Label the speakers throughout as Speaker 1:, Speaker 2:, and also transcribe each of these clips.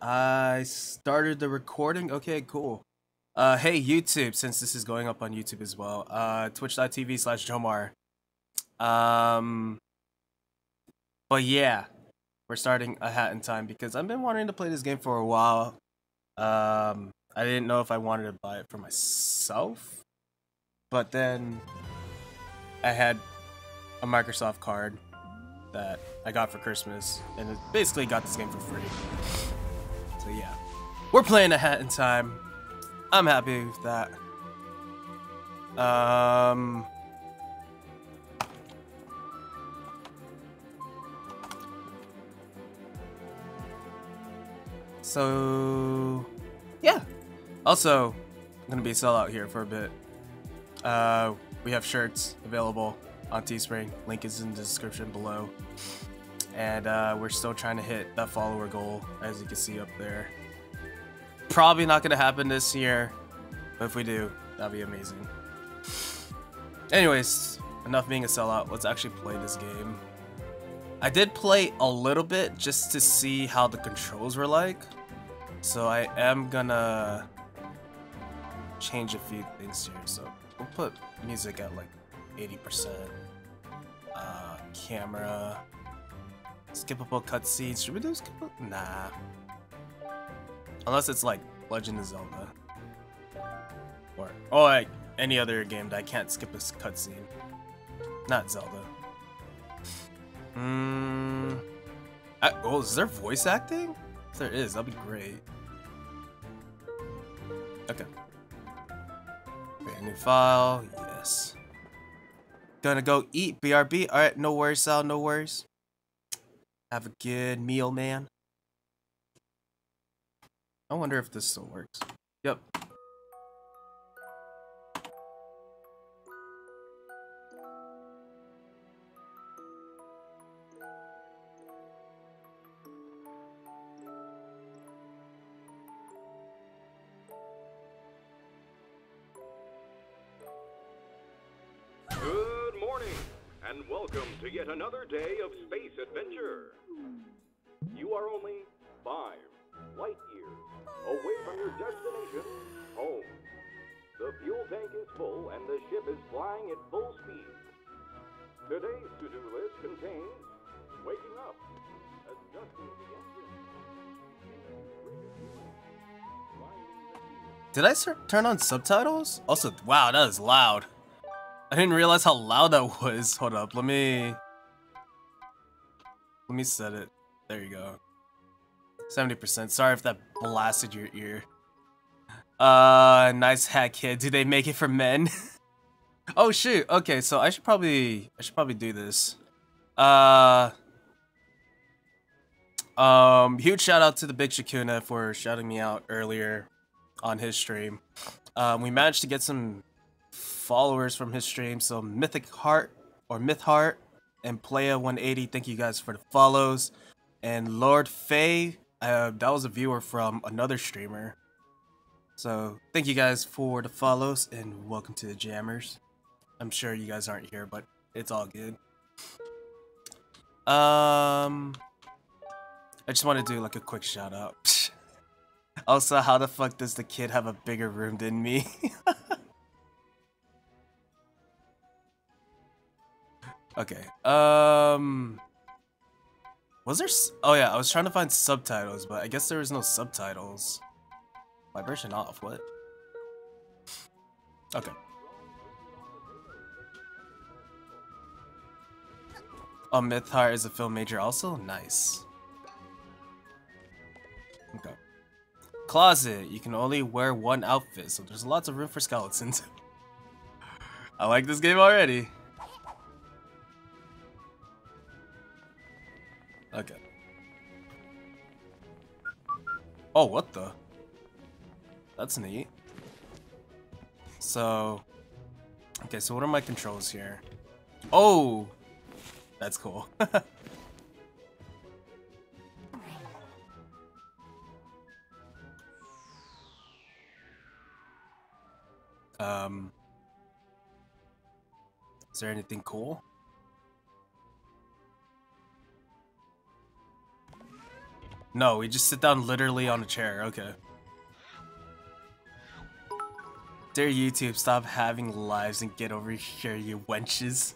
Speaker 1: I started the recording. Okay, cool. Uh, hey, YouTube, since this is going up on YouTube as well, uh, twitch.tv slash Joemar. Um, but yeah, we're starting a hat in time because I've been wanting to play this game for a while. Um, I didn't know if I wanted to buy it for myself, but then I had a Microsoft card that I got for Christmas, and it basically got this game for free. So yeah, we're playing a hat in time. I'm happy with that. Um. So, yeah. Also, I'm gonna be a sellout here for a bit. Uh, we have shirts available on Teespring. Link is in the description below. And uh, we're still trying to hit that follower goal, as you can see up there. Probably not gonna happen this year, but if we do, that'd be amazing. Anyways, enough being a sellout. Let's actually play this game. I did play a little bit just to see how the controls were like. So I am gonna change a few things here. So we'll put music at like 80%. Uh, camera. Skippable cutscenes. Should we do skippable? Nah. Unless it's like Legend of Zelda. Or, oh, like any other game that I can't skip a cutscene. Not Zelda. Hmm. Oh, is there voice acting? If there is, that'd be great. Okay. Create a new file. Yes. Gonna go eat. BRB. Alright, no worries, Sal. No worries. Have a good meal, man. I wonder if this still works. Yep.
Speaker 2: Good morning, and welcome to yet another day of space adventure. Are only five light years away from your destination, home. The fuel tank is full and the ship is flying at full speed. Today's to-do list contains waking up, adjusting the engine,
Speaker 1: Did I start, turn on subtitles? Also, wow, that is loud. I didn't realize how loud that was. Hold up, let me... Let me set it. There you go. 70%. Sorry if that blasted your ear. Uh, nice hat, kid. Do they make it for men? oh, shoot. Okay, so I should probably... I should probably do this. Uh... Um, huge shout out to the Big Shakuna for shouting me out earlier on his stream. Um, we managed to get some followers from his stream. So Mythic Heart or Myth Heart and Playa180, thank you guys for the follows. And Lord Faye, uh, that was a viewer from another streamer. So thank you guys for the follows and welcome to the Jammers. I'm sure you guys aren't here, but it's all good. Um, I just want to do like a quick shout out. also, how the fuck does the kid have a bigger room than me? Okay. Um. Was there? oh yeah, I was trying to find subtitles, but I guess there was no subtitles. Vibration off. What? Okay. Oh, Mythar is a film major also? Nice. Okay. Closet. You can only wear one outfit, so there's lots of room for skeletons. I like this game already. Okay. Oh, what the? That's neat. So, okay, so what are my controls here? Oh, that's cool. um, is there anything cool? No, we just sit down literally on a chair. Okay. Dear YouTube, stop having lives and get over here, you wenches.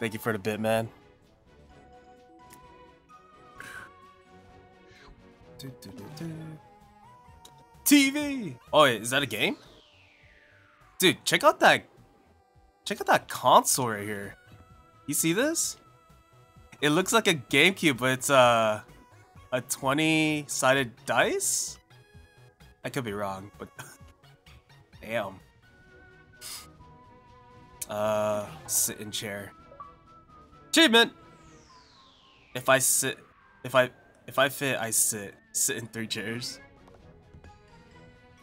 Speaker 1: Thank you for the bit, man. TV! Oh, wait, is that a game? Dude, check out that... Check out that console right here. You see this? It looks like a GameCube, but it's uh, a 20-sided dice? I could be wrong, but... Damn. Uh, sit in chair. Achievement! If I sit... If I... If I fit, I sit. Sit in three chairs.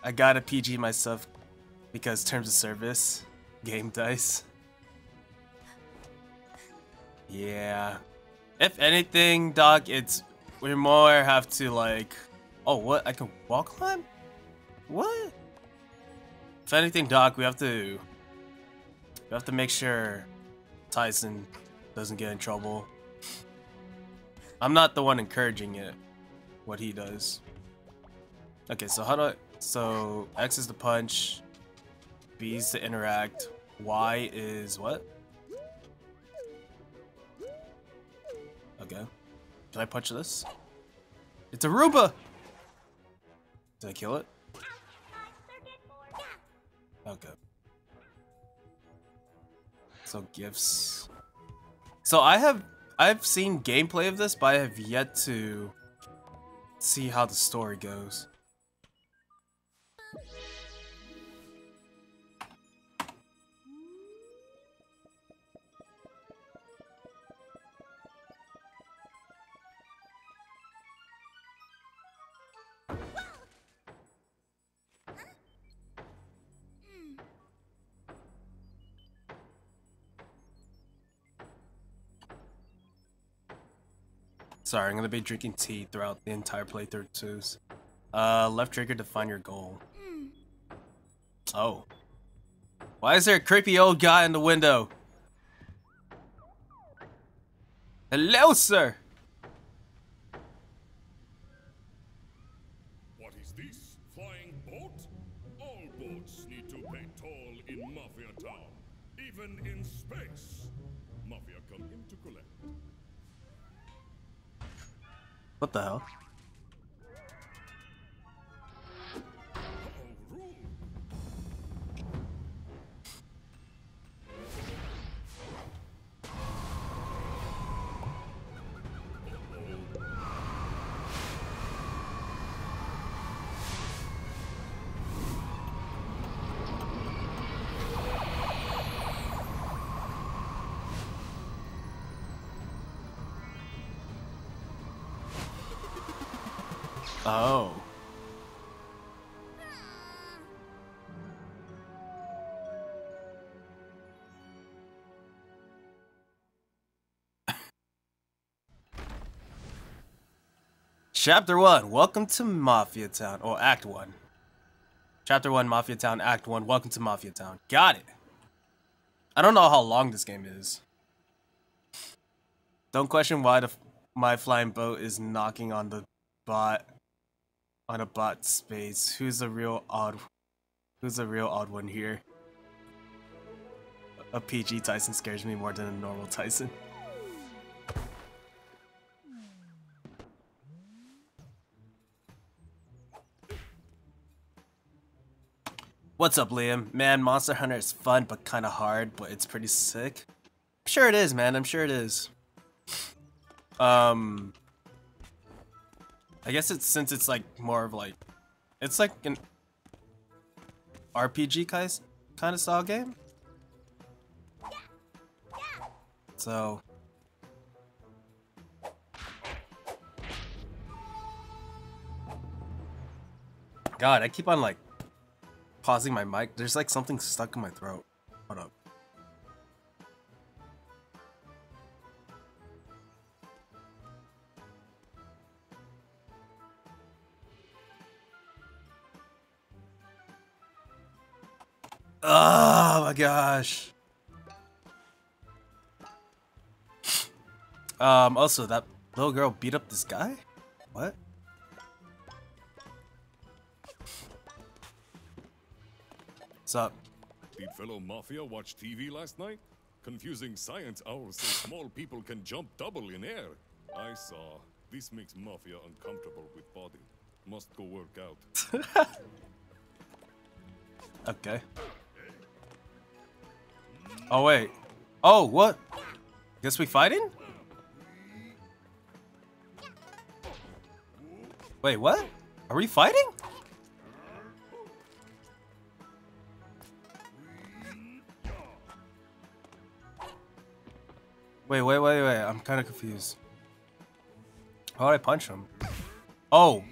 Speaker 1: I gotta PG myself because terms of service, game dice. Yeah. If anything, Doc, it's we more have to like. Oh, what? I can wall climb? What? If anything, Doc, we have to. We have to make sure Tyson doesn't get in trouble. I'm not the one encouraging it. What he does. Okay, so how do I... So, X is the punch. B is to interact. Y is what? Okay. Did I punch this? It's a Roomba! Did I kill it? Okay. So gifts. So I have I've seen gameplay of this, but I have yet to see how the story goes. Sorry, I'm gonna be drinking tea throughout the entire playthrough too. Uh, left trigger to find your goal. Oh. Why is there a creepy old guy in the window? Hello, sir!
Speaker 3: What
Speaker 1: the hell?
Speaker 3: Oh.
Speaker 1: Chapter 1, Welcome to Mafia Town. Or Act 1. Chapter 1, Mafia Town, Act 1, Welcome to Mafia Town. Got it. I don't know how long this game is. Don't question why the my flying boat is knocking on the bot on a bot space. Who's a real odd who's a real odd one here? A PG Tyson scares me more than a normal Tyson. What's up, Liam? Man, Monster Hunter is fun but kind of hard, but it's pretty sick. I'm sure it is, man. I'm sure it is. Um, I guess it's since it's like more of like, it's like an RPG kind of style game. So. God, I keep on like pausing my mic. There's like something stuck in my throat. Oh my gosh. Um, also that Little girl beat up this guy? What? What's up?
Speaker 3: Did fellow Mafia watch TV last night? Confusing science owls say small people can jump double in air. I saw. This makes Mafia uncomfortable with body. Must go work out.
Speaker 1: Okay. Oh, wait. Oh, what? Guess we fighting? Wait, what? Are we fighting? Wait, wait, wait, wait. I'm kind of confused. How did I punch him? Oh.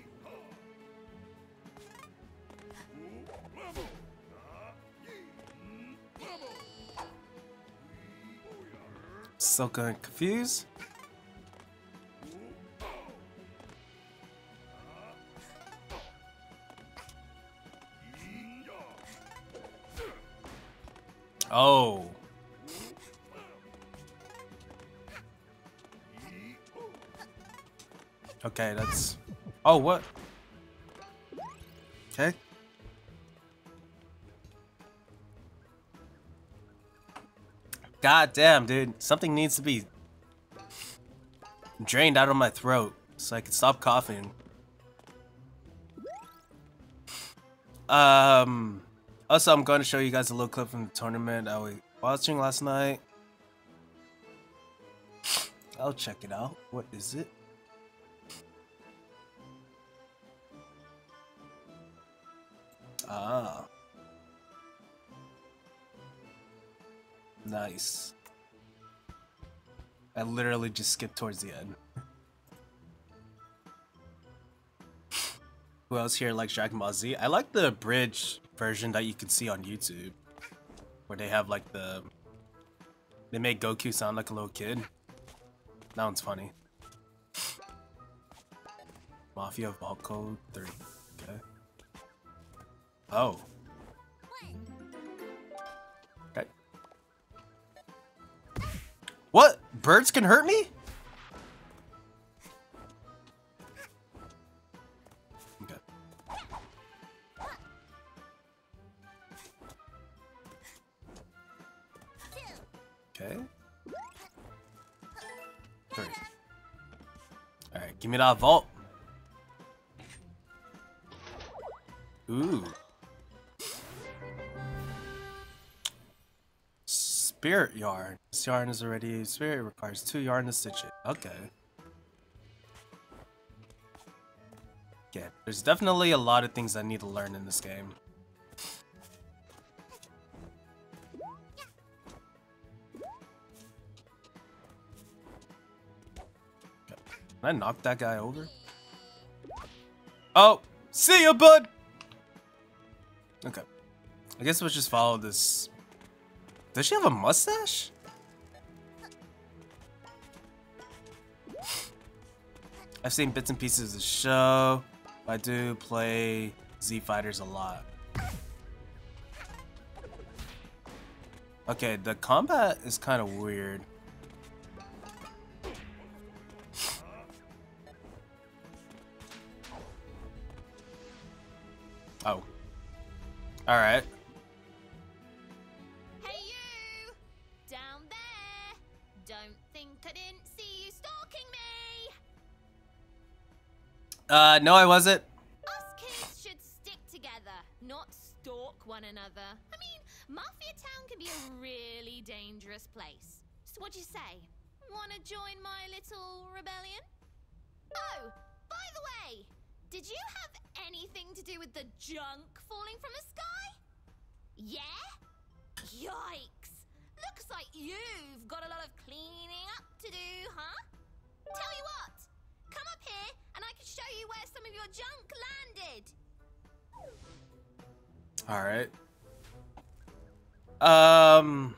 Speaker 1: So kind of confused. Oh. Okay, that's. Oh, what? Okay. God damn, dude. Something needs to be drained out of my throat so I can stop coughing. Um. Also, I'm going to show you guys a little clip from the tournament I was watching last night. I'll check it out. What is it? Nice. I literally just skipped towards the end. Who else here likes Dragon Ball Z? I like the bridge version that you can see on YouTube. Where they have like the... They make Goku sound like a little kid. That one's funny. Mafia Vault Code 30. Okay. Oh. What? Birds can hurt me? Okay. Okay. Three. Alright, give me that vault. Ooh. Spirit yarn. This yarn is already spirit. It requires two yarn to stitch it. Okay. Yeah, there's definitely a lot of things I need to learn in this game. Can I knock that guy over? Oh! See ya, bud! Okay. I guess we'll just follow this. Does she have a mustache? I've seen bits and pieces of the show. I do play Z Fighters a lot. Okay, the combat is kind of weird. Oh. Alright. Uh, no, I wasn't.
Speaker 4: Us kids should stick together, not stalk one another. I mean, Mafia Town can be a really dangerous place. So what'd you say? Wanna join my little rebellion? Oh, by the way, did you have anything to do with the junk falling from the sky? Yeah? Yikes! Looks like you've got a lot of cleaning up to do, huh? Tell you what, come up here and I can show you where some of your junk landed.
Speaker 1: Alright. Um.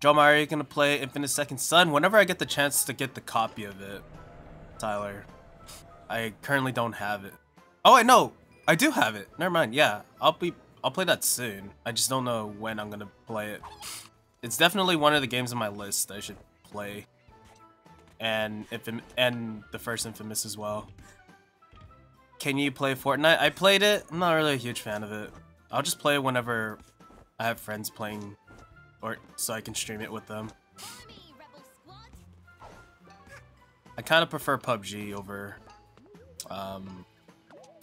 Speaker 1: Joe Mario, gonna play Infamous Second Son whenever I get the chance to get the copy of it, Tyler. I currently don't have it. Oh, I know. I do have it. Never mind. Yeah, I'll be. I'll play that soon. I just don't know when I'm gonna play it. It's definitely one of the games on my list I should play and Infam and the first Infamous as well. Can you play Fortnite? I played it. I'm not really a huge fan of it. I'll just play whenever I have friends playing, or so I can stream it with them. I kind of prefer PUBG over um,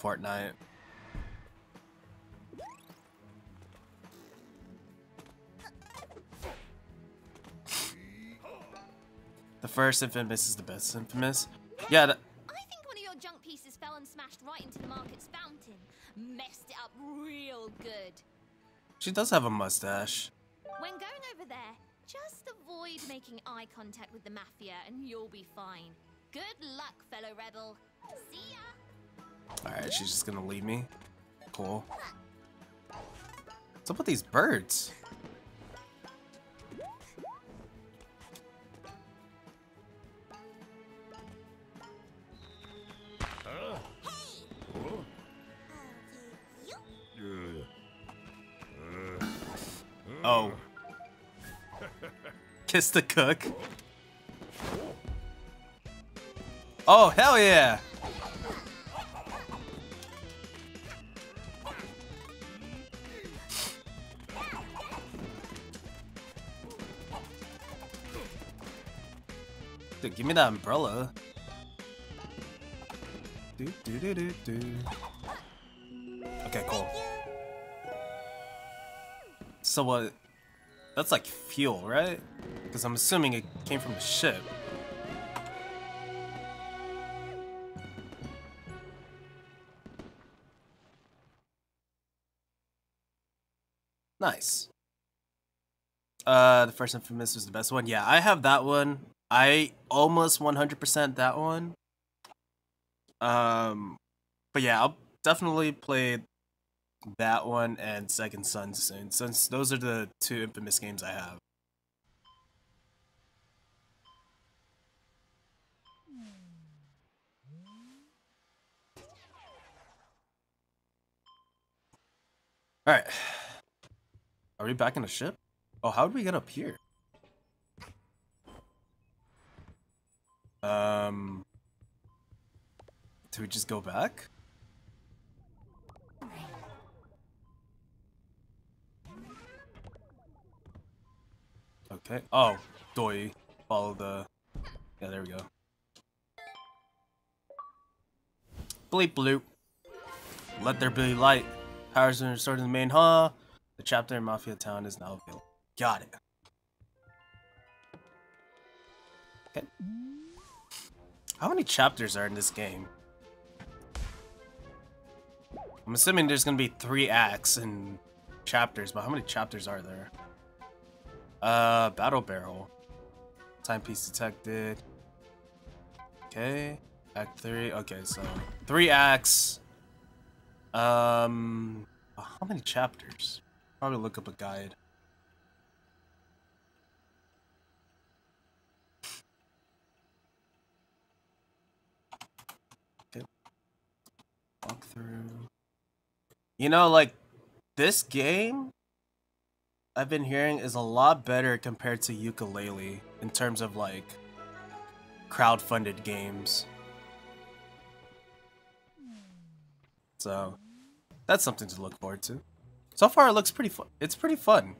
Speaker 1: Fortnite. The first Infamous is the best Infamous. Yeah, th-
Speaker 4: I think one of your junk pieces fell and smashed right into the market's fountain. Messed it up real good.
Speaker 1: she does have a mustache.
Speaker 4: When going over there, just avoid making eye contact with the Mafia and you'll be fine. Good luck, fellow rebel. See ya!
Speaker 1: Alright, she's just gonna leave me. Cool. What's up with these birds? Oh. Kiss the cook. Oh, hell yeah! Dude, give me that umbrella. Do, do, do, do, do. Okay, cool. So what? That's like fuel, right? Because I'm assuming it came from the ship. Nice. Uh, the first infamous was the best one. Yeah, I have that one. I almost 100% that one. Um, but yeah, I'll definitely play that one and Second Son soon, since those are the two infamous games I have. All right. Are we back in the ship? Oh, how did we get up here? Um, do we just go back? Okay. Oh, doy. Follow the. Yeah, there we go. Bleep bloop. Let there be light. Powers are restored in the main hall. The chapter in Mafia Town is now available. Got it. Okay. How many chapters are in this game? I'm assuming there's gonna be three acts and chapters, but how many chapters are there? Uh, Battle Barrel. Timepiece detected. Okay. Act 3. Okay, so three acts. Um, how many chapters? Probably look up a guide. Okay. Walk through. You know, like this game I've been hearing is a lot better compared to Yooka-Laylee in terms of like crowd-funded games. So that's something to look forward to. So far, it looks pretty fun. It's pretty fun.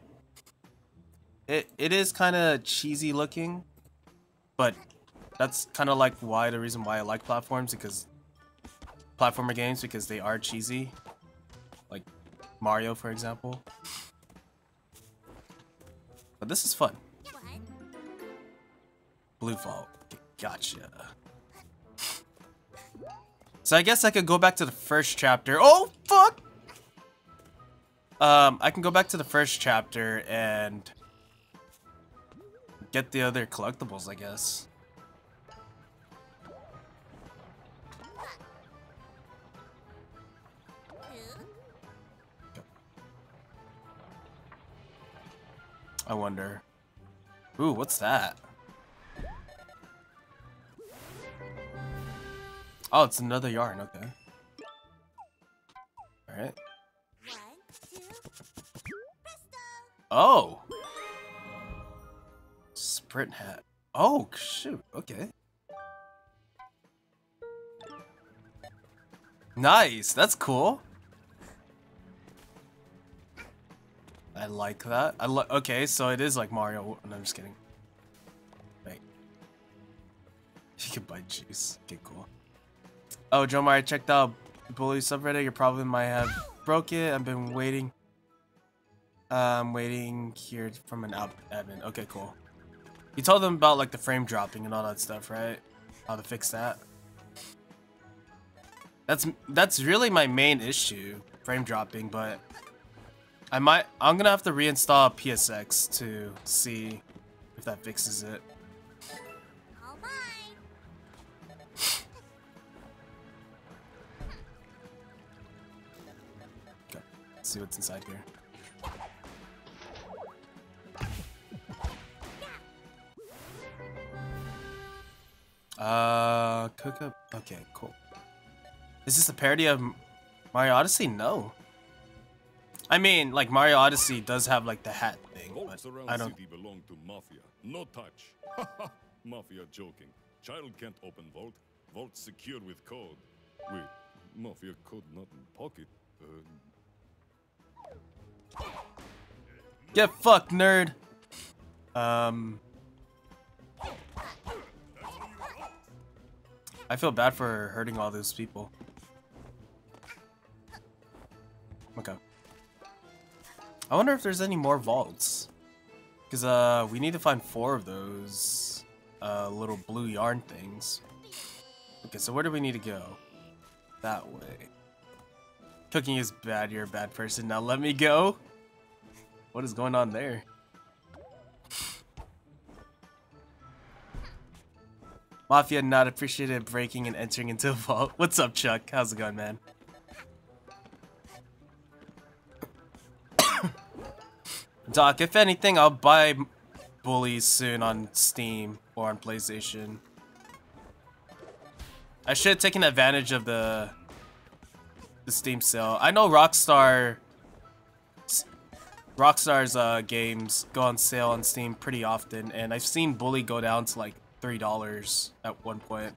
Speaker 1: It it is kind of cheesy looking, but that's kind of like why the reason why I like platforms because platformer games because they are cheesy, like Mario, for example. But this is fun. Blue Vault. Gotcha. So I guess I could go back to the first chapter. Oh, fuck! Um, I can go back to the first chapter and get the other collectibles, I guess. I wonder. Ooh, what's that? Oh, it's another yarn, okay. Alright. Oh! Sprint hat. Oh, shoot, okay. Nice, that's cool. I like that. I lo okay, so it is like Mario. No, I'm just kidding. Wait. You can buy juice. Okay, cool. Oh, Joe I checked out Bully subreddit. Your problem might have broke it. I've been waiting. Uh, I'm waiting here from an ad admin. Okay, cool. You told them about like the frame dropping and all that stuff, right? How to fix that. That's that's really my main issue, frame dropping, but I might I'm gonna have to reinstall PSX to see if that fixes it. Okay, let's see what's inside here. Uh, cook up. Okay, cool. Is this a parody of Mario Odyssey? No. I mean, like Mario Odyssey does have like the hat thing, but I don't.
Speaker 3: city belong to Mafia. No touch. Mafia joking. Child can't open vault. Vault secured with code. Wait, Mafia code not in pocket. Uh,
Speaker 1: Get fucked, nerd. Um. I feel bad for hurting all those people. Okay. I wonder if there's any more vaults. Because, uh, we need to find four of those, uh, little blue yarn things. Okay, so where do we need to go? That way. Cooking is bad, you're a bad person. Now let me go. What is going on there? Mafia not appreciated breaking and entering into a vault. What's up, Chuck? How's it going, man? Doc, if anything, I'll buy Bullies soon on Steam or on PlayStation. I should have taken advantage of the the Steam sale. I know Rockstar Rockstar's uh, games go on sale on Steam pretty often, and I've seen Bully go down to like three dollars at one point.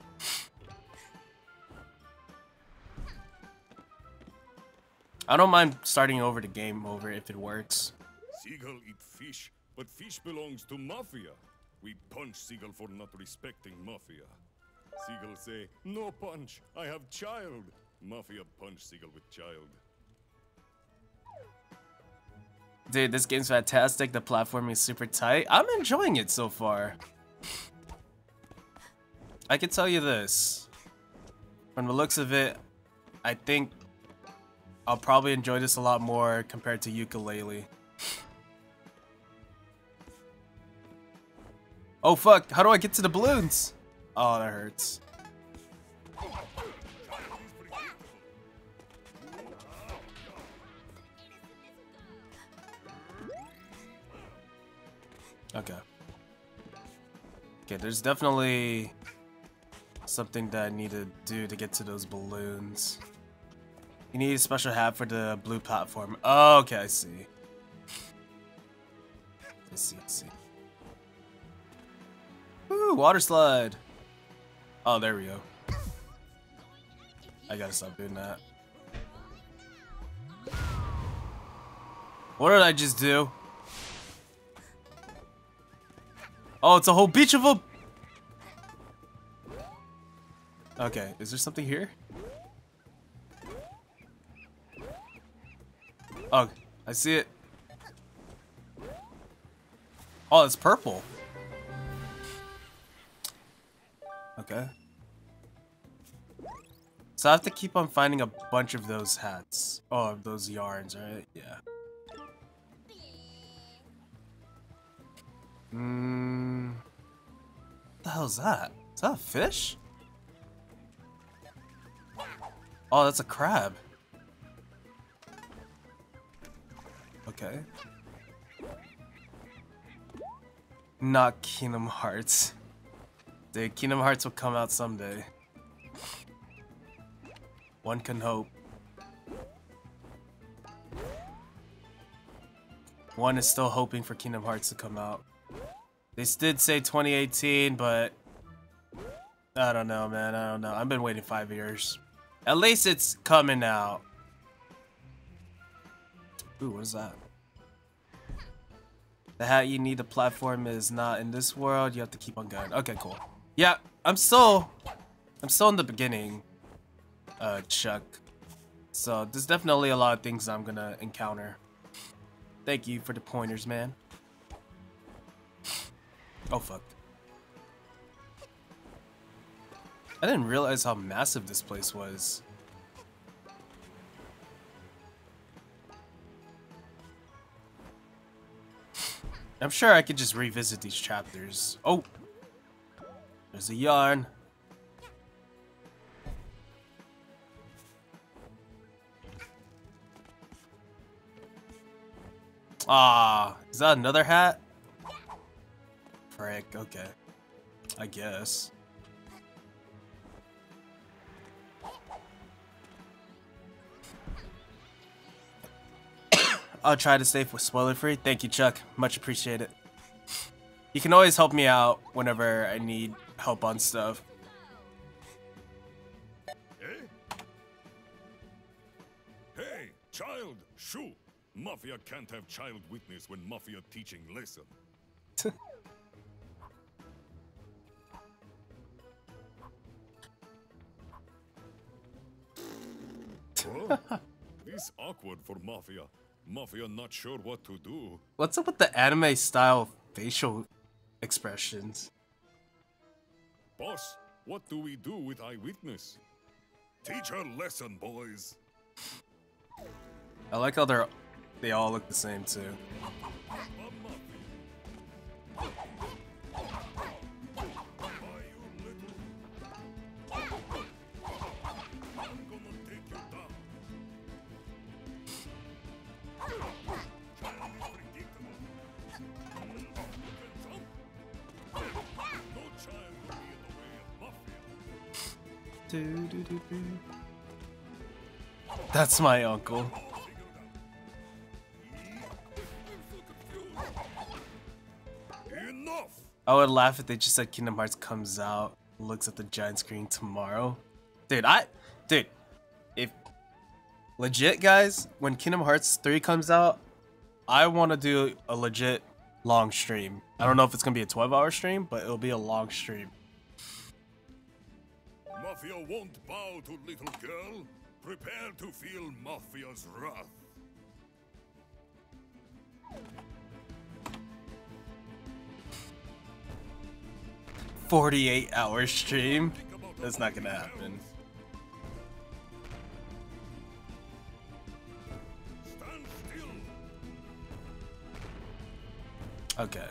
Speaker 1: I don't mind starting over the game over if it works.
Speaker 3: Seagull eat fish, but fish belongs to Mafia. We punch Seagull for not respecting Mafia. Seagull say, no punch, I have child. Mafia punch Seagull with child.
Speaker 1: Dude, this game's fantastic. The platforming is super tight. I'm enjoying it so far. I can tell you this. From the looks of it, I think I'll probably enjoy this a lot more compared to Yooka-Laylee. Oh fuck, how do I get to the balloons? Oh, that hurts. Okay. Okay, there's definitely something that I need to do to get to those balloons. You need a special hat for the blue platform. Oh, okay, I see. I see, I see. Woo, water slide. Oh, there we go. I gotta stop doing that. What did I just do? Oh, it's a whole beach of them. Okay, is there something here? Oh, I see it. Oh, it's purple. Okay. So I have to keep on finding a bunch of those hats. Oh, those yarns, right? Yeah. Hmm. What the hell is that? Is that a fish? Oh, that's a crab. Okay. Not Kingdom Hearts. Dude, Kingdom Hearts will come out someday. One can hope. One is still hoping for Kingdom Hearts to come out. They did say 2018, but I don't know, man. I don't know. I've been waiting five years. At least it's coming out. Ooh, what is that? The hat you need the platform is not in this world. You have to keep on going. Okay, cool. Yeah, I'm still, I'm still in the beginning, uh, Chuck. So there's definitely a lot of things I'm gonna encounter. Thank you for the pointers, man. Oh fuck. I didn't realize how massive this place was. I'm sure I could just revisit these chapters. Oh! There's a yarn. Ah, is that another hat? Frick, okay. I guess. I'll try to stay spoiler free. Thank you, Chuck. Much appreciated. You can always help me out whenever I need help on stuff.
Speaker 3: Eh? Hey, child, shoo! Mafia can't have child witness when Mafia teaching lesson. oh, this awkward for Mafia. Mafia not sure what to do.
Speaker 1: What's up with the anime style facial expressions?
Speaker 3: Boss, what do we do with eyewitness? Teach her lesson, boys.
Speaker 1: I like how they're they all look the same too. That's my uncle.
Speaker 3: Enough!
Speaker 1: I would laugh if they just said Kingdom Hearts comes out, looks at the giant screen tomorrow. Dude, I, dude, if legit guys, when Kingdom Hearts 3 comes out, I want to do a legit long stream. I don't know if it's gonna be a 12 hour stream, but it'll be a long stream.
Speaker 3: Mafia won't bow to little girl. Prepare to feel Mafia's wrath.
Speaker 1: 48 hour stream? That's not gonna happen. Okay.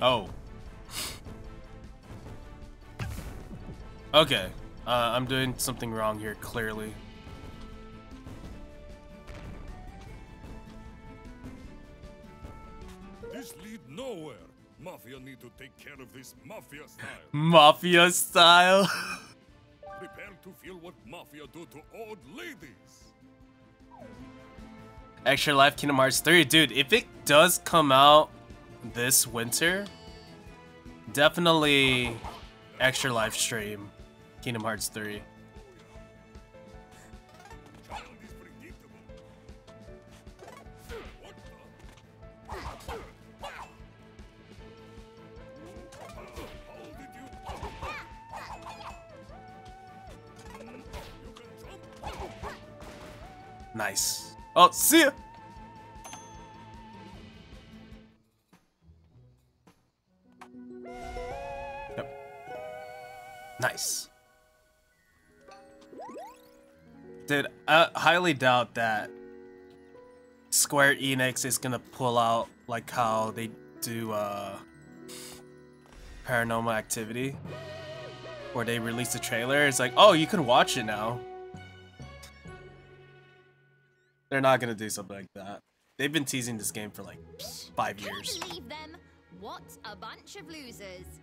Speaker 1: Oh. Okay. Uh, I'm doing something wrong here, clearly.
Speaker 3: This lead nowhere. Mafia need to take care of this mafia style.
Speaker 1: Mafia style.
Speaker 3: Prepare to feel what mafia do to old ladies.
Speaker 1: Extra Life Kingdom Hearts 3. Dude, if it does come out this winter, definitely Extra Life stream Kingdom Hearts 3.
Speaker 3: Child is predictable. What the? How did you? You can jump.
Speaker 1: Nice. Oh, see ya! Nice. Dude, I highly doubt that Square Enix is gonna pull out like how they do uh Paranormal Activity. Where they release a trailer, it's like, oh, you can watch it now. They're not gonna do something like that. They've been teasing this game for like five
Speaker 4: Can't
Speaker 1: years.
Speaker 4: believe them. What a bunch of losers.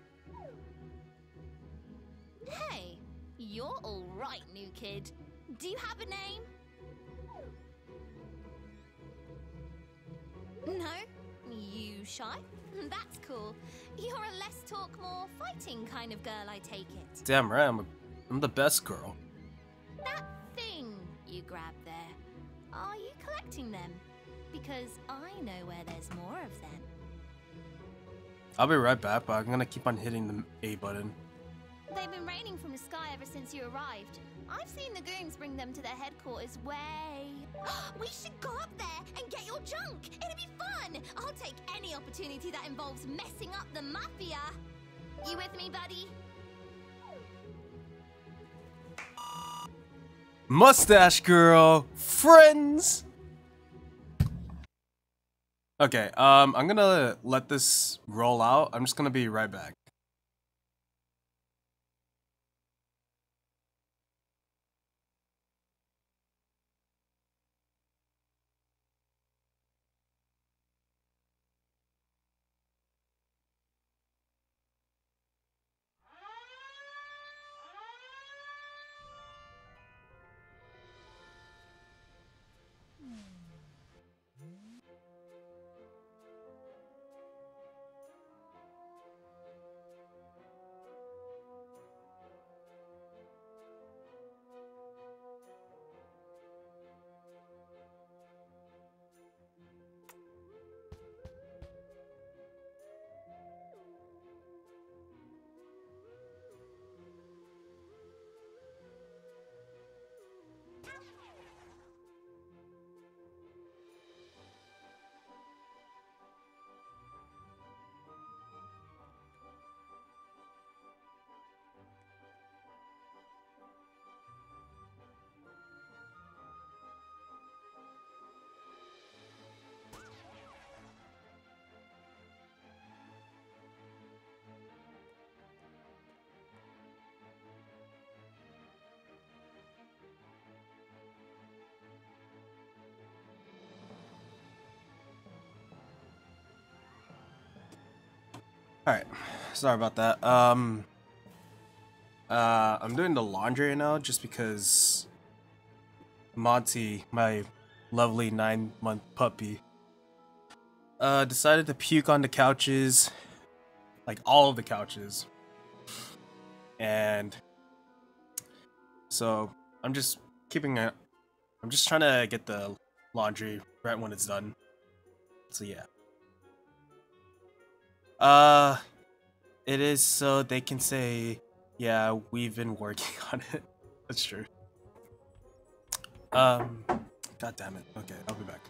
Speaker 4: Hey, You're all right, new kid. Do you have a name? No? You shy? That's cool. You're a less talk, more fighting kind of girl, I take it.
Speaker 1: Damn right, I'm, a, I'm the best girl.
Speaker 4: That thing you grabbed there, are you collecting them? Because I know where there's more of them.
Speaker 1: I'll be right back, but I'm gonna keep on hitting the A button.
Speaker 4: They've been raining from the sky ever since you arrived. I've seen the goons bring them to their headquarters way. we should go up there and get your junk. It'll be fun. I'll take any opportunity that involves messing up the mafia. You with me, buddy?
Speaker 1: Mustache girl, friends. Okay, um, I'm gonna let this roll out. I'm just gonna be right back. All right, sorry about that. Um, uh, I'm doing the laundry now just because Monty, my lovely nine-month puppy, uh, decided to puke on the couches, like all of the couches, and so I'm just keeping it. I'm just trying to get the laundry right when it's done. So yeah. Uh, it is so they can say, yeah, we've been working on it. That's true. Um, god damn it. Okay, I'll be back.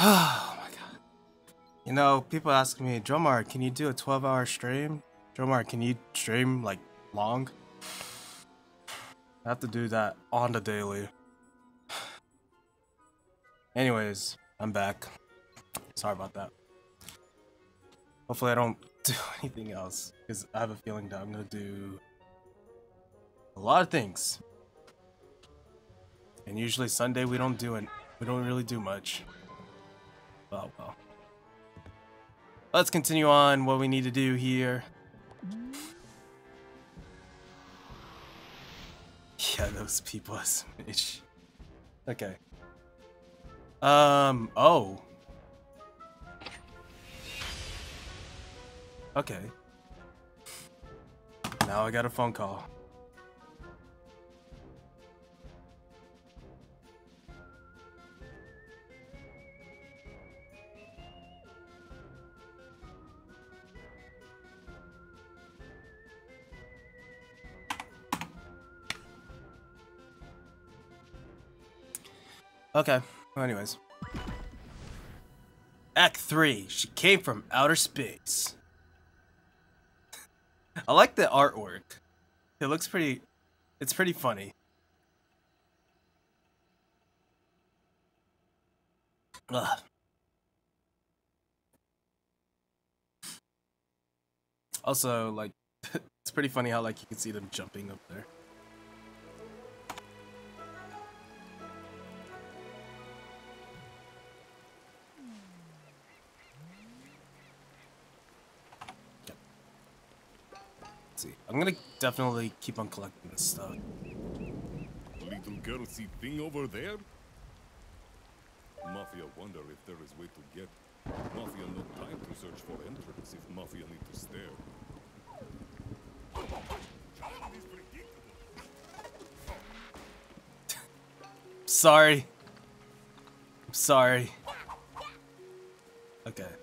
Speaker 1: Oh my god. You know, people ask me, Joemar, can you do a 12 hour stream? Joemar, can you stream like long? I have to do that on the daily. Anyways, I'm back. Sorry about that. Hopefully I don't do anything else because I have a feeling that I'm gonna do a lot of things. And usually Sunday we don't do it. We don't really do much. Oh well. Let's continue on what we need to do here. Yeah, those people are smidge. Okay. Um, oh. Okay. Now I got a phone call. Okay. Well, anyways. Act 3. She came from outer space. I like the artwork. It looks pretty... It's pretty funny. Ugh. Also, like, it's pretty funny how, like, you can see them jumping up there. I'm gonna definitely keep on collecting this stuff.
Speaker 3: Little girl see thing over there? Mafia wonder if there is way to get. Mafia no time to search for entrance if Mafia need to stare.
Speaker 1: Sorry. I'm sorry. Okay.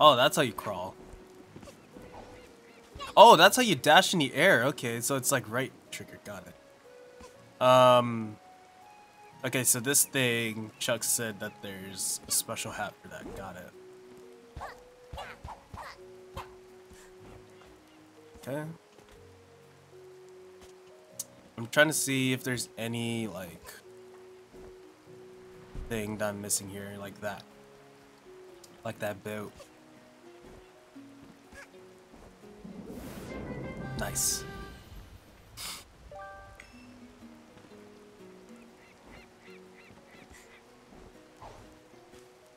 Speaker 1: Oh, that's how you crawl. Oh, that's how you dash in the air. Okay, so it's like right trigger. Got it. Um. Okay, so this thing, Chuck said that there's a special hat for that. Got it. Okay. I'm trying to see if there's any, like, thing that I'm missing here, like that. Like that boat. Nice.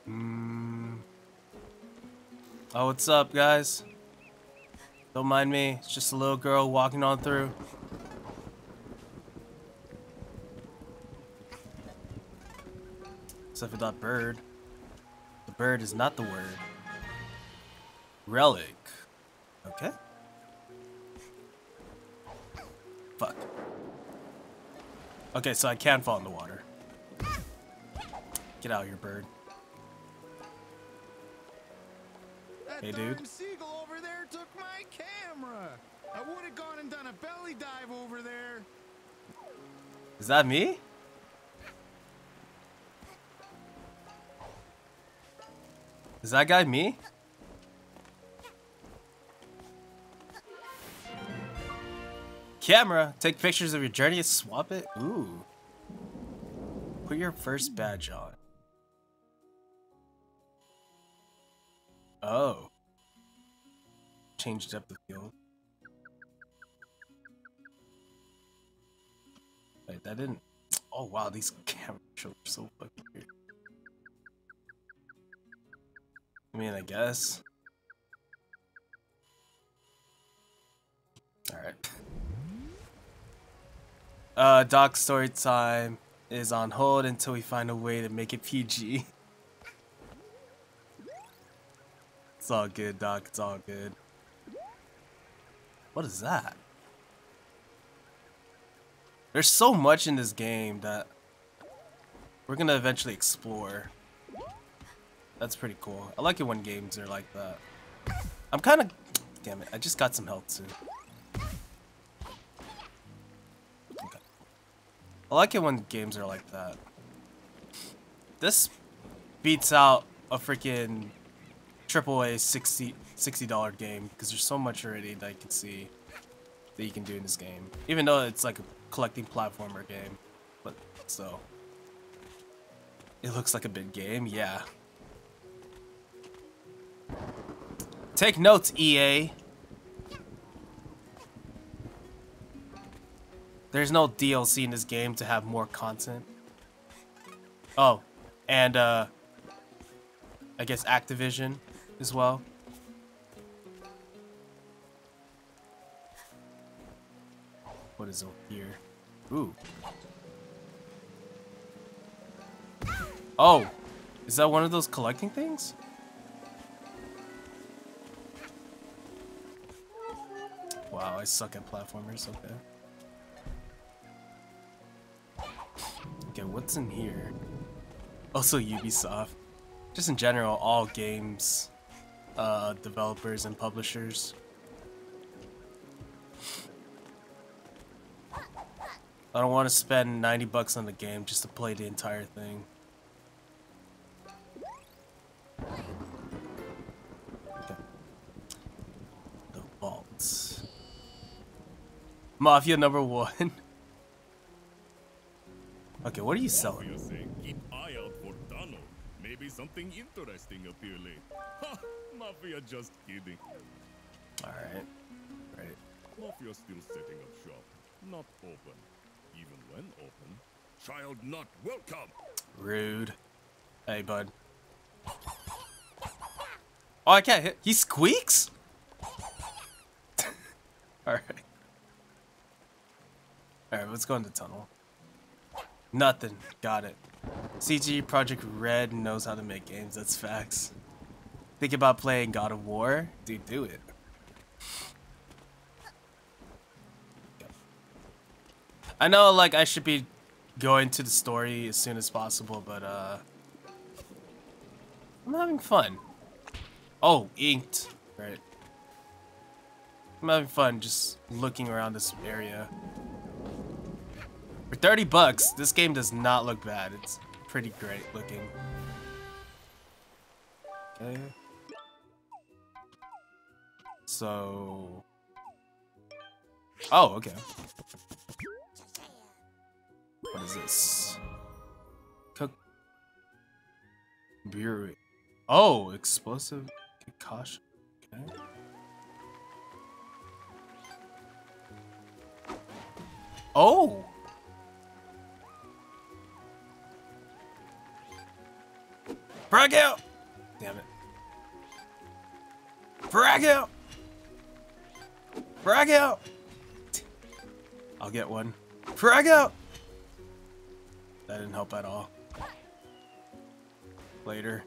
Speaker 1: Mm. Oh, what's up, guys? Don't mind me. It's just a little girl walking on through. Except for that bird. The bird is not the word. Relic. Okay. Fuck. Okay, so I can fall in the water. Get out here, bird.
Speaker 5: That
Speaker 1: Hey, dude.
Speaker 5: seagull over there took my camera. I would have gone and done a belly dive over there.
Speaker 1: Is that me? Is that guy me? Camera, take pictures of your journey and swap it? Ooh. Put your first badge on. Oh. Changed up the field. Wait, that didn't. Oh wow, these camera shots are so fucking weird. I mean, I guess. Alright. Uh, Doc story time is on hold until we find a way to make it PG. it's all good, Doc. It's all good. What is that? There's so much in this game that we're gonna eventually explore. That's pretty cool. I like it when games are like that. I'm kind of... Damn it, I just got some health too. I like it when games are like that. This beats out a freaking AAA 60 $60 game because there's so much already that I can see that you can do in this game. Even though it's like a collecting platformer game, but still. It looks like a big game, yeah. Take notes, EA. There's no DLC in this game to have more content. Oh, and uh, I guess Activision as well. What is over here? Ooh. Oh, is that one of those collecting things? Wow, I suck at platformers, okay. What's in here? Also Ubisoft. Just in general, all games, uh, developers and publishers. I don't want to spend 90 bucks on the game just to play the entire thing. The vaults. Mafia number one. okay, what are you selling?
Speaker 3: Mafia say keep eye out for Dano. Maybe something interesting appear late. Ha! Mafia just kidding.
Speaker 1: Alright. Right.
Speaker 3: Mafia still setting up shop. Not open. Even when open, child not welcome.
Speaker 1: Rude. Hey, bud. Oh, I can't hit. He squeaks? Alright. Alright, let's go into tunnel. Nothing. Got it. CD Projekt Red knows how to make games. That's facts. Think about playing God of War? Dude, do it. I know, like, I should be going to the story as soon as possible, but, uh... I'm having fun. Oh, inked. Right. I'm having fun just looking around this area. For 30 bucks, this game does not look bad. It's pretty great looking. Okay. So... Oh, okay. What is this? Cook. Beer. Oh, explosive Kakashi. Okay. Oh! Frag out! Damn it. Frag out! Frag out! I'll get one. Frag out! That didn't help at all. Later.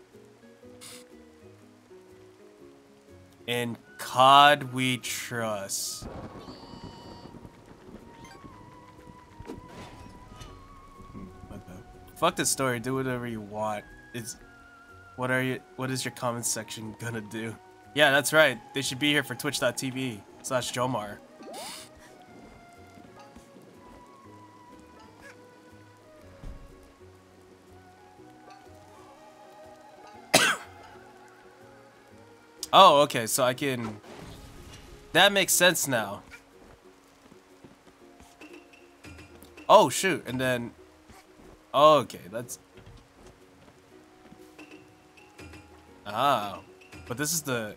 Speaker 1: In COD we trust. Hmm, what the- Fuck the story, do whatever you want. It's what are you what is your comment section gonna do? Yeah, that's right. They should be here for twitch.tv slash Joemar. Oh, okay, so I can... That makes sense now. Oh, shoot, and then... Oh, okay, that's... Ah, but this is the...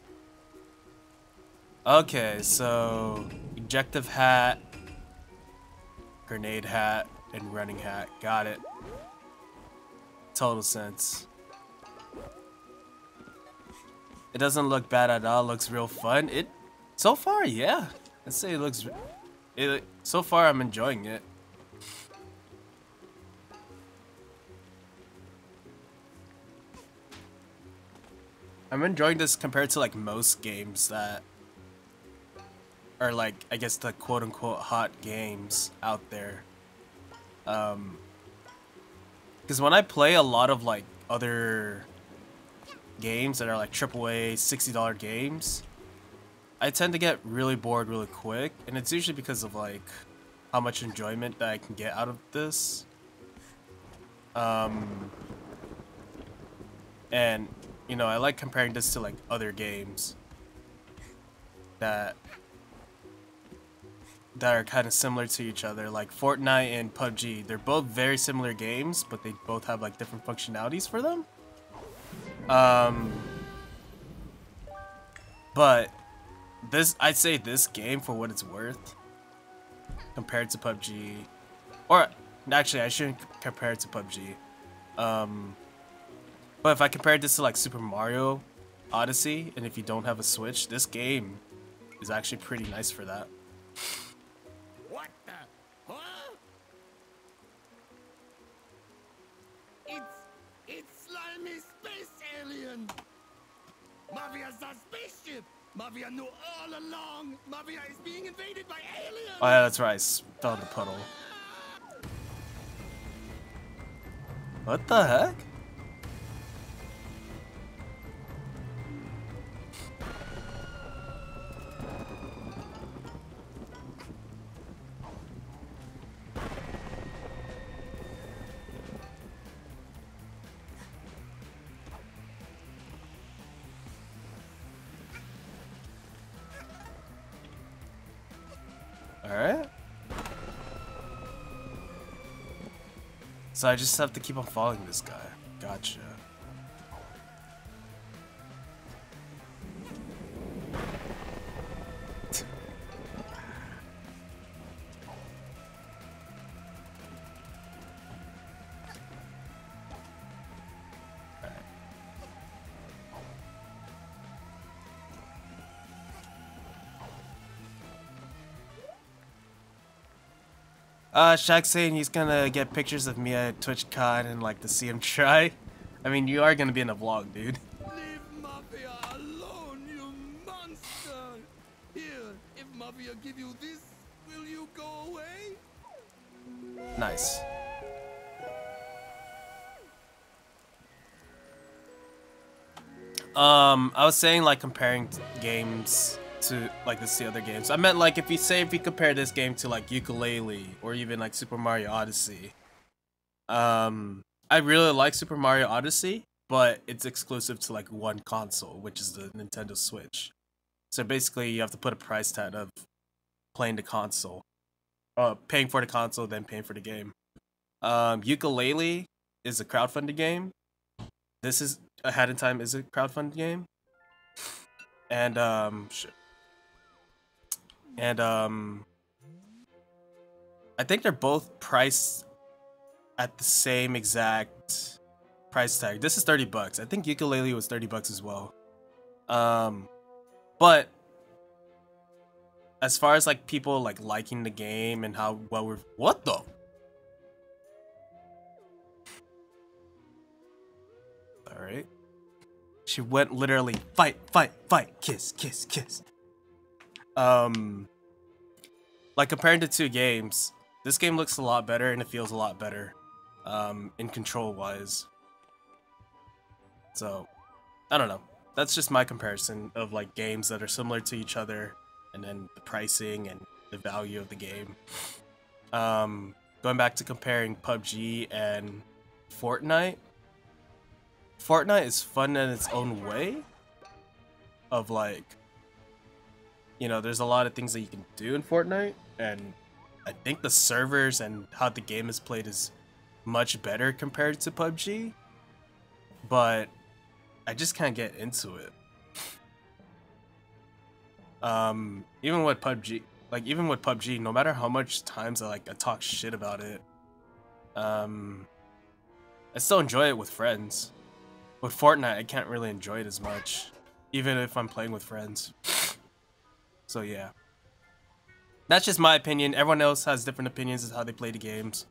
Speaker 1: Okay, so... Objective hat, grenade hat, and running hat. Got it. Total sense. It doesn't look bad at all. Looks real fun. It, so far, yeah. I'd say it looks. It so far, I'm enjoying it. I'm enjoying this compared to like most games that are like I guess the quote unquote hot games out there. Um, because when I play a lot of like other games that are like AAA $60 games, I tend to get really bored really quick, and it's usually because of like how how much enjoyment that I can get out of this. Um, and you know, I like comparing this to like other games that that are kind of similar to each other, like Fortnite and PUBG. They're both very similar games, but they both have like different functionalities for them. Um, but this, I'd say this game for what it's worth, compared to PUBG, or actually I shouldn't compare it to PUBG. Um, but if I compared this to like Super Mario Odyssey, and if you don't have a Switch, this game is actually pretty nice for that.
Speaker 5: What the? Huh? It's it's slimy space alien. Mafia's a spaceship. Mafia knew all along. Mafia is being invaded by aliens.
Speaker 1: Oh yeah, that's right. I fell in the puddle. What the heck? So I just have to keep on following this guy. Gotcha. Uh, Shaq saying he's gonna get pictures of me at TwitchCon and like to see him try. I mean, you are gonna be in a vlog, dude.
Speaker 5: Leave Mafia alone, you monster! Here, if Mafia give you this, will you go away?
Speaker 1: Nice. Um, I was saying like comparing games to like this to other games. I meant like if you say if you compare this game to like Yooka-Laylee or even like Super Mario Odyssey. Um, I really like Super Mario Odyssey, but it's exclusive to like one console, which is the Nintendo Switch. So basically, you have to put a price tag of playing the console, uh, paying for the console, then paying for the game. Um, Yooka-Laylee is a crowdfunded game. This is A Hat in Time is a crowdfunded game. And um, shit. And um, I think they're both priced at the same exact price tag. This is 30 bucks. I think Yooka-Laylee was 30 bucks as well. Um, but as far as like people like liking the game and how well we're what the all right she went literally fight fight fight kiss kiss kiss um like comparing the two games this game looks a lot better and it feels a lot better um in control wise. So i don't know. That's just my comparison of like games that are similar to each other and then the pricing and the value of the game. Um going back to comparing pubg and fortnite fortnite is fun in its own way of like you know there's a lot of things that you can do in fortnite and i think the servers and how the game is played is much better compared to pubg but i just can't get into it. Um even with PUBG like even with PUBG no matter how much times I like I talk shit about it um I still enjoy it with friends. With Fortnite I can't really enjoy it as much even if I'm playing with friends so yeah that's just my opinion everyone else has different opinions as how they play the games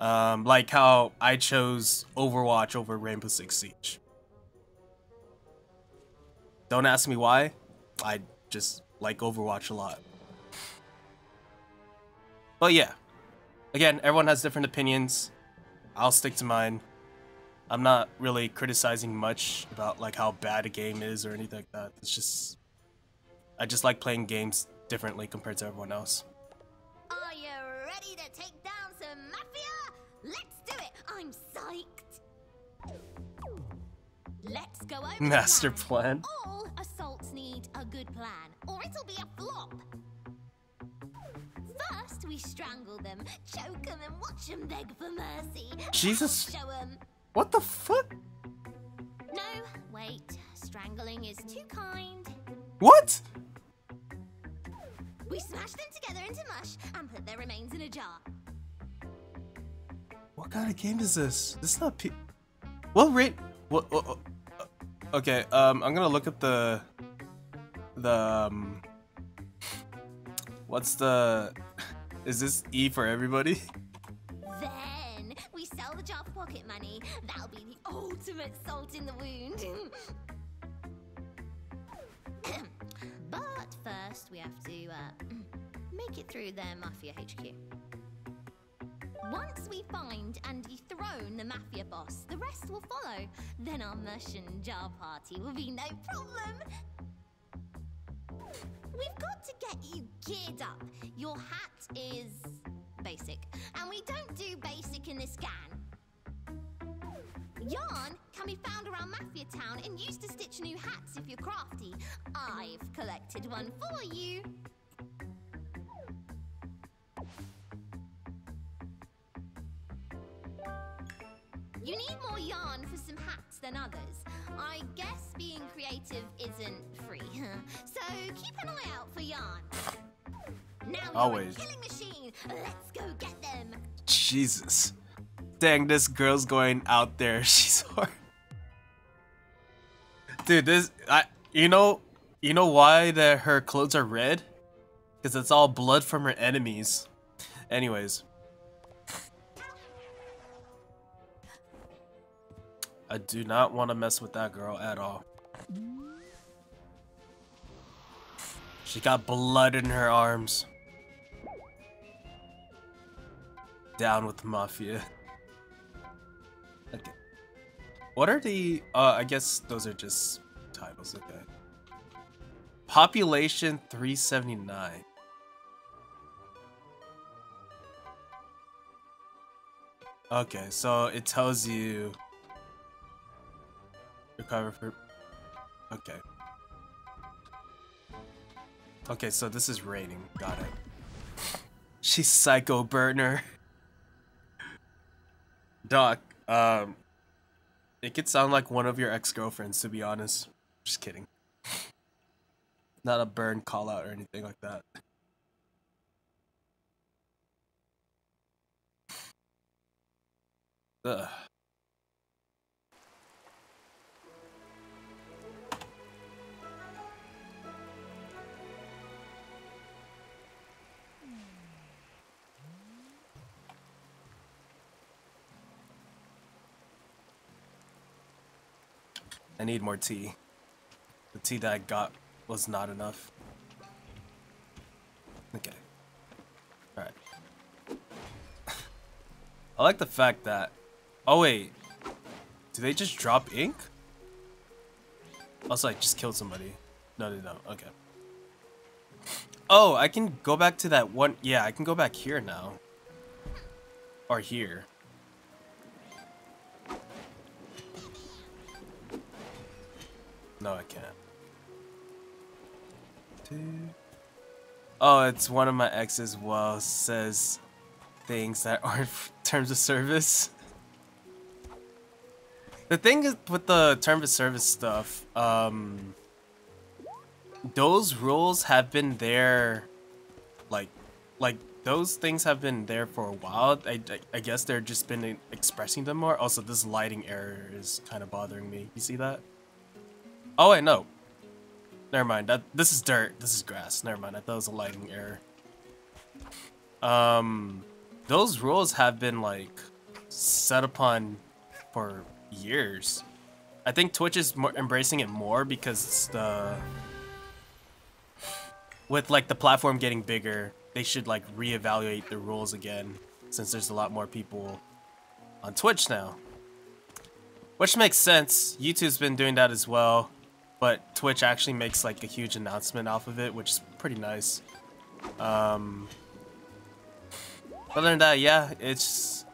Speaker 1: um like how I chose Overwatch over Rainbow Six Siege don't ask me why I just like Overwatch a lot. But yeah, again, everyone has different opinions. I'll stick to mine. I'm not really criticizing much about like how bad a game is or anything like that. It's just I just like playing games differently compared to everyone else.
Speaker 4: Are you ready to take down some mafia? Let's do it. I'm psyched. Let's go over
Speaker 1: Master
Speaker 4: plan.
Speaker 1: plan.
Speaker 4: All assaults need a good plan, or it'll be a flop. First, we strangle them, choke them, and watch them beg for mercy.
Speaker 1: Jesus.
Speaker 4: Show them.
Speaker 1: What the fuck?
Speaker 4: No, wait. Strangling is too kind.
Speaker 1: What?
Speaker 4: We smash them together into mush and put their remains in a jar.
Speaker 1: What kind of game is this? This is not P. What rate? What? what- what- okay. Um, I'm gonna look at the the um. What's the? Is this E for everybody?
Speaker 4: Then we sell the jar for pocket money. That'll be the ultimate salt in the wound. first, we have to uh, make it through their Mafia HQ. Once we find and dethrone the Mafia boss, the rest will follow. Then our and jar party will be no problem. We've got to get you geared up. Your hat is basic, and we don't do basic in this gang. Yarn can be found around Mafia Town and used to stitch new hats if you're crafty. I've collected one for you. You need more yarn for some hats than others. I guess being creative isn't free. so keep an eye out for yarn. Now
Speaker 1: Always.
Speaker 4: a killing machine. Let's go get them.
Speaker 1: Jesus. Dang, this girl's going out there. She's hard. Dude, this I you know you know why that her clothes are red? Because it's all blood from her enemies. Anyways. I do not want to mess with that girl at all. She got blood in her arms. Down with the mafia. What are the uh I guess those are just titles, okay. Population 379. Okay, so it tells you recover for Okay. Okay, so this is rating. Got it. She's psycho burner. Doc, um it could sound like one of your ex-girlfriends to be honest. Just kidding. Not a burn call out or anything like that. Ugh. I need more tea. The tea that I got was not enough. Okay. Alright. I like the fact that... Oh wait. Do they just drop ink? Also, I just killed somebody. No, no, no. Okay. Oh, I can go back to that one. Yeah, I can go back here now. Or here. No, I can't. Oh, it's one of my exes. Well, says things that aren't terms of service. The thing is with the terms of service stuff, um, those rules have been there, like, like those things have been there for a while. I, I, I guess they're just been expressing them more. Also, this lighting error is kind of bothering me. You see that? Oh wait, no. Never mind. That this is dirt. This is grass. Never mind. I thought it was a lighting error. Um, those rules have been like set upon for years. I think Twitch is more embracing it more because it's the with like the platform getting bigger, they should like reevaluate the rules again since there's a lot more people on Twitch now. Which makes sense. YouTube's been doing that as well, but Twitch actually makes like a huge announcement off of it, which is pretty nice. Um, other than that, yeah, it's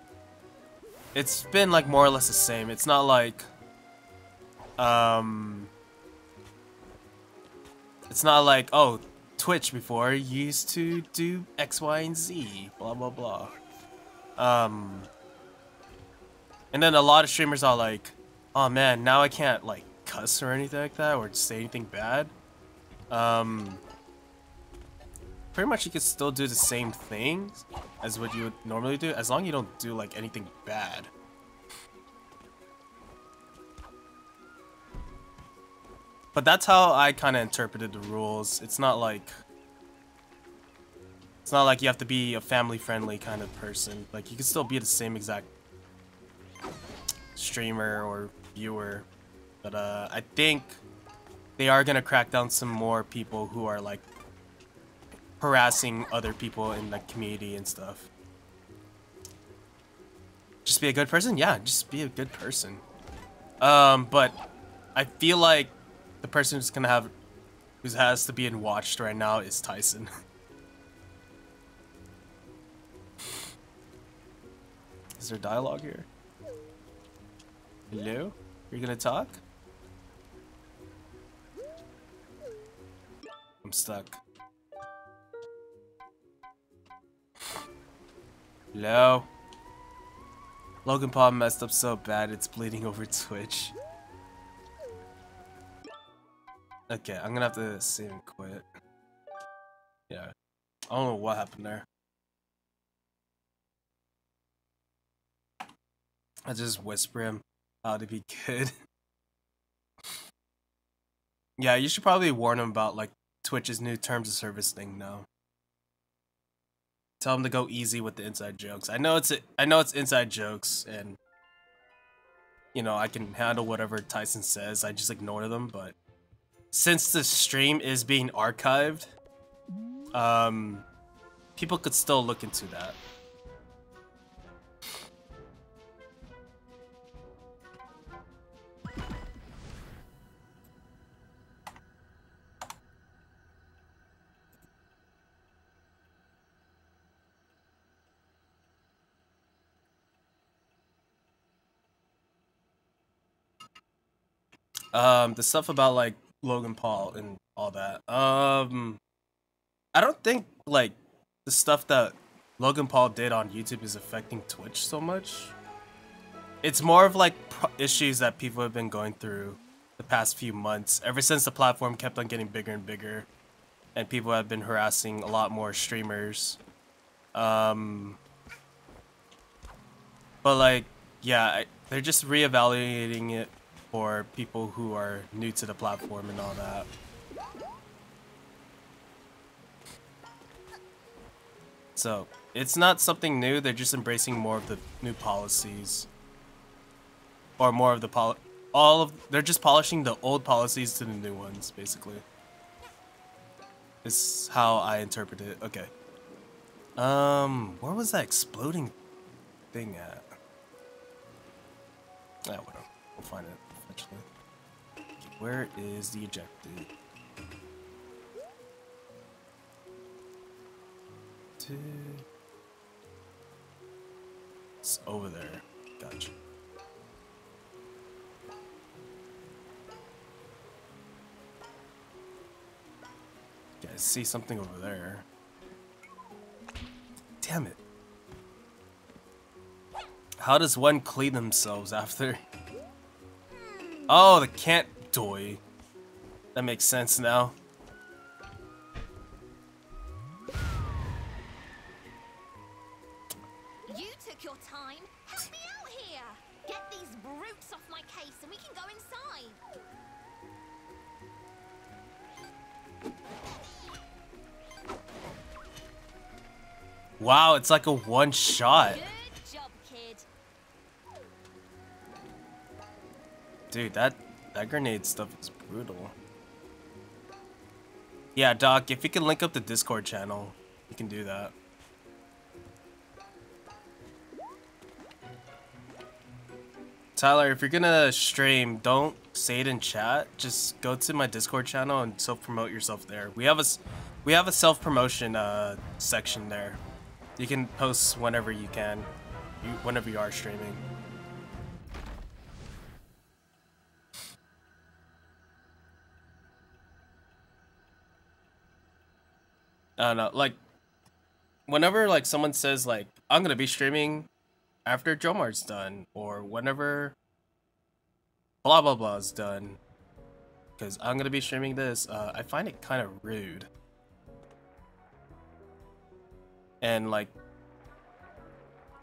Speaker 1: it's been like more or less the same. It's not like Um, it's not like oh, Twitch before used to do X, Y, and Z, blah blah blah. Um, and then a lot of streamers are like, oh man, now I can't like cuss or anything like that or say anything bad. Um, pretty much you can still do the same things as what you would normally do, as long as you don't do like anything bad. But that's how I kind of interpreted the rules. It's not like it's not like you have to be a family-friendly kind of person. Like you can still be the same exact streamer or viewer. But uh, I think they are gonna crack down some more people who are like harassing other people in the community and stuff. Just be a good person? Yeah, just be a good person. Um, but I feel like the person who's gonna have who has to be in watched right now is Tyson. is there dialogue here? Hello? You're gonna talk? I'm stuck. Hello? Logan Paul messed up so bad it's bleeding over Twitch. Okay, I'm gonna have to save and quit. Yeah. I don't know what happened there. I just whisper him how to be good. yeah, you should probably warn him about like Twitch's new terms of service thing now. Tell him to go easy with the inside jokes. I know it's I know it's inside jokes and you know, I can handle whatever Tyson says. I just ignore them, but since the stream is being archived, um, people could still look into that. Um, the stuff about like Logan Paul and all that. Um, I don't think like the stuff that Logan Paul did on YouTube is affecting Twitch so much. It's more of like issues that people have been going through the past few months, ever since the platform kept on getting bigger and bigger, and people have been harassing a lot more streamers. Um, but like, yeah, they're just reevaluating it for people who are new to the platform and all that. So, it's not something new, they're just embracing more of the new policies. Or more of the pol- all of- they're just polishing the old policies to the new ones, basically. Is how I interpret it. Okay. Um, where was that exploding thing at? Ah, whatever. We'll find it actually. Where is the ejected? It's over there. Gotcha. Yeah, I see something over there. Damn it. How does one clean themselves after Oh, the can't toy. That makes sense now.
Speaker 4: You took your time. Help me out here. Get these brutes off my case and we can go inside.
Speaker 1: Wow, it's like a one shot. Dude, that that grenade stuff is brutal. Yeah, Doc, if you can link up the Discord channel, you can do that. Tyler, if you're gonna stream, don't say it in chat. Just go to my Discord channel and self-promote yourself there. We have a we have a self-promotion uh, section there. You can post whenever you can, you, whenever you are streaming. I don't know, like whenever like someone says like I'm gonna be streaming after Joemar's done or whenever blah blah blah's done because I'm gonna be streaming this, uh, I find it kind of rude. And like,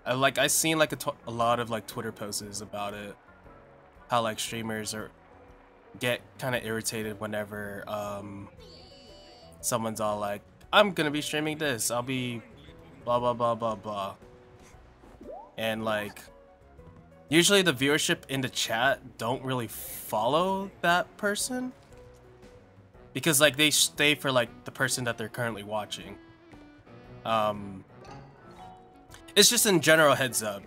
Speaker 1: I like I seen like a, a lot of like Twitter posts about it, how like streamers are get kind of irritated whenever um someone's all like, I'm gonna be streaming this, I'll be blah blah blah blah blah, and like usually the viewership in the chat don't really follow that person. Because like they stay for like the person that they're currently watching. Um it's just in general heads up.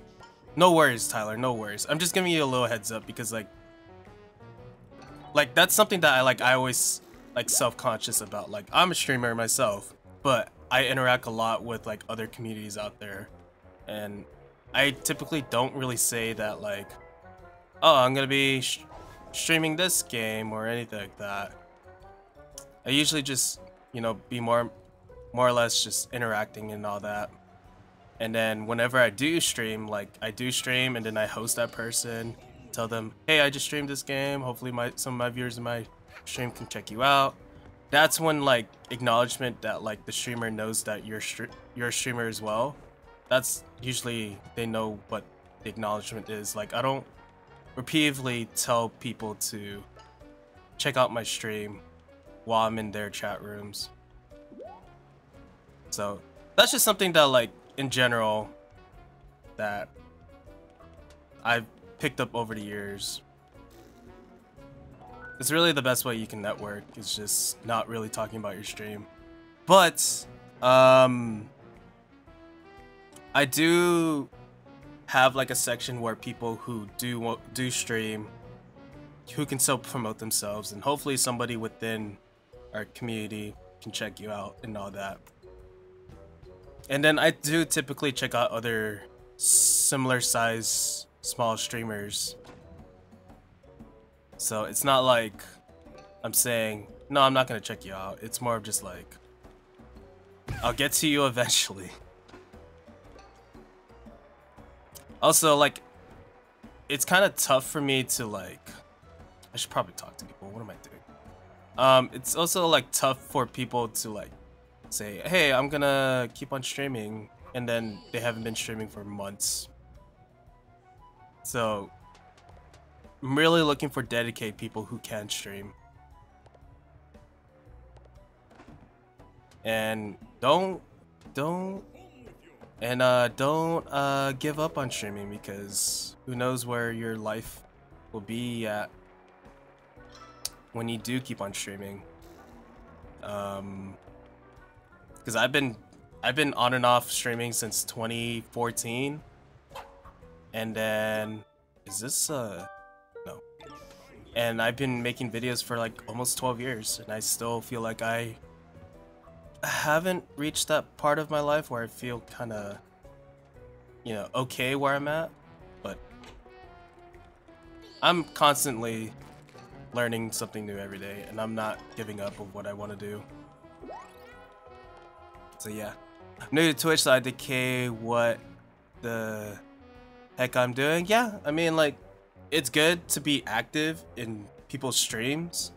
Speaker 1: No worries tyler no worries. I'm just giving you a little heads up because like like that's something that i like i always like self-conscious about. Like i'm a streamer myself but i interact a lot with like other communities out there and I typically don't really say that like, oh, I'm gonna be streaming this game or anything like that. I usually just, you know, be more, more or less just interacting and all that. And then whenever I do stream, like I do stream and then I host that person, tell them, hey, I just streamed this game. Hopefully, my some of my viewers in my stream can check you out. That's when like acknowledgement that like the streamer knows that you're you're a streamer as well that's usually they know what the acknowledgement is. Like I don't repeatedly tell people to check out my stream while I'm in their chat rooms. So that's just something that like in general that I've picked up over the years. It's really the best way you can network. It's just not really talking about your stream. But um I do have like a section where people who do do stream who can still promote themselves and hopefully somebody within our community can check you out and all that. And then I do typically check out other similar size small streamers. So it's not like I'm saying, no, I'm not going to check you out. It's more of just like, I'll get to you eventually. Also, like, it's kind of tough for me to, like, I should probably talk to people. What am I doing? Um, it's also, like, tough for people to, like, say, hey, I'm gonna keep on streaming, and then they haven't been streaming for months. So, I'm really looking for dedicated people who can stream. And don't, don't and uh, don't uh, give up on streaming because who knows where your life will be at when you do keep on streaming. Um, because I've been I've been on and off streaming since 2014, and then is this uh and I've been making videos for like almost 12 years, and I still feel like I haven't reached that part of my life where I feel kind of, you know, okay where I'm at, but I'm constantly learning something new every day, and I'm not giving up of what I want to do. So yeah, I'm new to Twitch, so I decay what the heck I'm doing. Yeah, I mean like, it's good to be active in people's streams,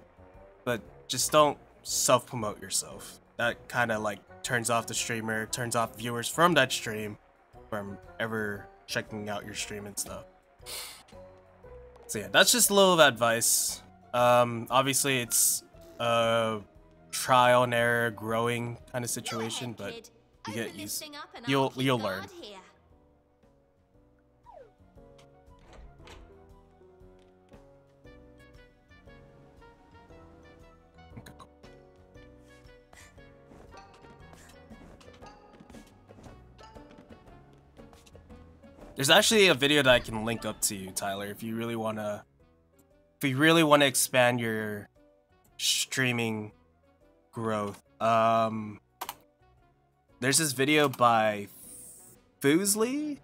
Speaker 1: but just don't self-promote yourself that kind of like turns off the streamer, turns off viewers from that stream from ever checking out your stream and stuff. So yeah, that's just a little advice. Um, obviously it's a trial and error, growing kind of situation, but you get used. You'll you'll learn. There's actually a video that I can link up to you, Tyler, if you really wanna if you really wanna expand your streaming growth. Um there's this video by Fuslie.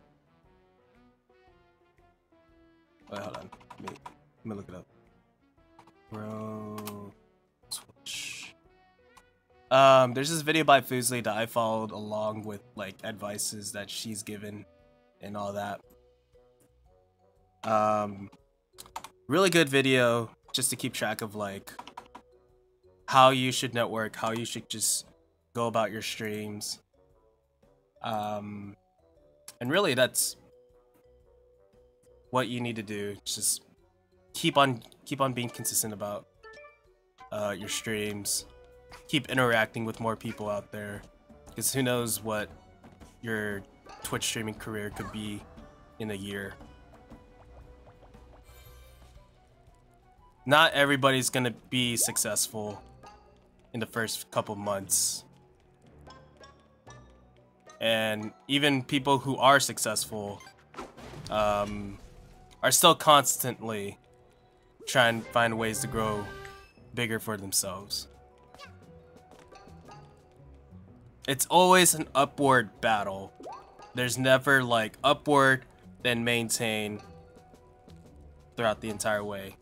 Speaker 1: Wait, hold on. Let me, let me look it up. Bro Twitch. Um, there's this video by Fuslie that I followed along with like advices that she's given and all that. Um, really good video just to keep track of like how you should network, how you should just go about your streams. Um, and really that's what you need to do. Just keep on keep on being consistent about uh, your streams. Keep interacting with more people out there, because who knows what your Twitch streaming career could be in a year. Not everybody's gonna be successful in the first couple months. And even people who are successful um, are still constantly trying to find ways to grow bigger for themselves. It's always an upward battle. There's never like upward, then maintain throughout the entire way.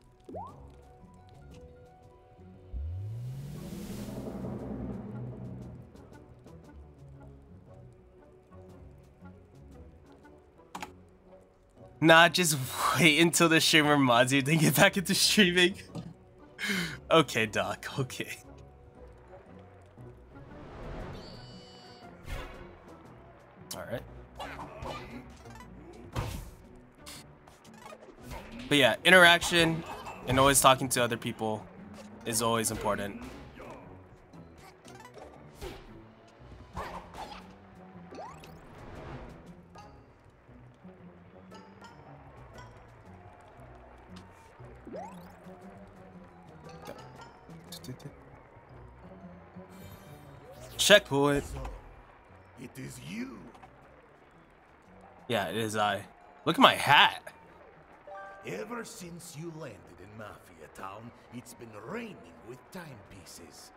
Speaker 1: Nah, just wait until the streamer mods you, then get back into streaming. okay, Doc, okay. But yeah, interaction and always talking to other people is always important. Checkpoint.
Speaker 5: It is you.
Speaker 1: Yeah, it is I. Look at my hat.
Speaker 5: Ever since you landed in Mafia Town, it's been raining with timepieces.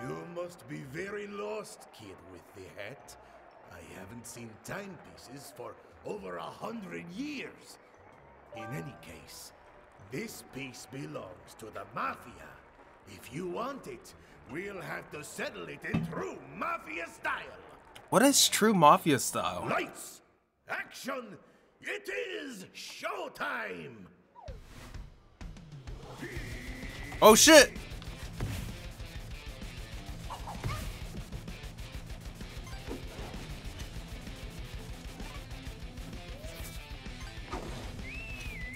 Speaker 5: You must be very lost, kid with the hat. I haven't seen timepieces for over a hundred years. In any case, this piece belongs to the Mafia. If you want it, we'll have to settle it in true Mafia style.
Speaker 1: What is true mafia style?
Speaker 5: Lights! Action! It is showtime!
Speaker 1: Oh shit!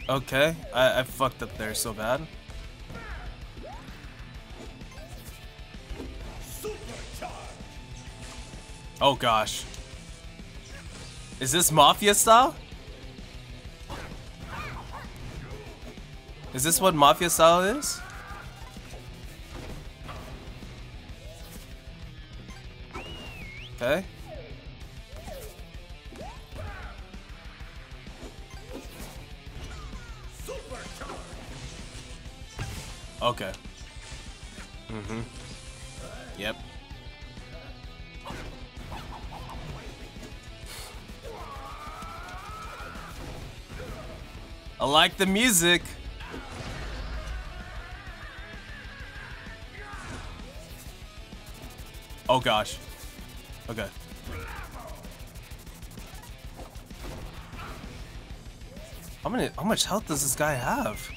Speaker 1: Okay, I, I fucked up there so bad. Oh gosh. Is this Mafia style? Is this what Mafia style is? Okay. Okay. Mm-hmm. Yep. I like the music. Oh gosh. Okay. How many how much health does this guy have?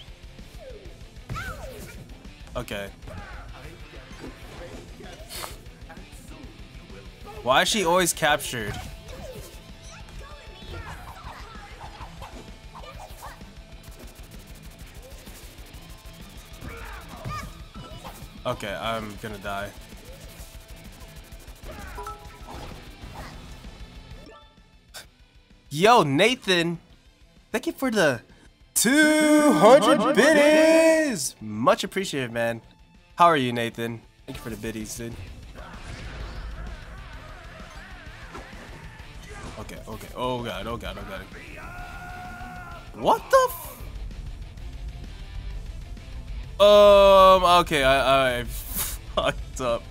Speaker 1: Okay. Why is she always captured? Okay, I'm gonna die. Yo, Nathan! Thank you for the 200 biddies! Much appreciated, man. How are you, Nathan? Thank you for the biddies, dude. Okay, okay. Oh god, oh god, oh god. What the f- Um, okay, I, I fucked up.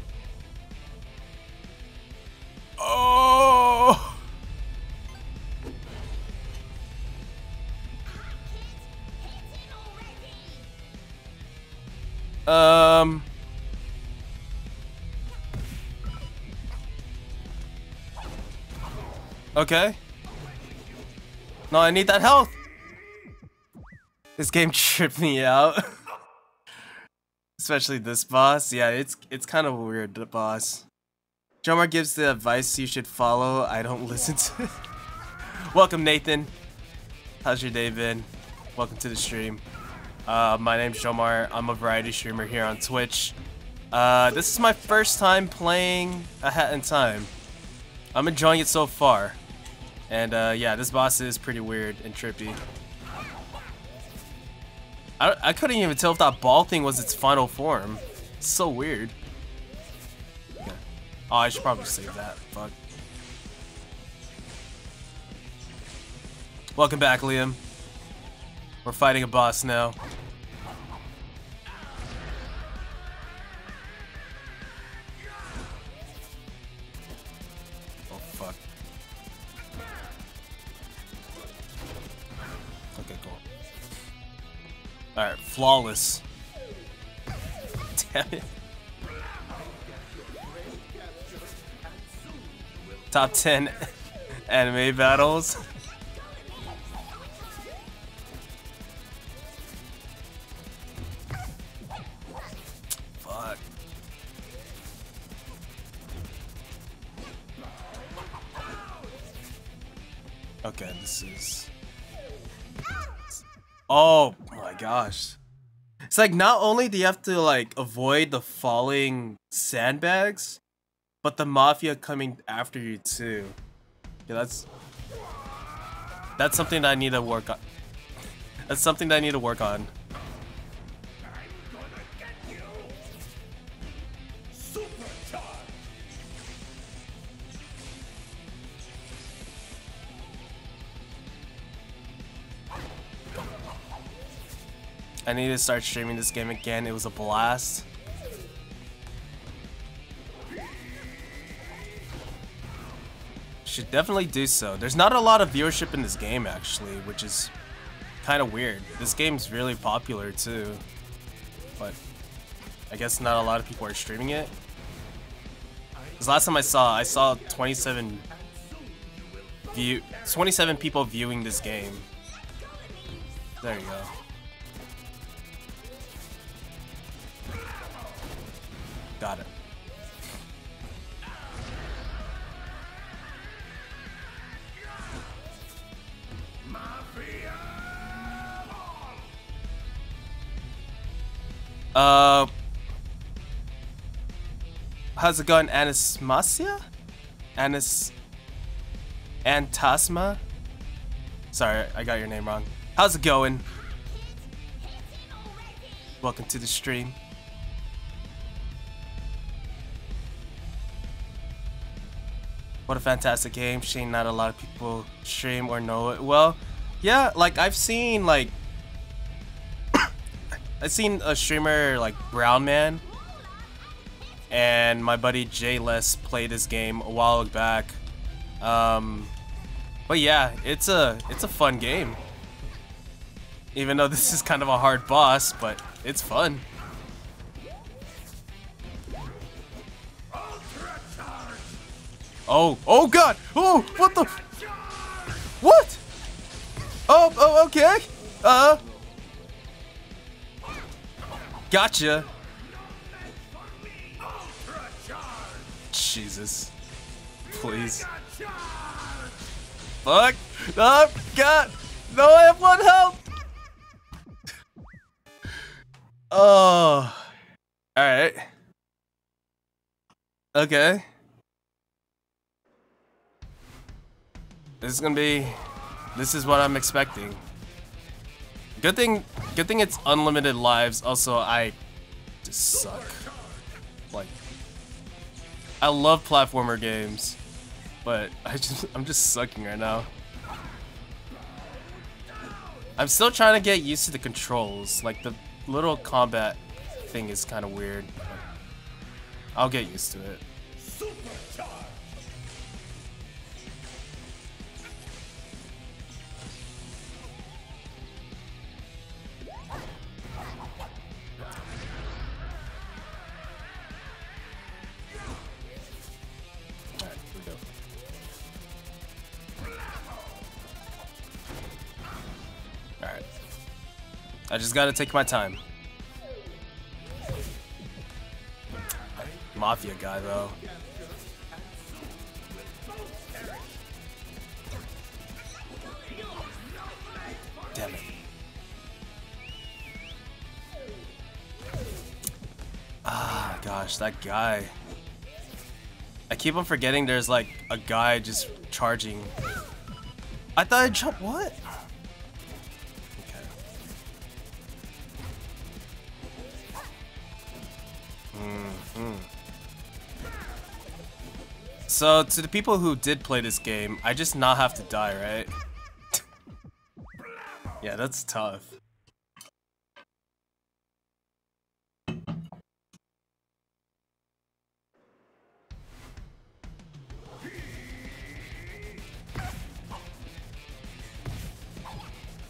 Speaker 1: Oh! Um... Okay. No, I need that health! This game tripped me out. Especially this boss. Yeah, it's it's kind of weird, boss. Joemar gives the advice you should follow. I don't listen to it. Welcome, Nathan. How's your day been? Welcome to the stream. Uh, my name's Joemar. I'm a variety streamer here on Twitch. Uh, this is my first time playing A Hat in Time. I'm enjoying it so far. And uh, yeah, this boss is pretty weird and trippy. I, I couldn't even tell if that ball thing was its final form. It's so weird. Okay. Oh, I should probably save that. Fuck. Welcome back, Liam. We're fighting a boss now. Oh, fuck. Okay, cool. Alright, flawless. Damn it. Top 10 anime battles. It's like not only do you have to like avoid the falling sandbags, but the mafia coming after you too. Yeah, that's that's something that I need to work on. That's something that I need to work on. I need to start streaming this game again. It was a blast. Should definitely do so. There's not a lot of viewership in this game actually, which is kind of weird. This game's really popular too, but I guess not a lot of people are streaming it. Because last time I saw, I saw 27 view, 27 people viewing this game. There you go. Got it. Uh, how's it going, Anismasia? Anis, Antasma? Sorry, I got your name wrong. How's it going? Welcome to the stream. What a fantastic game. Shame not a lot of people stream or know it. Well, yeah, like I've seen like I've seen a streamer like Brown Man and my buddy Jay Les play this game a while back. Um, but yeah, it's a it's a fun game. Even though this is kind of a hard boss, but it's fun. Oh, oh god! Oh, what the? What? Oh, oh, okay. Uh. Gotcha. Jesus. Please. Fuck. Oh, God. No, I have one health. Oh. Alright. Okay. This is gonna be... This is what I'm expecting. Good thing, good thing it's unlimited lives. Also, I just suck. Like, I love platformer games, but I just, I'm just sucking right now. I'm still trying to get used to the controls. Like the little combat thing is kind of weird. I'll get used to it. I just gotta take my time. Mafia guy, though. Damn it. Ah, gosh, that guy. I keep on forgetting there's like a guy just charging. I thought I jumped. What? Hmm So, to the people who did play this game, I just not have to die, right? yeah, that's tough.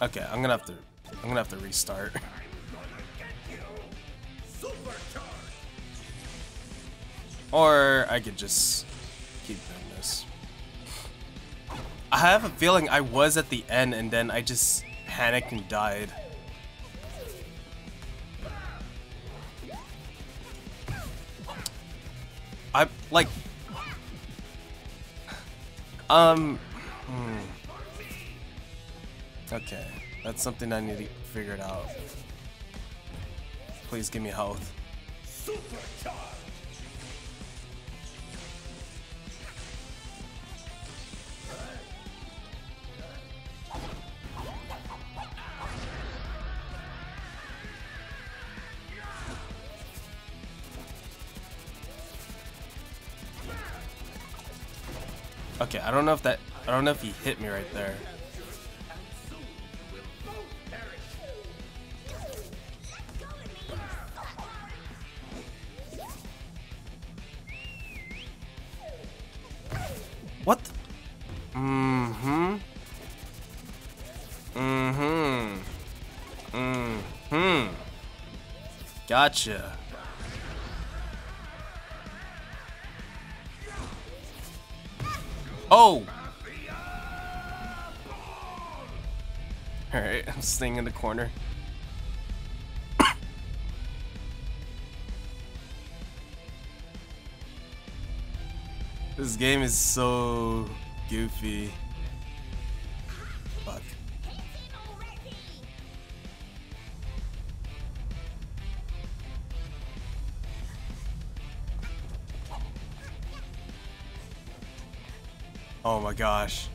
Speaker 1: Okay, I'm gonna have to I'm gonna have to restart. or I could just keep doing this. I have a feeling I was at the end and then I just panicked and died. I like um hmm. Okay, that's something I need to figure it out. Please give me health. Okay, I don't know if that I don't know if he hit me right there. What? Mm-hmm. Mm-hmm. Mm-hmm. Gotcha. Alright, I'm in the corner. this game is so goofy. Fuck. Oh my gosh.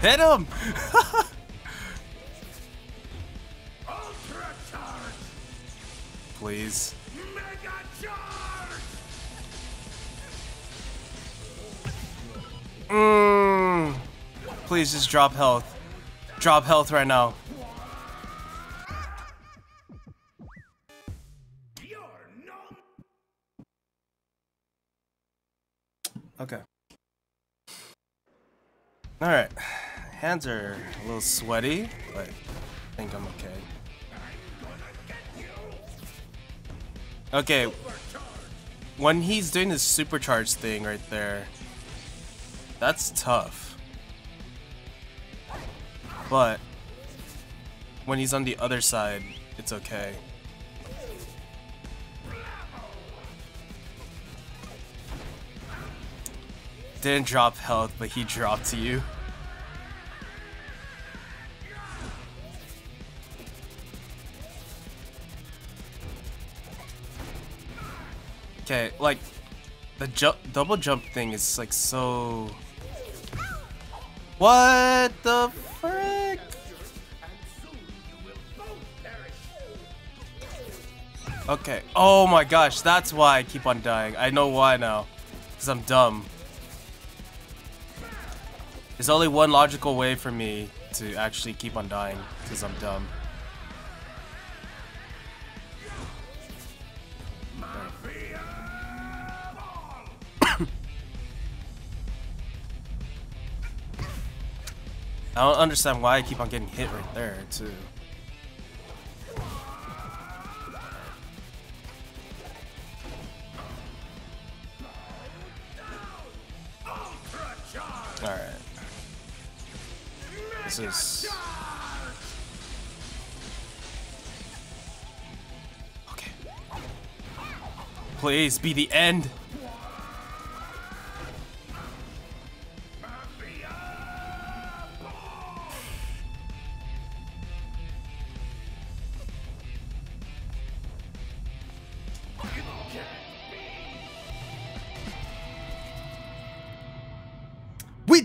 Speaker 1: Hit him! Please. Mm. Please just drop health. Drop health right now. Okay. Alright. Hands are a little sweaty, but Okay. When he's doing his supercharge thing right there, that's tough. But when he's on the other side, it's okay. Didn't drop health, but he dropped to you. Okay, like the double jump thing is like so. What the frick? Okay. Oh my gosh, that's why I keep on dying. I know why now. Because I'm dumb. There's only one logical way for me to actually keep on dying. Because I'm dumb. I don't understand why I keep on getting hit right there, too. Alright. This is... Okay. Please, be the end!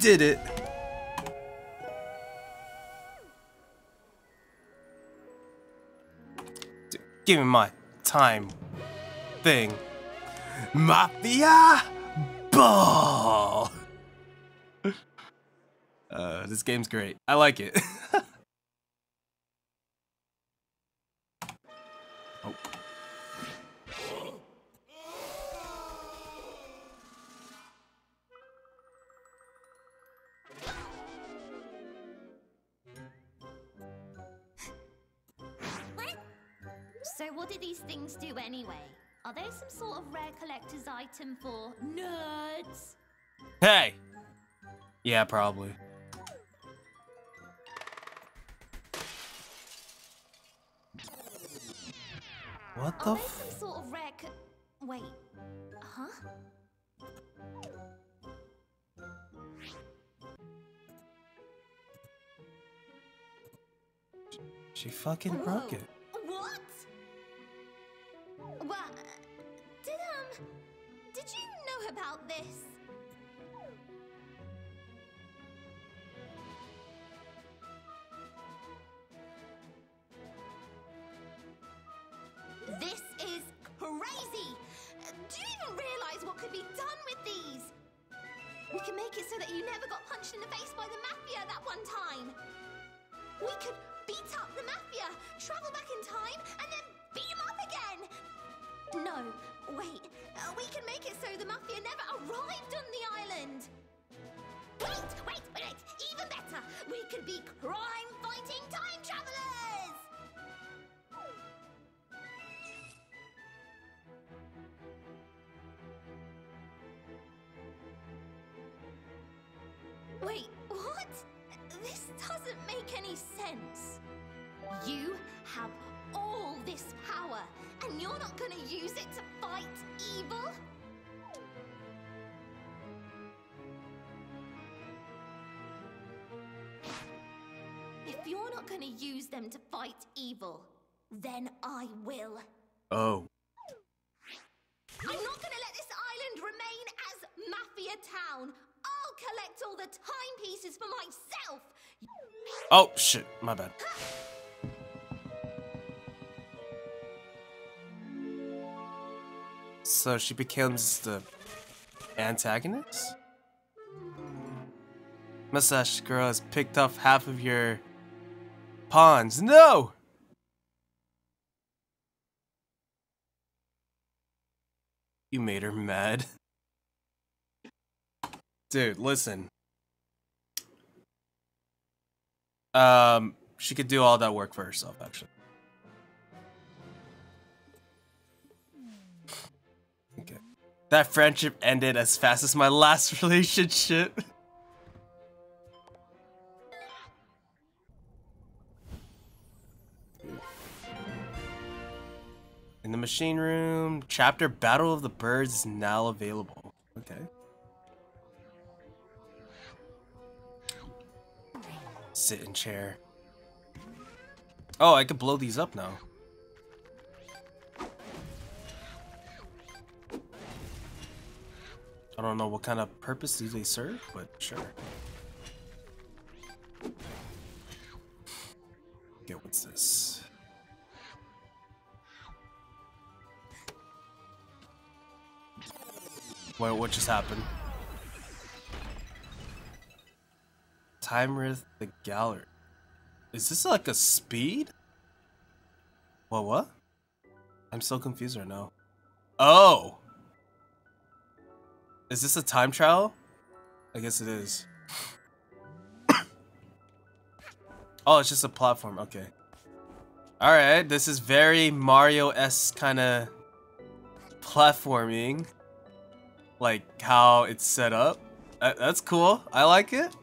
Speaker 1: Did it! Give me my time thing. Mafia Ball! Uh, this game's great. I like it.
Speaker 4: sort of rare collector's item for nerds?
Speaker 1: Hey! Yeah, probably. What the
Speaker 4: Are some sort of rare Wait. Huh?
Speaker 1: She fucking broke it.
Speaker 4: Do you even realize what could be done with these? We can make it so that you never got punched in the face by the mafia that one time. We could beat up the mafia, travel back in time, and then beat them up again. No, wait. Uh, we can make it so the mafia never arrived on the island. Wait, wait, wait. Even better. We could be crime-fighting time travelers. Wait, what? This doesn't make any sense. You have all this power, and you're not gonna use it to fight evil? If you're not gonna use them to fight evil, then I will.
Speaker 1: Oh.
Speaker 4: I'm not gonna let this island remain as Mafia Town. I'll collect all the timepieces for myself.
Speaker 1: Oh, shit. My bad. So she becomes the antagonist? Mustache girl has picked off half of your pawns. No! You made her mad. Dude, listen. Um, she could do all that work for herself, actually. Okay. That friendship ended as fast as my last relationship. In the machine room, chapter Battle of the Birds is now available. Okay. Sit in chair. Oh, I could blow these up now. I don't know what kind of purpose do they serve, but sure. Okay, what's this? Wait, what just happened? Timer the gallery. Is this like a speed? What, what? I'm so confused right now. Oh! Is this a time trial? I guess it is. oh, it's just a platform. Okay. Alright, this is very Mario-esque kind of platforming. Like how it's set up. That's cool. I like it.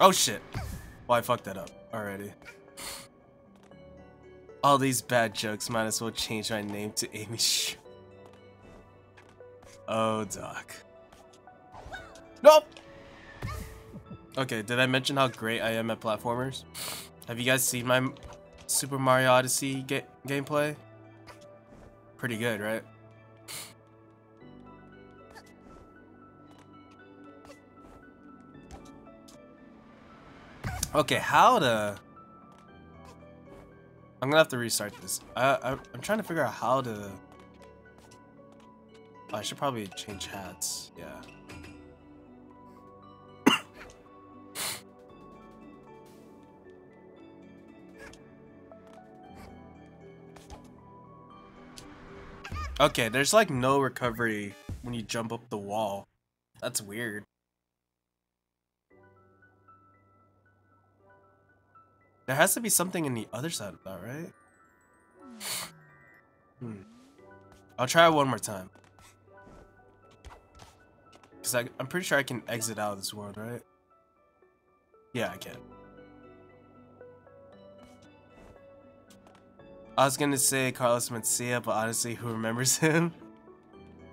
Speaker 1: Oh shit. Well, I fucked that up already. All these bad jokes might as well change my name to Amy Sh. Oh, Doc. Nope! Okay, did I mention how great I am at platformers? Have you guys seen my Super Mario Odyssey ga gameplay? Pretty good, right? Okay, how to... I'm gonna have to restart this. I, I, I'm trying to figure out how to... Oh, I should probably change hats. Yeah. okay, there's like no recovery when you jump up the wall. That's weird. There has to be something in the other side of that, right? Hmm. I'll try it one more time. Because I'm pretty sure I can exit out of this world, right? Yeah, I can. I was gonna say Carlos Mencia, but honestly, who remembers him?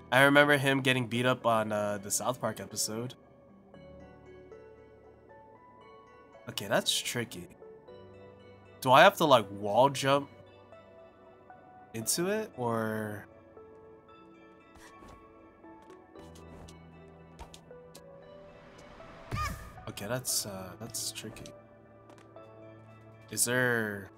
Speaker 1: I remember him getting beat up on uh, the South Park episode. Okay, that's tricky. Do I have to like wall jump into it or Okay, that's uh that's tricky. Is there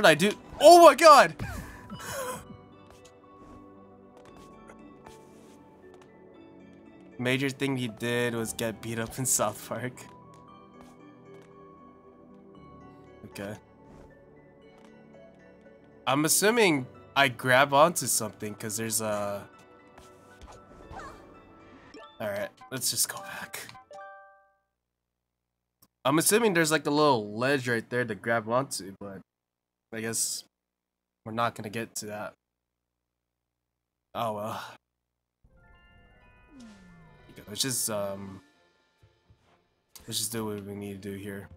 Speaker 1: did I do? Oh my god! Major thing he did was get beat up in South Park. Okay. I'm assuming I grab onto something because there's a... Alright, let's just go back. I'm assuming there's like a little ledge right there to grab onto, but I guess we're not gonna get to that. Oh well. Let's just um let's just do what we need to do here.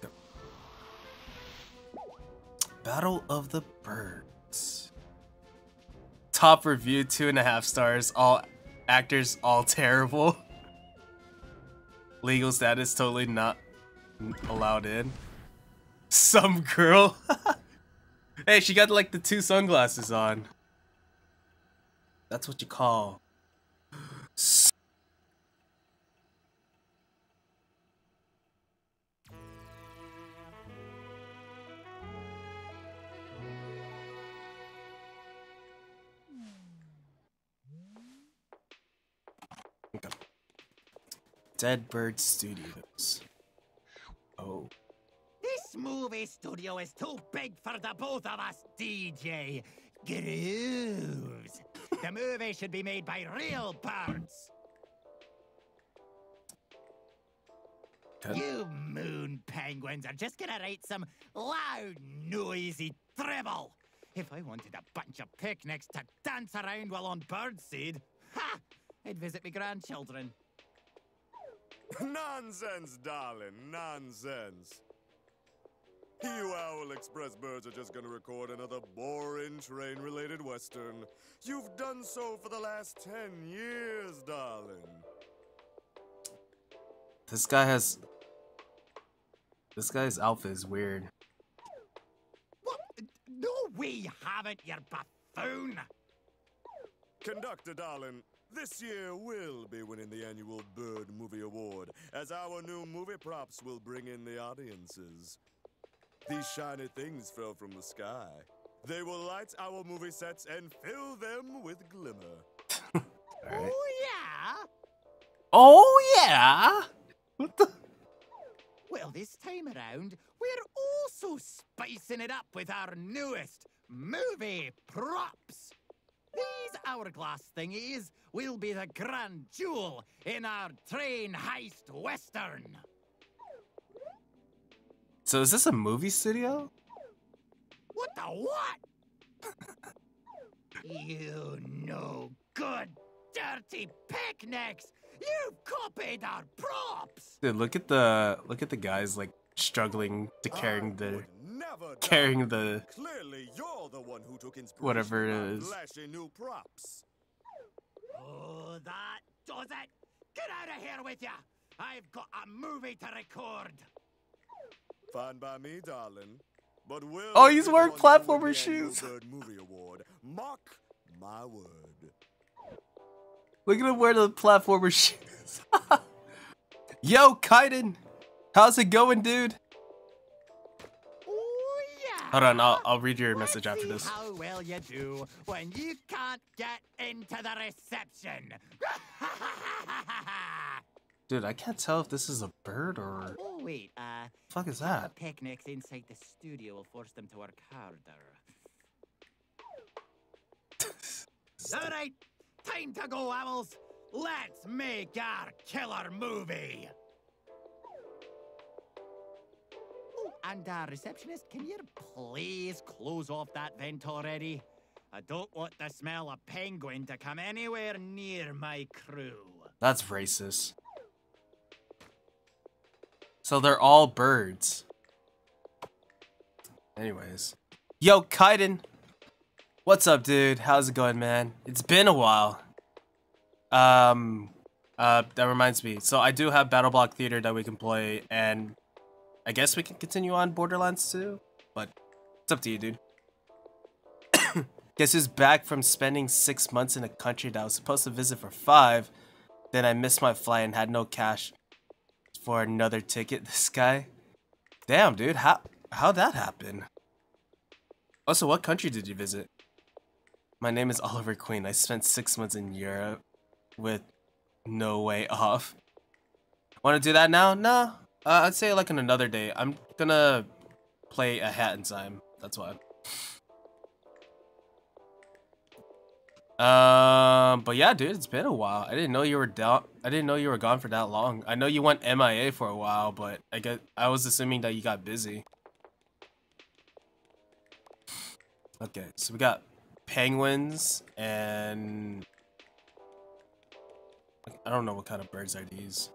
Speaker 1: Go. Battle of the Birds. Top review, two and a half stars. All actors, all terrible. Legal status, totally not allowed in. Some girl. hey, she got like the two sunglasses on. That's what you call. Dead Bird Studios. Oh.
Speaker 6: This movie studio is too big for the both of us, DJ. Grooves. the movie should be made by real birds. You moon penguins are just gonna write some loud, noisy dribble. If I wanted a bunch of picnics to dance around while on birdseed, ha! I'd visit my grandchildren.
Speaker 7: Nonsense, darling, nonsense. You Owl Express birds are just gonna record another boring train related western. You've done so for the last ten years, darling.
Speaker 1: This guy has. This guy's outfit is weird.
Speaker 6: What? No, we haven't, you buffoon!
Speaker 7: Conductor, darling, this year we'll be winning the annual Bird Movie Award, as our new movie props will bring in the audiences. These shiny things fell from the sky. They will light our movie sets and fill them with glimmer.
Speaker 1: Alright.
Speaker 6: Oh, yeah?
Speaker 1: Oh yeah! What the?
Speaker 6: Well, this time around, we're also spicing it up with our newest movie props. These hourglass thingies will be the grand jewel in our train heist western.
Speaker 1: So is this a movie studio?
Speaker 6: What the what? you no good, dirty picnics! You've copied our props!
Speaker 1: Dude, look at the look at the guys like struggling to carrying the
Speaker 7: never
Speaker 1: carrying the
Speaker 7: Clearly, you're the one who took
Speaker 1: Whatever it
Speaker 7: from our
Speaker 1: is.
Speaker 7: new props.
Speaker 6: Oh, that does it! Get out of here with ya! I've got a movie to record!
Speaker 7: Fine by me, darling. But will
Speaker 1: Oh, he's wearing
Speaker 7: one to win
Speaker 1: platformer shoes.
Speaker 7: Bird Movie Award. Mark my word.
Speaker 1: Look at him wear the platformer shoes. Yo, Kaiden! How's it going, dude?
Speaker 6: Yeah!
Speaker 1: Hold on, I'll, I'll read your message
Speaker 6: Let's
Speaker 1: after this.
Speaker 6: how well you do when you can't get into the reception.
Speaker 1: Dude, I can't tell if this is a bird or
Speaker 6: oh, wait, uh,
Speaker 1: fuck is
Speaker 6: the
Speaker 1: that?
Speaker 6: picnics inside the studio will force them to work harder. All right, time to go, owls. Let's make our killer movie. And uh, receptionist, can you please close off that vent already? I don't want the smell of penguin to come anywhere near my crew.
Speaker 1: That's racist. So they're all birds. Anyways. Yo, Kaiden! What's up, dude? How's it going, man? It's been a while. Um, uh, that reminds me. So I do have BattleBlock Theater that we can play, and I guess we can continue on Borderlands 2, but it's up to you, dude. Guess who's back from spending six months in a country that I was supposed to visit for five? Then I missed my flight and had no cash for another ticket. This guy. Damn, dude. How how'd that happen? Also, what country did you visit? My name is Oliver Queen. I spent six months in Europe with no way off. Want to do that now? No. Uh, I'd say like on another day. I'm gonna play a hat in time. That's why. Um, but yeah, dude, it's been a while. I didn't know you were down. I didn't know you were gone for that long. I know you went MIA for a while, but I get. I was assuming that you got busy. Okay, so we got penguins and I don't know what kind of birds are these.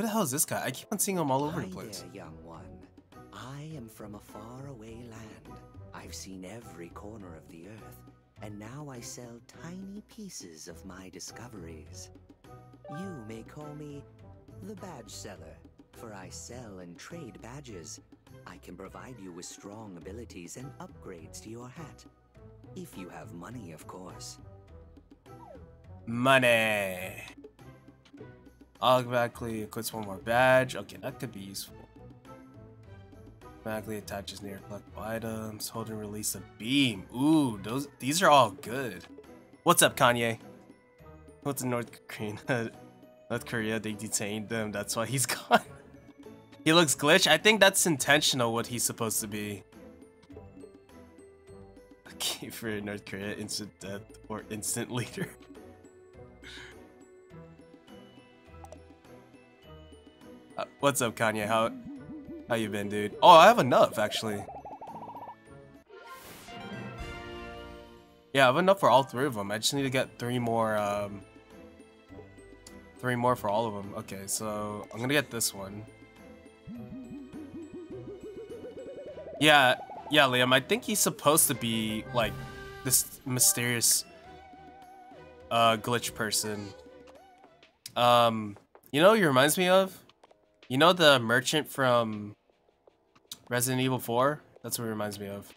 Speaker 1: Who the hell is this guy? I keep on seeing him all over
Speaker 8: Hi
Speaker 1: the place.
Speaker 8: there, young one. I am from a faraway land. I've seen every corner of the earth, and now I sell tiny pieces of my discoveries. You may call me the badge seller, for I sell and trade badges. I can provide you with strong abilities and upgrades to your hat. If you have money, of course.
Speaker 1: Money. Automatically equips one more badge. Okay, that could be useful. Automatically attaches near collectible items. Hold and release a beam. Ooh, those these are all good. What's up, Kanye? What's in North Korea? North Korea, they detained them. That's why he's gone. he looks glitch. I think that's intentional. What he's supposed to be. Okay, for North Korea, instant death or instant leader. What's up, Kanye? How how you been, dude? Oh, I have enough actually. Yeah, I have enough for all three of them. I just need to get three more. Um, three more for all of them. Okay, so I'm gonna get this one. Yeah, yeah, Liam. I think he's supposed to be like this mysterious uh glitch person. Um, you know, he reminds me of. You know the merchant from Resident Evil 4? That's what it reminds me of.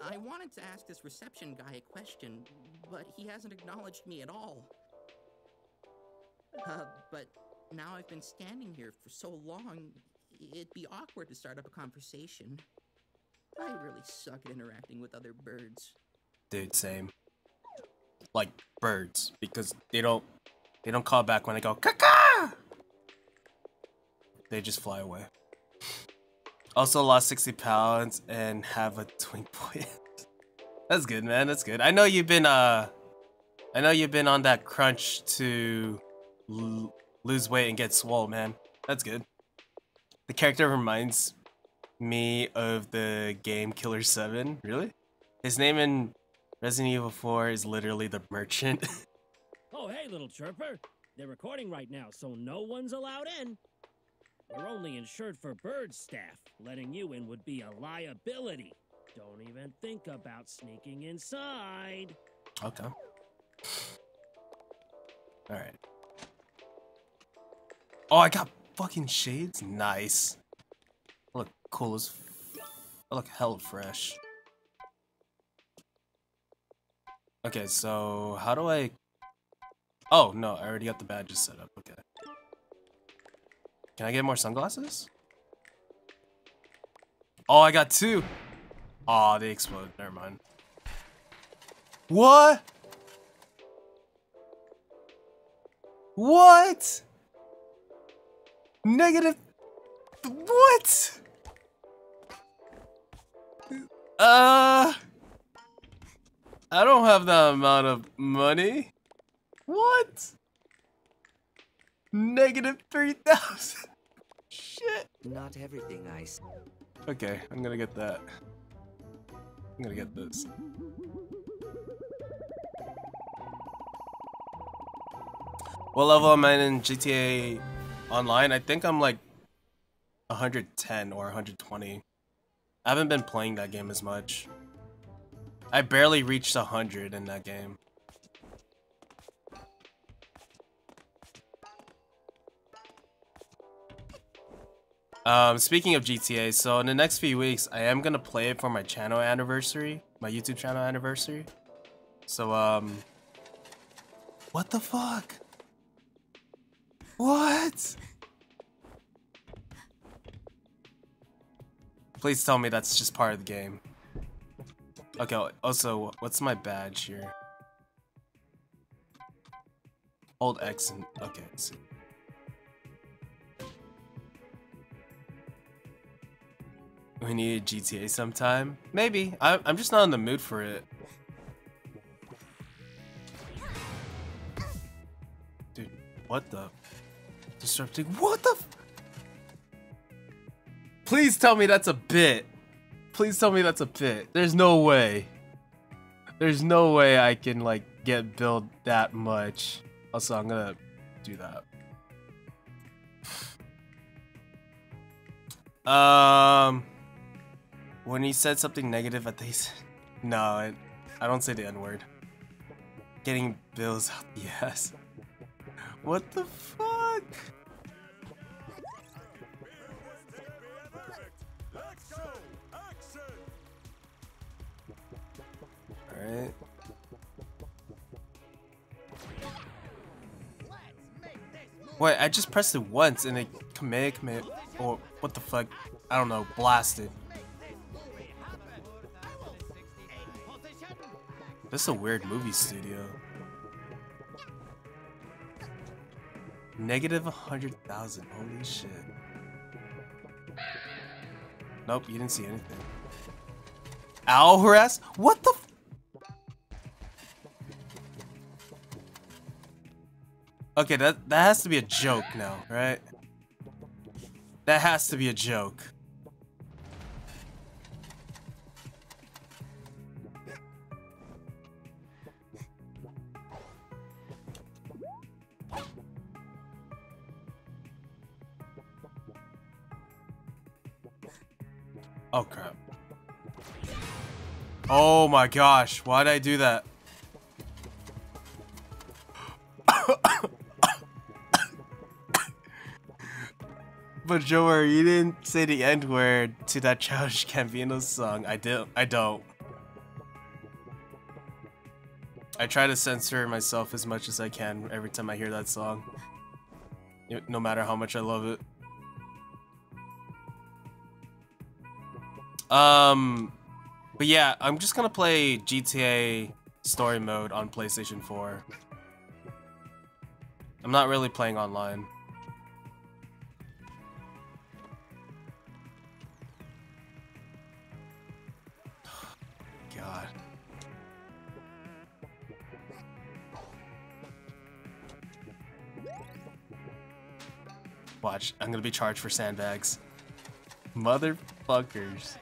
Speaker 9: I wanted to ask this reception guy a question, but he hasn't acknowledged me at all. Uh, but now I've been standing here for so long, it'd be awkward to start up a conversation. I really suck at interacting with other birds.
Speaker 1: Dude, same. Like birds, because they don't they don't call back when they go caca. They just fly away. Also lost 60 pounds and have a twink boy. That's good, man. That's good. I know you've been uh, I know you've been on that crunch to lose weight and get swole, man. That's good. The character reminds me of the game Killer Seven. Really? His name in Resident Evil 4 is literally the merchant.
Speaker 10: Oh, hey, little chirper. They're recording right now, so no one's allowed in. We're only insured for bird staff. Letting you in would be a liability. Don't even think about sneaking inside.
Speaker 1: okay. All right. Oh, I got fucking shades. Nice. I look cool as. I look hell fresh. Okay, so how do I? Oh no, I already got the badges set up. Okay. Can I get more sunglasses? Oh, I got two. Aw, they explode. Never mind. What? What? Negative. What? Uh. I don't have that amount of money. What? Negative 3,000. Shit.
Speaker 8: Not everything I s-
Speaker 1: Okay, I'm gonna get that. I'm gonna get this. What level am I in GTA Online? I think I'm like 110 or 120. I haven't been playing that game as much. I barely reached 100 in that game. Um, speaking of GTA, so in the next few weeks, I am gonna play it for my channel anniversary, my YouTube channel anniversary. So, um, what the fuck? What? Please tell me that's just part of the game. Okay, also, what's my badge here? Old X and, okay, see. We need a GTA sometime. Maybe. I, I'm just not in the mood for it. Dude, what the? Disrupting. What the? Please tell me that's a bit. Please tell me that's a bit. There's no way. There's no way I can like get billed that much. Also, I'm gonna do that. Um, when he said something negative, I think. No, I, I don't say the N word. Getting bills the ass. What the fuck? Alright. Wait, I just pressed it once and it commit commit or what the fuck? I don't know, blasted. This is a weird movie studio. Negative 100,000. Holy shit. Nope, you didn't see anything. Owl harass? What the? Okay, that that has to be a joke now, right? That has to be a joke. Oh crap. Oh my gosh, why'd I do that? but Joer, you didn't say the end word to that Childish Gambino song. I don't. I don't. I try to censor myself as much as I can every time I hear that song. No matter how much I love it. Um, but yeah, I'm just gonna play GTA story mode on PlayStation 4. I'm not really playing online. God. Watch, I'm gonna be charged for sandbags. Motherfuckers.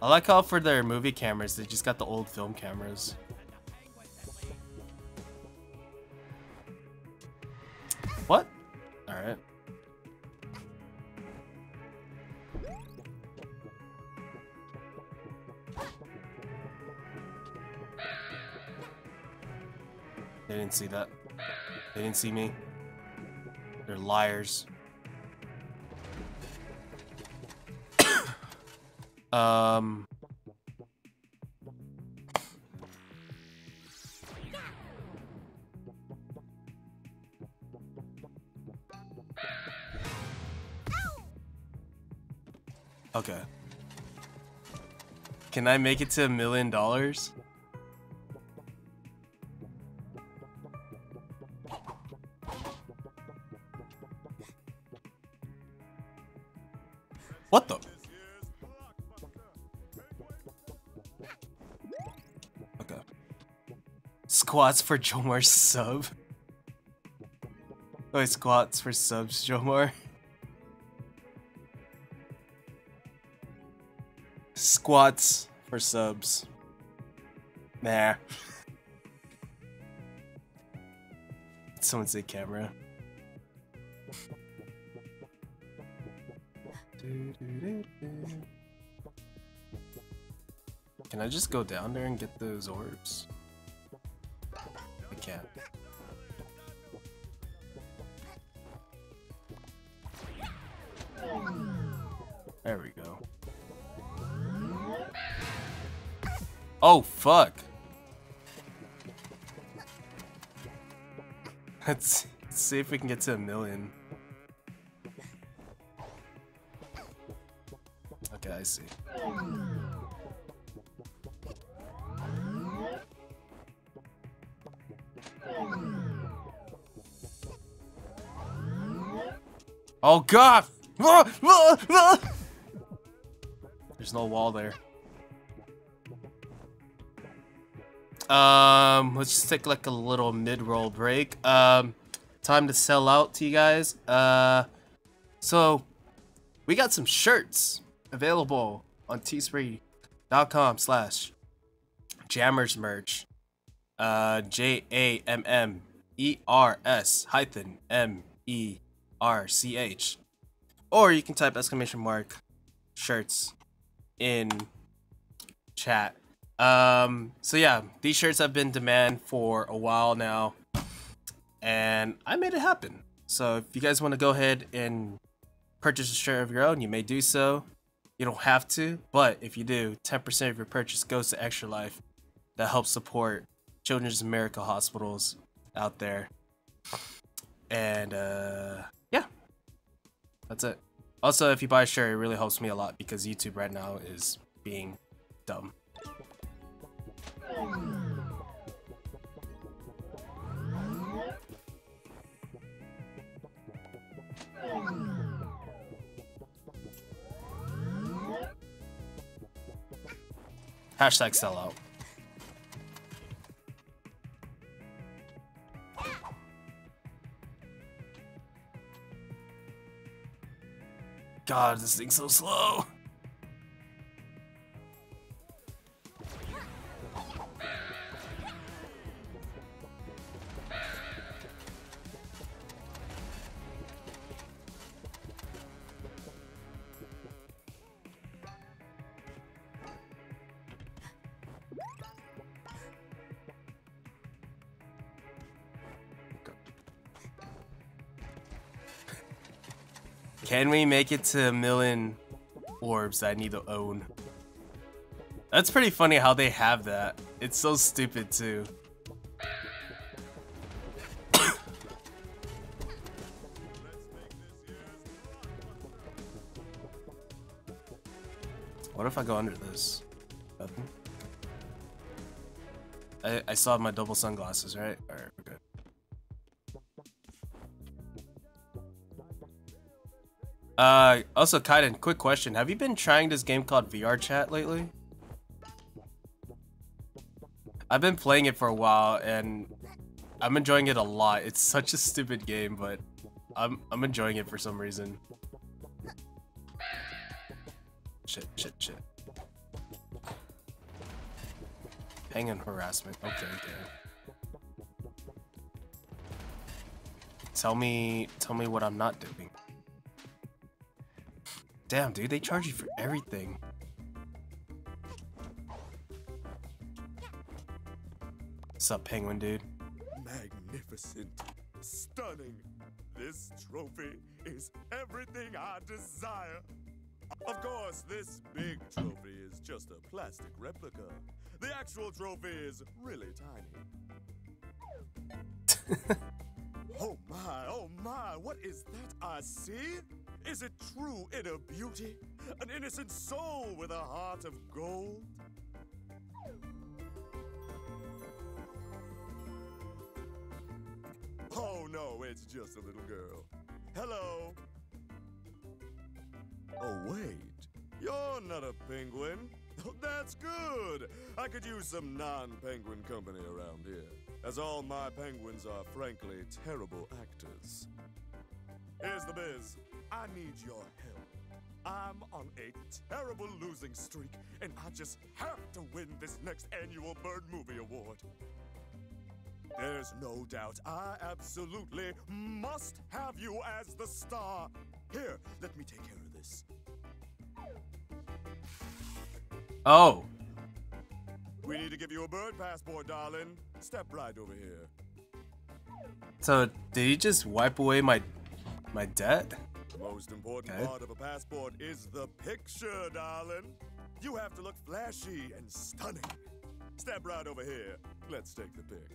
Speaker 1: I like how for their movie cameras, they just got the old film cameras. What? Alright. They didn't see that. They didn't see me. They're liars. Um. Okay. Can I make it to a million dollars? Squats for Joemar sub. Oh, wait, squats for subs, Joemar. Squats for subs. Nah. Someone say camera. Can I just go down there and get those orbs? I can't. There we go. Oh, fuck. Let's see if we can get to a million. Okay, I see. Oh god! There's no wall there. Um, let's just take like a little mid-roll break. Um, time to sell out to you guys. Uh, so we got some shirts available on teespring.com slash jammers merch. Uh, J A M M E R S hyphen M E R C H. Or you can type exclamation mark shirts in chat. Um, so yeah, these shirts have been demand for a while now, and I made it happen. So if you guys want to go ahead and purchase a shirt of your own, you may do so. You don't have to, but if you do, 10% of your purchase goes to Extra Life. That helps support Children's America hospitals out there. And uh, that's it. Also, if you buy a shirt, it really helps me a lot because YouTube right now is being dumb. Hashtag sellout. God, this thing's so slow. Can we make it to a million orbs that I need to own? That's pretty funny how they have that. It's so stupid too. what if I go under this? Nothing? I, I still have my double sunglasses, right? Uh, also, Kaiden, quick question. Have you been trying this game called VRChat lately? I've been playing it for a while and I'm enjoying it a lot. It's such a stupid game, but I'm I'm enjoying it for some reason. Shit, shit, shit. Hanging harassment. Okay, okay. Tell me tell me what I'm not doing. Damn, dude, they charge you for everything. What's up, penguin dude?
Speaker 7: Magnificent. Stunning. This trophy is everything I desire. Of course, this big trophy is just a plastic replica. The actual trophy is really tiny. oh my, oh my, what is that I see? Is it true inner beauty? An innocent soul with a heart of gold? Oh no, it's just a little girl. Hello. Oh wait, you're not a penguin. That's good. I could use some non-penguin company around here, as all my penguins are frankly terrible actors. Here's the biz. I need your help. I'm on a terrible losing streak, and I just have to win this next annual Bird Movie Award. There's no doubt I absolutely must have you as the star. Here, let me take care of this.
Speaker 1: Oh,
Speaker 7: We need to give you a bird passport, darling. Step right over here.
Speaker 1: so did he just wipe away my my debt?
Speaker 7: The most important
Speaker 1: Okay.
Speaker 7: part of a passport is the picture, darling. You have to look flashy and stunning. Step right over here. Let's take the pic.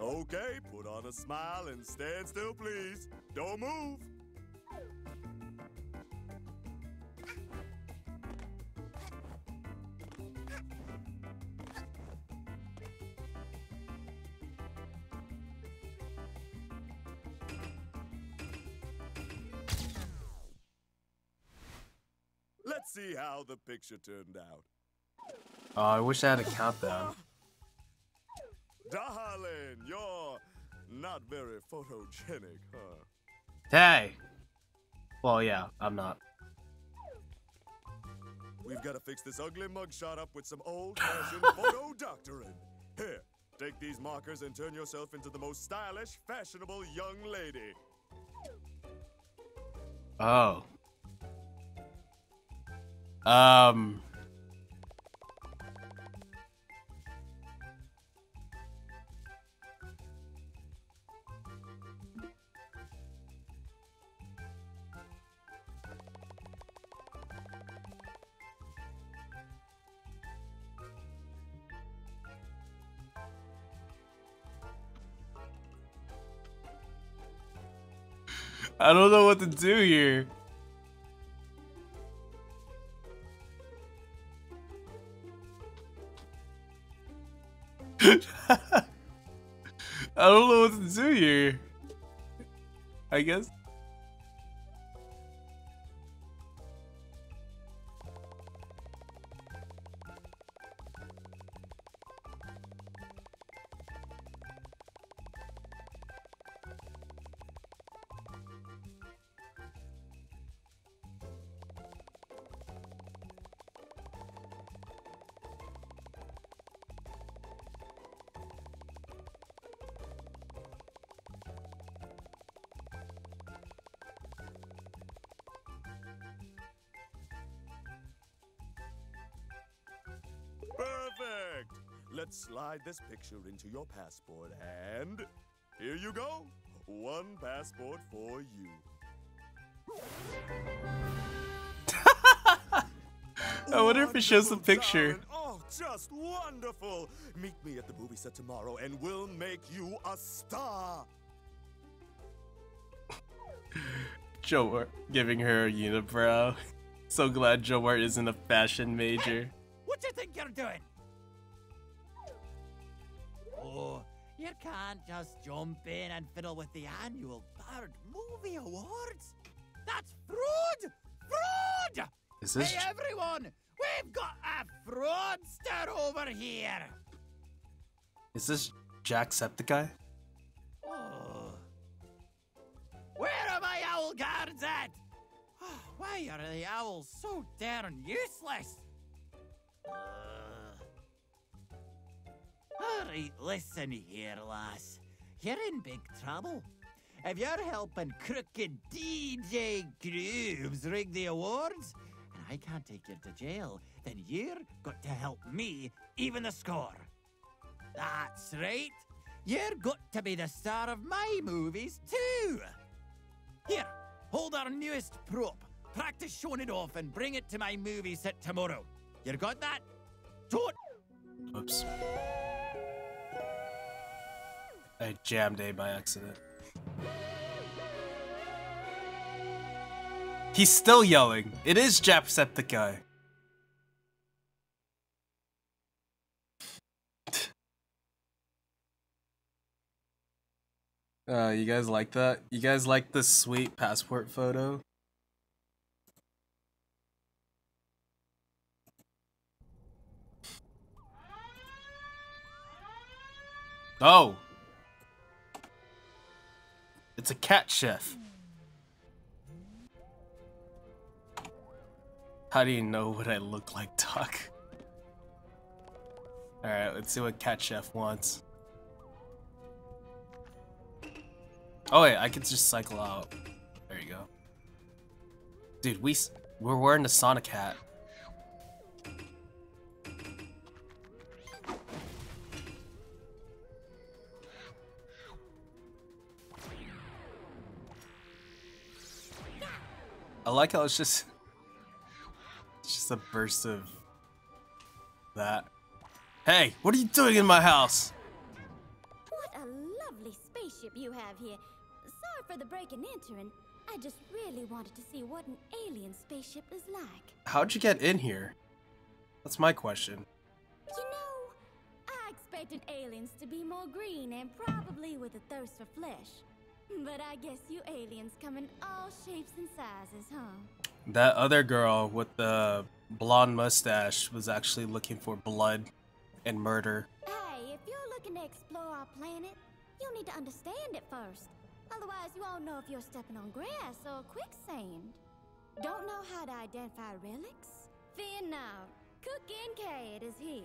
Speaker 7: Okay, put on a smile and stand still, please. Don't move. See how the picture turned out.
Speaker 1: Oh, I wish I had a countdown.
Speaker 7: Darling, you're not very photogenic, huh?
Speaker 1: Hey. Well, yeah, I'm not.
Speaker 7: We've got to fix this ugly mugshot up with some old-fashioned photo doctoring. Here, take these markers and turn yourself into the most stylish, fashionable young lady.
Speaker 1: Oh. Um. I don't know what to do here. I don't know what to do here. I guess.
Speaker 7: Picture into your passport, and here you go. One passport for you.
Speaker 1: I wonder if it shows the picture.
Speaker 7: darling. Oh, just wonderful! Meet me at the movie set tomorrow, and we'll make you a star.
Speaker 1: Joe Art giving her a unibrow. So glad Joe Art isn't a fashion major.
Speaker 6: What you think you're doing? Oh, you can't just jump in and fiddle with the annual Bird Movie Awards. That's fraud! Fraud!
Speaker 1: Is this
Speaker 6: Hey, everyone! We've got a fraudster over here.
Speaker 1: Is this Jacksepticeye?
Speaker 6: Oh. Where are my owl guards at? Ah, why are the owls so darn useless? Uh, Alright, listen here, lass. You're in big trouble. If you're helping crooked DJ Grooves rig the awards, and I can't take you to jail, then you're got to help me even the score. That's right. You're got to be the star of my movies too. Here, hold our newest prop. Practice showing it off and bring it to my movie set tomorrow. You got that? Don't.
Speaker 1: Oops. I jammed A by accident. He's still yelling. It is Jacksepticeye. Uh, you guys like that? You guys like the sweet passport photo? Oh! It's a cat chef. How do you know what I look like, Doc? Alright, let's see what cat chef wants. Oh wait, I could just cycle out. There you go. Dude, we we're wearing the Sonic hat. I like how it's just it's just a burst of that. Hey, what are you doing in my house?
Speaker 11: What a lovely spaceship you have here. Sorry for the break and entering. I just really wanted to see what an alien spaceship is like.
Speaker 1: How'd you get in here? That's my question.
Speaker 11: You know, I expected aliens to be more green and probably with a thirst for flesh. But I guess you aliens come in all shapes and sizes, huh?
Speaker 1: That other girl with the blonde mustache was actually looking for blood and murder.
Speaker 11: Hey, if you're looking to explore our planet, you need to understand it first. Otherwise, you won't know if you're stepping on grass or quicksand. Don't know how to identify relics? Fear not. Cookin' Cat is here.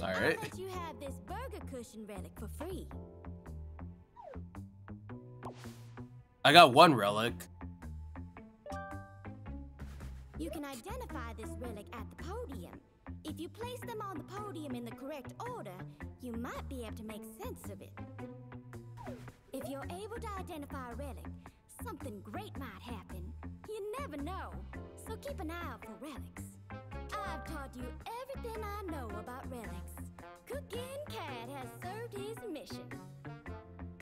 Speaker 1: Alright.
Speaker 11: I'll let you have this burger cushion relic for free.
Speaker 1: I got one relic.
Speaker 11: You can identify this relic at the podium. If you place them on the podium in the correct order, you might be able to make sense of it. If you're able to identify a relic, something great might happen. You never know, so keep an eye out for relics. I've taught you everything I know about relics. Cookin' Cat has served his mission.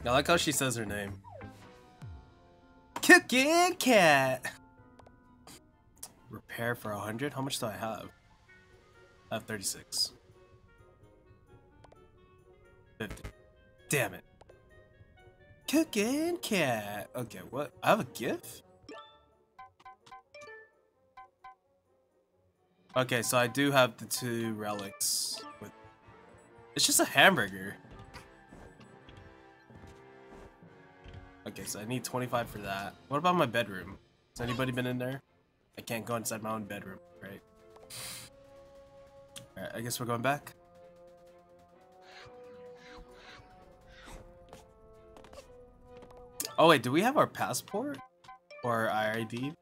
Speaker 1: I like how she says her name. Cooking cat. Repair for 100? How much do I have? I have 36. 50. Damn it. Cooking cat. Okay, what? I have a gift? Okay, so I do have the two relics. With... It's just a hamburger. Okay, so I need 25 for that. What about my bedroom? Has anybody been in there? I can't go inside my own bedroom, right? Alright, I guess we're going back. Oh wait, do we have our passport? Or our ID?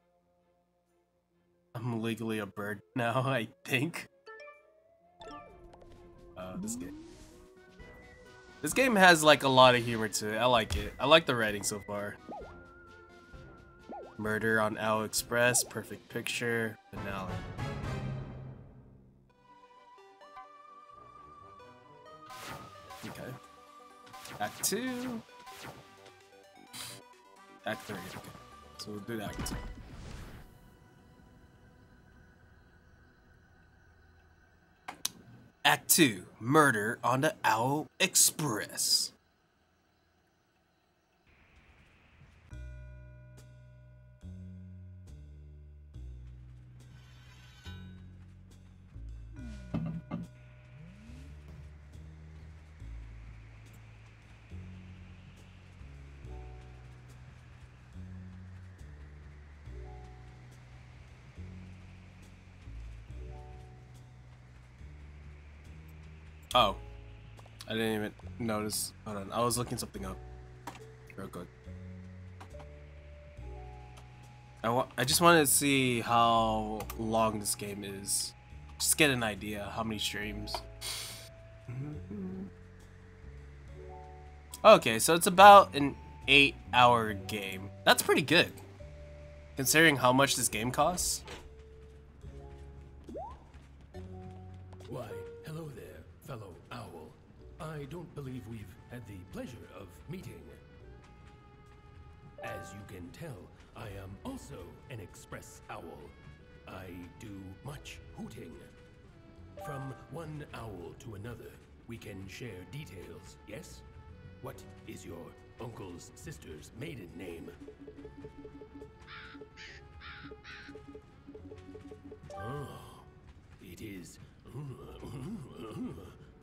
Speaker 1: I'm legally a bird now, I think. Uh, this game. This game has like a lot of humor to it. I like it. I like the writing so far. Murder on Owl Express, perfect picture, finale. Okay. Act 2. Act 3. Okay. So we'll do Act 2. Act 2 Murder on the Owl Express. Oh. I didn't even notice. Hold on. I was looking something up. Real quick. I, wa- I just wanted to see how long this game is. Just get an idea how many streams. Okay, so it's about an eight hour game. That's pretty good. Considering how much this game costs.
Speaker 12: I don't believe we've had the pleasure of meeting. As you can tell, I am also an express owl. I do much hooting. From one owl to another, we can share details, yes? What is your uncle's sister's maiden name? Oh, it is.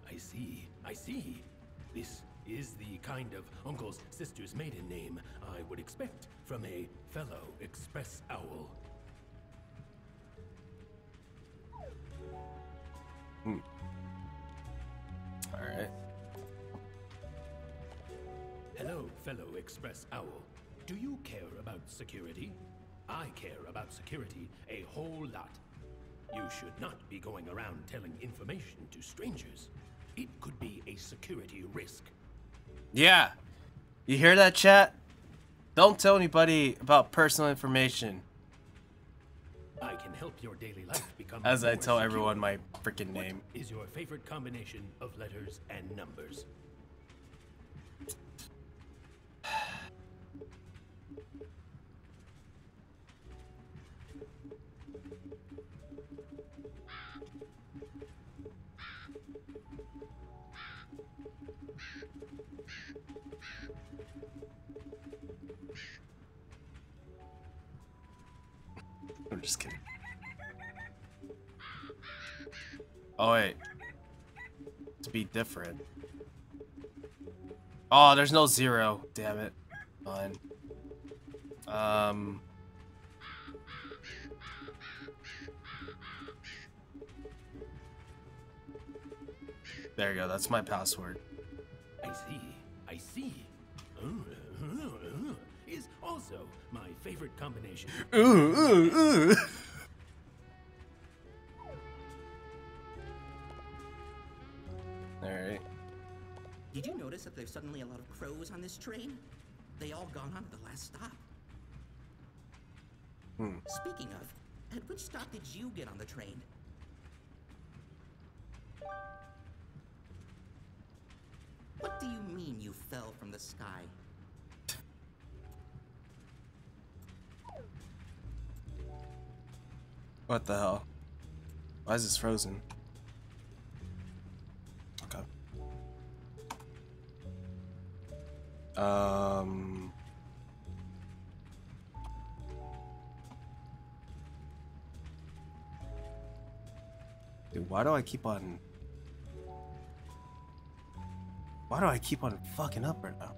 Speaker 12: I see, I see. This is the kind of uncle's sister's maiden name I would expect from a fellow express owl.
Speaker 1: Hmm. Alright.
Speaker 12: Hello, fellow express owl. Do you care about security? I care about security a whole lot. You should not be going around telling information to strangers. It could be a security risk.
Speaker 1: Yeah. You hear that, chat? Don't tell anybody about personal information.
Speaker 12: I can help your daily life become
Speaker 1: As I tell
Speaker 12: secure.
Speaker 1: everyone my freaking name.
Speaker 12: is your favorite combination of letters and numbers?
Speaker 1: Oh wait. To be different. Oh, there's no zero. Damn it. Fine. Um. There you go. That's my password.
Speaker 12: I see, I see. Uh, uh, uh, is also my favorite combination.
Speaker 1: Ooh, ooh, ooh. Alright.
Speaker 9: Did you notice that there's suddenly a lot of crows on this train? They all gone on at the last stop.
Speaker 1: Hmm.
Speaker 9: Speaking of, at which stop did you get on the train? What do you mean you fell from the sky?
Speaker 1: What the hell? Why is this frozen? Um. Dude, why do I keep on... Why do I keep on fucking up right now?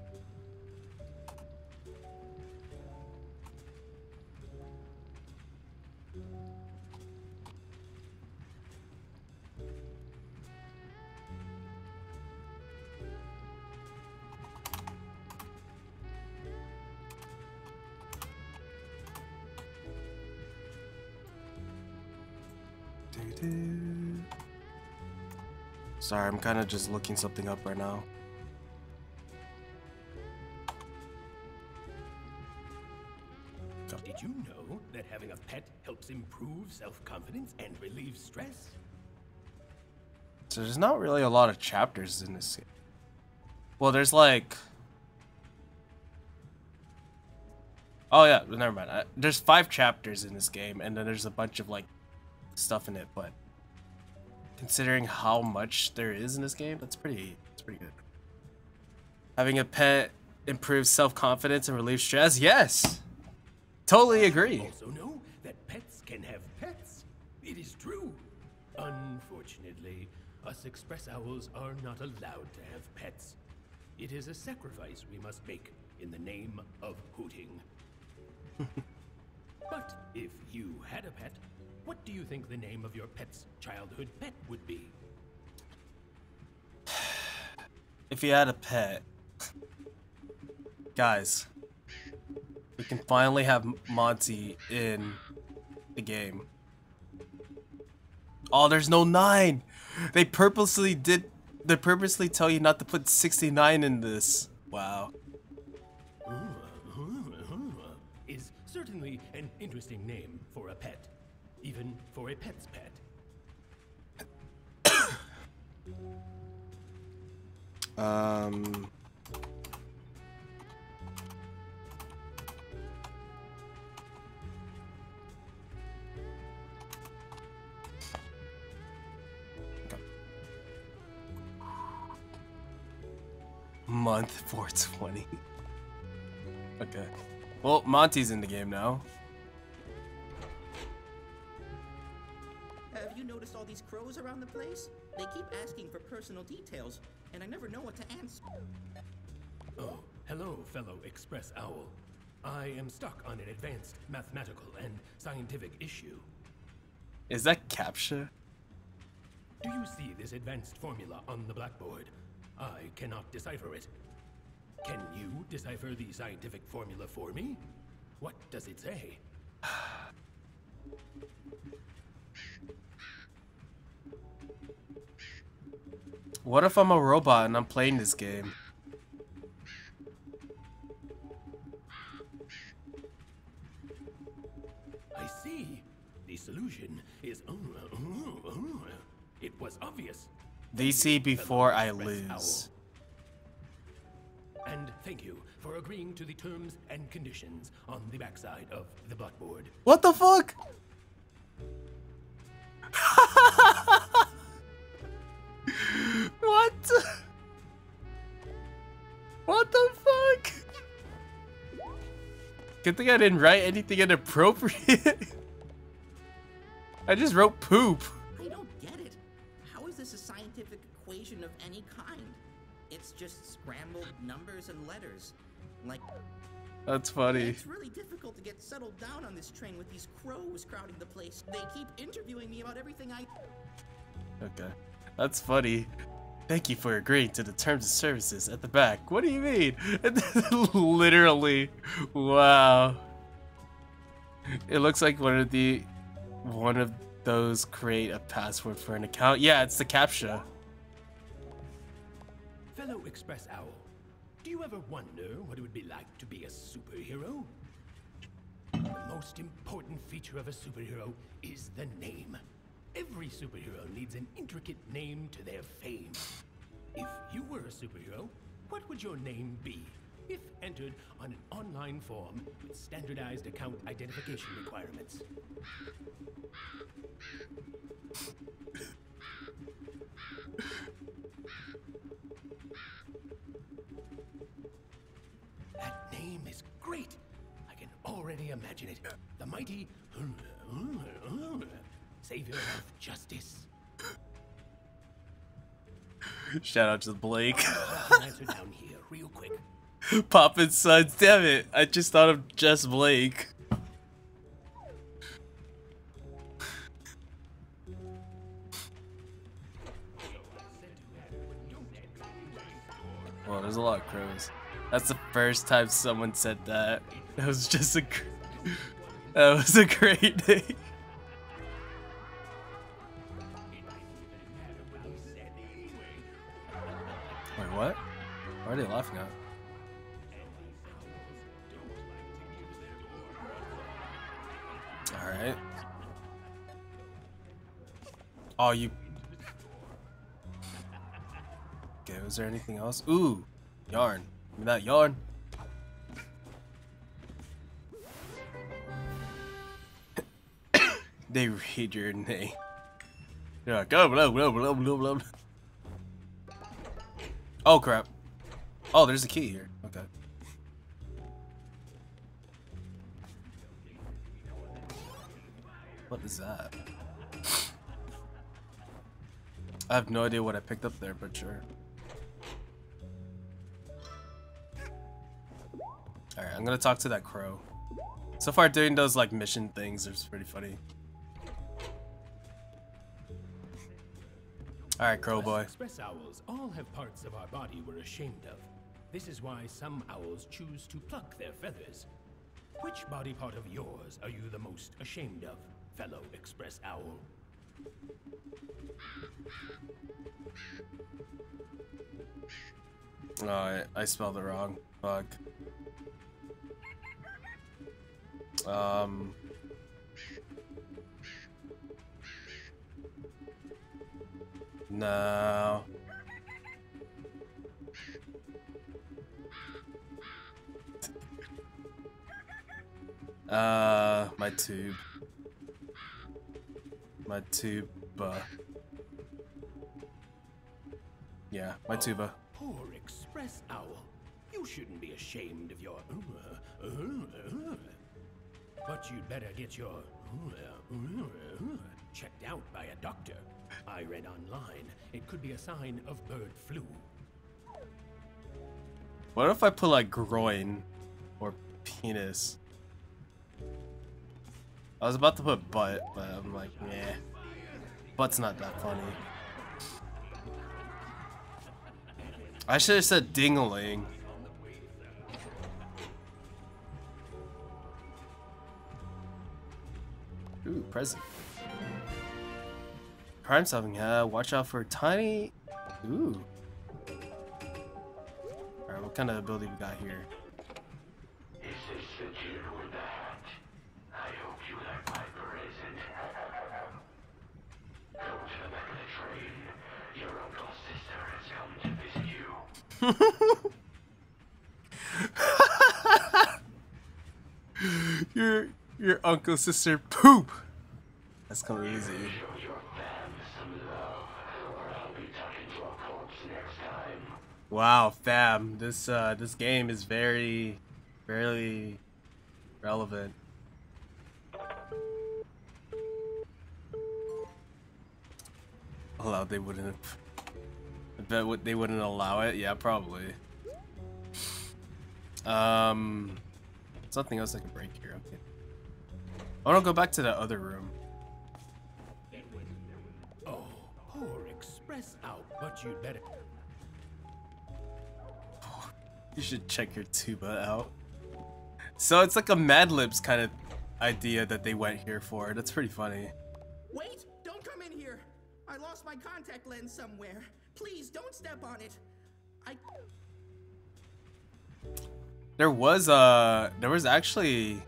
Speaker 1: Sorry, I'm kind of just looking something up right now.
Speaker 12: Did you know that having a pet helps improve self-confidence and relieve stress?
Speaker 1: So there's not really a lot of chapters in this game. Well, there's like. Oh yeah, never mind. There's five chapters in this game, and then there's a bunch of like stuff in it. But considering how much there is in this game, that's pretty. That's pretty good. Having a pet improves self confidence and relieves stress. Yes, totally agree.
Speaker 12: Also know that pets can have pets. It is true. Unfortunately, us express owls are not allowed to have pets. It is a sacrifice we must make in the name of hooting. but if you had a pet, what do you think the name of your pet's childhood pet would be?
Speaker 1: if you had a pet, guys, we can finally have Monty in the game. Oh, there's no nine. They purposely did. They purposely tell you not to put 69 in this. Wow.
Speaker 12: Is certainly an interesting name for a pet, even for a pet's pet.
Speaker 1: Um. Month 420. okay. Well, Monty's in the game now.
Speaker 9: You noticed all these crows around the place? They keep asking for personal details, and I never know what to answer.
Speaker 12: Oh, hello, fellow Express Owl. I am stuck on an advanced mathematical and scientific issue.
Speaker 1: Is that CAPTCHA?
Speaker 12: Do you see this advanced formula on the blackboard? I cannot decipher it. Can you decipher the scientific formula for me? What does it say?
Speaker 1: What if I'm a robot and I'm playing this game?
Speaker 12: I see. The solution is. uh, uh, uh, It was obvious.
Speaker 1: DC before I lose.
Speaker 12: And thank you for agreeing to the terms and conditions on the backside of the blackboard.
Speaker 1: What the fuck? what? What the fuck? Good thing I didn't write anything inappropriate. I just wrote poop.
Speaker 9: I don't get it. How is this a scientific equation of any kind? It's just scrambled numbers and letters. Like,
Speaker 1: That's funny.
Speaker 9: it's really difficult to get settled down on this train with these crows crowding the place. They keep interviewing me about everything I.
Speaker 1: Okay. That's funny. Thank you for agreeing to the terms of services at the back. What do you mean? Literally. Wow. It looks like one of the one of those create a password for an account. Yeah, it's the CAPTCHA.
Speaker 12: Fellow Express Owl, do you ever wonder what it would be like to be a superhero? The most important feature of a superhero is the name. Every superhero needs an intricate name to their fame. If you were a superhero, what would your name be? If entered on an online form with standardized account identification requirements. That name is great. I can already imagine it. The mighty savior of justice.
Speaker 1: Shout out to Blake.
Speaker 12: I'll answer down here real quick.
Speaker 1: Poppin' Sons. Damn it. I just thought of just Blake. Well, there's a lot of crows. That's the first time someone said that. That was just a. That was a great day. Wait, what? What are they laughing at? Alright. Oh, you. Okay, was there anything else? Ooh, yarn. Give me that yarn. they read your name. They're like, oh, blah, blah, blah, blah, blah. Oh, crap. Oh, there's a key here. Okay. What is that? I have no idea what I picked up there, but sure. Alright, I'm gonna talk to that crow. So far doing those like mission things is pretty funny. Alright, Crow
Speaker 12: Us
Speaker 1: Boy.
Speaker 12: Express owls all have parts of our body we're ashamed of. This is why some owls choose to pluck their feathers. Which body part of yours are you the most ashamed of, fellow Express owl?
Speaker 1: Oh, I, I spelled it wrong. Fuck. Um. No. Uh, my tube. My tuba. Yeah, my tuba.
Speaker 12: Poor Express owl. You shouldn't be ashamed of your. uh, uh, uh, But you'd better get your checked out by a doctor. I read online it could be a sign of bird flu.
Speaker 1: What if I put like groin or penis? I was about to put butt, but I'm like, yeah. Butt's not that funny. I should have said dingaling. Ooh, present. Crime solving, uh, watch out for tiny. Ooh. Alright, what kind of ability we got here?
Speaker 13: Is this the kid with the hat? I hope you like my present. Go to the back of the train. Your uncle's sister has come to visit you.
Speaker 1: your your uncle sister poop. That's coming easy.
Speaker 13: Show your fam some love, or I'll be talking to a corpse next time.
Speaker 1: Wow, fam, this uh this game is very very relevant. Allowed they wouldn't have I bet they wouldn't allow it. Yeah, probably. Um something else I can break here. Okay. I want to go back to that other room.
Speaker 12: Oh, poor Express out, But you'd better.
Speaker 1: You should check your tuba out. So it's like a Mad Libs kind of idea that they went here for. That's pretty funny.
Speaker 9: Wait! Don't come in here! I lost my contact lens somewhere. Please don't step on it. I.
Speaker 1: There was uh there was actually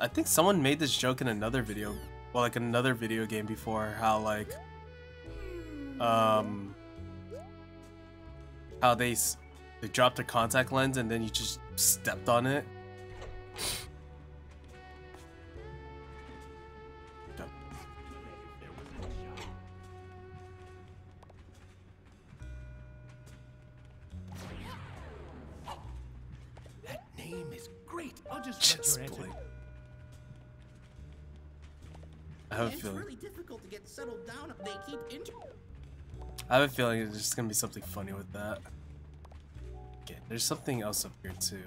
Speaker 1: I think someone made this joke in another video, well like another video game before how like um how they they dropped their contact lens and then you just stepped on it.
Speaker 12: That name is great. I'll just,
Speaker 1: Just
Speaker 12: let your answer.
Speaker 1: blink. I have a
Speaker 9: it's
Speaker 1: feeling.
Speaker 9: really difficult to get settled down. They keep.
Speaker 1: I have a feeling there's just gonna be something funny with that. There's something else up here too.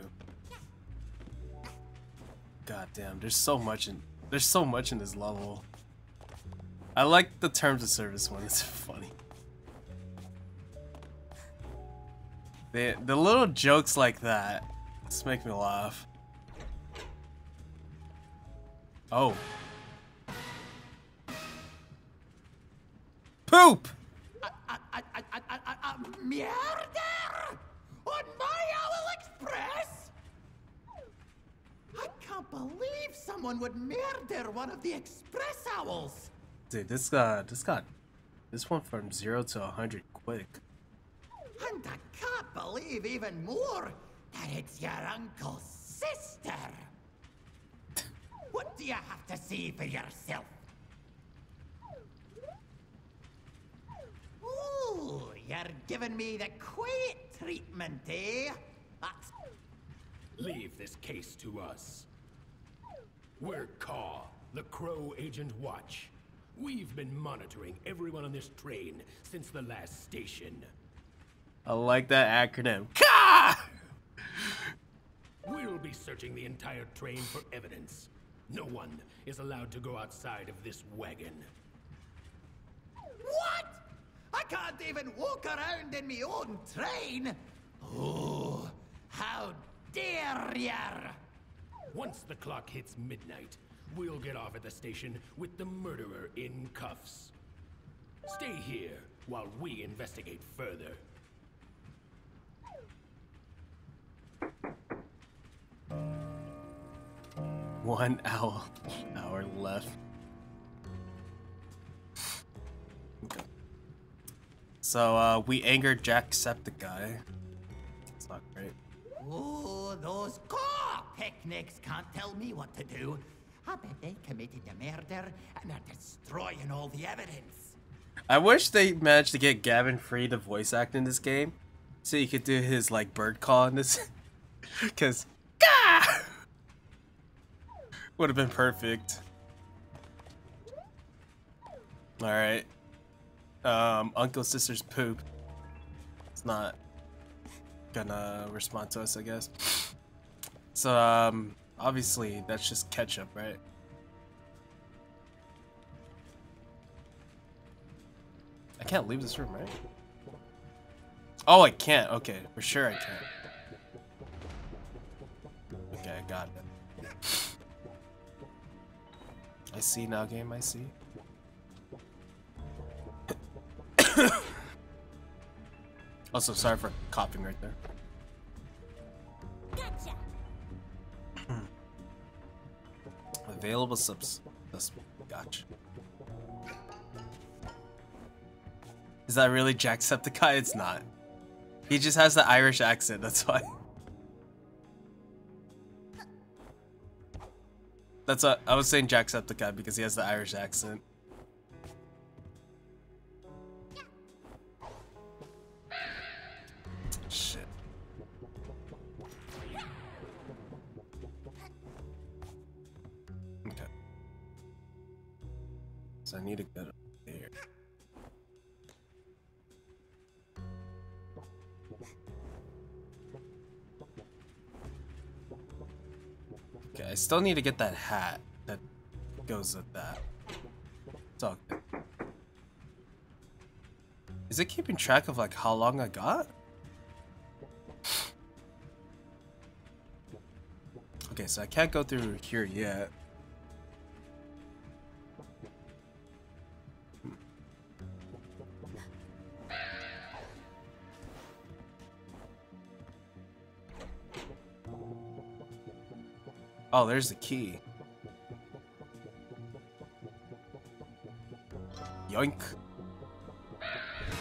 Speaker 1: God damn, there's so much in there's so much in this level. I like the terms of service one, it's funny. The the little jokes like that just make me laugh. Oh. Poop!
Speaker 6: Murder! On my Owl Express? I can't believe someone would murder one of the Express Owls.
Speaker 1: Dude, this uh this got this went from zero to a hundred quick.
Speaker 6: And I can't believe even more that it's your uncle's sister. What do you have to see for yourself? Ooh, you're giving me the quiet treatment, eh? That's
Speaker 12: Leave this case to us. We're Caw, the Crow Agent Watch. We've been monitoring everyone on this train since the last station.
Speaker 1: I like that acronym. Ka!
Speaker 12: We'll be searching the entire train for evidence. No one is allowed to go outside of this wagon.
Speaker 6: I can't even walk around in my own train. Oh, how dare ya!
Speaker 12: Once the clock hits midnight, we'll get off at the station with the murderer in cuffs. Stay here while we investigate further.
Speaker 1: One hour, hour left. So uh, we angered Jacksepticeye. It's not great.
Speaker 6: Oh, those co-op picnics can't tell me what to do. I bet they committed the murder and are destroying all the evidence.
Speaker 1: I wish they managed to get Gavin Free to voice act in this game, so you could do his like bird call in this, because would have been perfect. All right. Um, Uncle Sister's poop. It's not gonna respond to us, I guess. So um, obviously that's just ketchup, right? I can't leave this room, right? Oh, I can't. Okay, for sure I can't. Okay, I got it. I see now, game. I see. also, sorry for coughing right there. Gotcha. Hmm. Available subs. Gotcha. Is that really Jacksepticeye? It's not. He just has the Irish accent, that's why. That's what I was saying Jacksepticeye because he has the Irish accent. Still need to get that hat that goes with that. It's all good. Is it keeping track of like how long I got? Okay, so I can't go through here yet. Oh, there's the key. Yoink.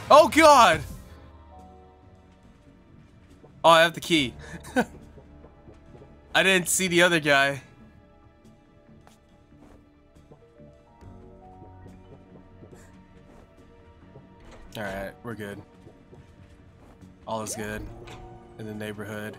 Speaker 1: Oh god! Oh, I have the key. I didn't see the other guy. Alright, we're good. All is good in the neighborhood.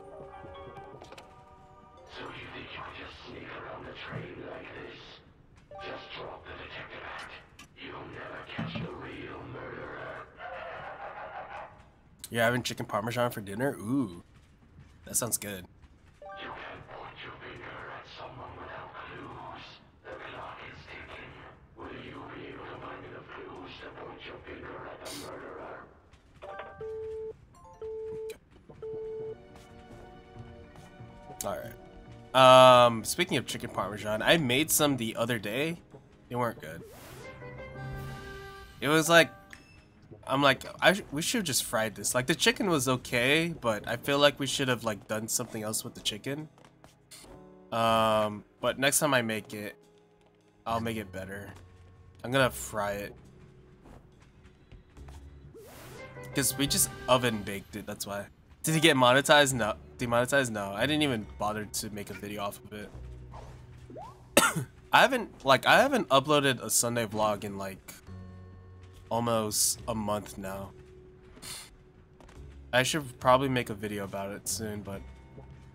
Speaker 1: You're having chicken parmesan for dinner? Ooh. That sounds good.
Speaker 13: You can point your finger at someone without clues. The clock is ticking. Will you be able to find enough clues to point your finger at the murderer?
Speaker 1: Alright. Um, speaking of chicken parmesan, I made some the other day. They weren't good. It was like, I'm like, I we should have just fried this. Like the chicken was okay, but I feel like we should have like done something else with the chicken. Um, but next time I make it, I'll make it better. I'm gonna fry it. Cause we just oven baked it, that's why. Did it get monetized? No. Demonetized? No. I didn't even bother to make a video off of it. I haven't, like, I haven't uploaded a Sunday vlog in, like, almost a month now. I should probably make a video about it soon, but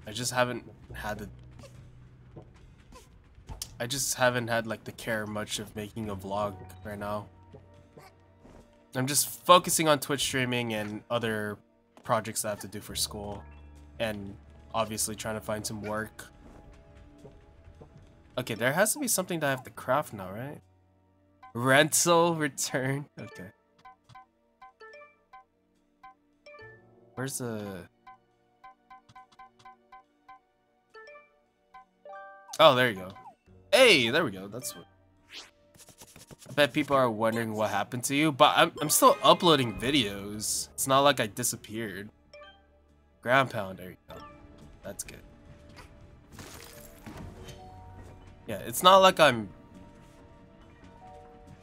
Speaker 1: I just haven't had the... I just haven't had, like, the care much of making a vlog right now. I'm just focusing on Twitch streaming and other projects I have to do for school. And obviously trying to find some work. Okay, there has to be something that I have to craft now, right? Rental return. Okay. Where's the... Oh, there you go. Hey, there we go. That's what... I bet people are wondering what happened to you, but I'm, I'm still uploading videos. It's not like I disappeared. Ground pound, there you go. That's good. Yeah, it's not like I'm...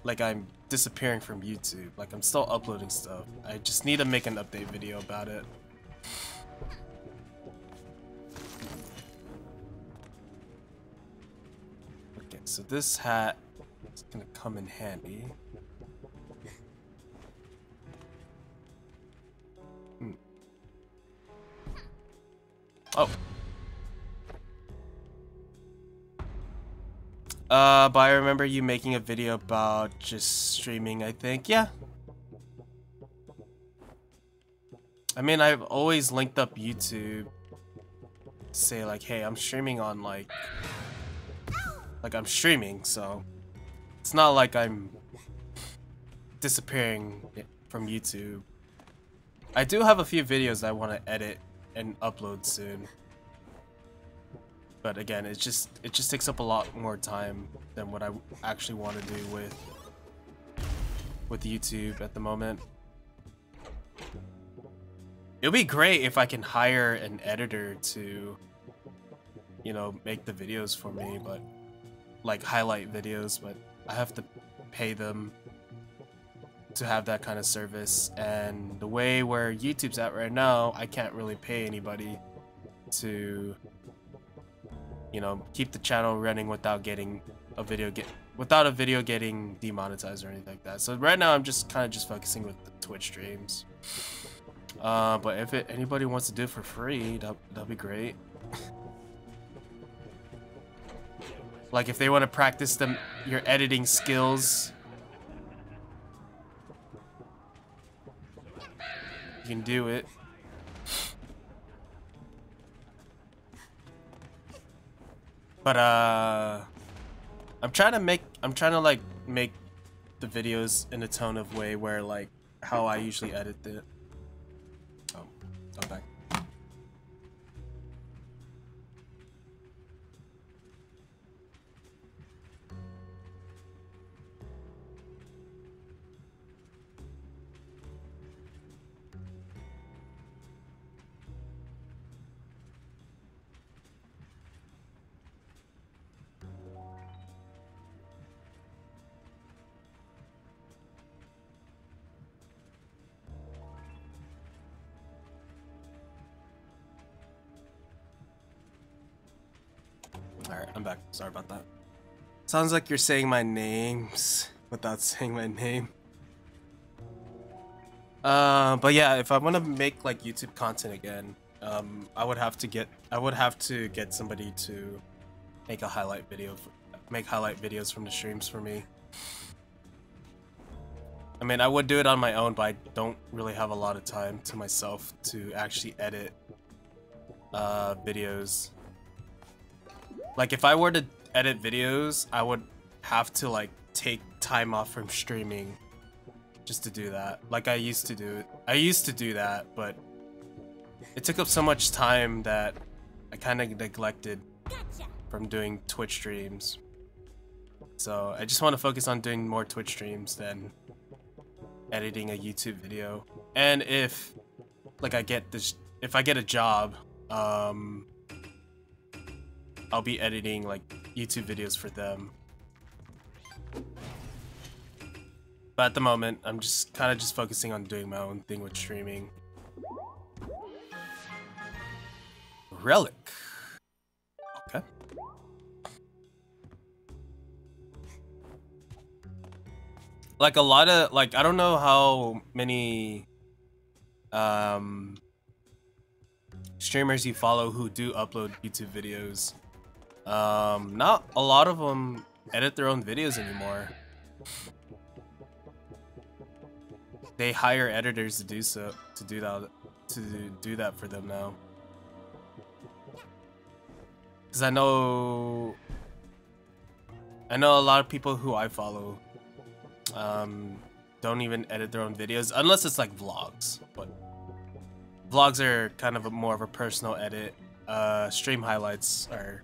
Speaker 1: Like I'm disappearing from YouTube. Like, I'm still uploading stuff. I just need to make an update video about it. Okay, so this hat is gonna come in handy. Hmm. Oh. Uh, but I remember you making a video about just streaming, I think. Yeah. I mean, I've always linked up YouTube. Say like, hey, I'm streaming on like... Like, I'm streaming, so... It's not like I'm disappearing from YouTube. I do have a few videos I want to edit and upload soon. But again, it just it just takes up a lot more time than what I actually want to do with with YouTube at the moment. It would be great if I can hire an editor to you know, make the videos for me, but like highlight videos, but I have to pay them to have that kind of service and the way where YouTube's at right now, I can't really pay anybody to you know, keep the channel running without getting a video get without a video getting demonetized or anything like that. So right now I'm just kind of just focusing with the Twitch streams. Uh, but if it, anybody wants to do it for free, that that'd be great. like if they want to practice them your editing skills, you can do it. But uh I'm trying to make I'm trying to like make the videos in a tone of way where like how I usually edit it. Oh, okay. Alright, I'm back. Sorry about that. Sounds like you're saying my names without saying my name. Uh, but yeah, if I want to make like YouTube content again, um, I would have to get I would have to get somebody to make a highlight video, for, make highlight videos from the streams for me. I mean, I would do it on my own, but I don't really have a lot of time to myself to actually edit uh, videos. Like, if I were to edit videos, I would have to, like, take time off from streaming just to do that. Like I used to do it. I used to do that, but it took up so much time that I kind of neglected from doing Twitch streams. So I just want to focus on doing more Twitch streams than editing a YouTube video. And if like I get this if I get a job, um I'll be editing like YouTube videos for them. But at the moment, I'm just kind of just focusing on doing my own thing with streaming. Relic. Okay. Like a lot of like I don't know how many um streamers you follow who do upload YouTube videos. Um not a lot of them edit their own videos anymore. They hire editors to do so to do that to do that for them now. Cuz I know I know a lot of people who I follow um don't even edit their own videos unless it's like vlogs, but vlogs are kind of a, more of a personal edit. Uh, stream highlights are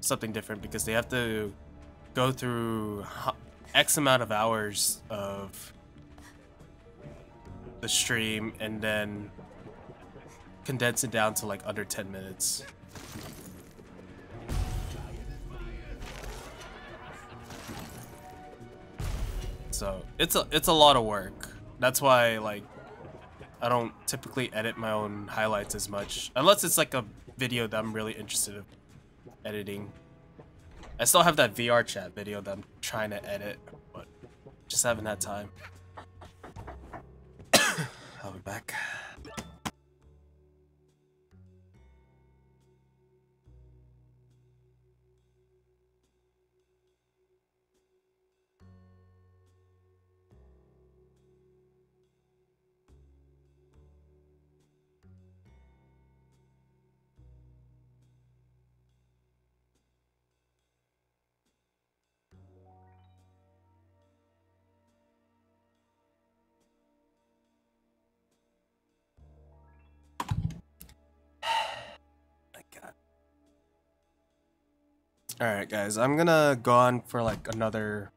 Speaker 1: something different because they have to go through X amount of hours of the stream and then condense it down to like under 10 minutes. So it's a it's a lot of work. That's why like I don't typically edit my own highlights as much unless it's like a video that I'm really interested in editing. I still have that VRChat video that I'm trying to edit, but just haven't had time. I'll be back. Alright, guys, I'm gonna go on for like another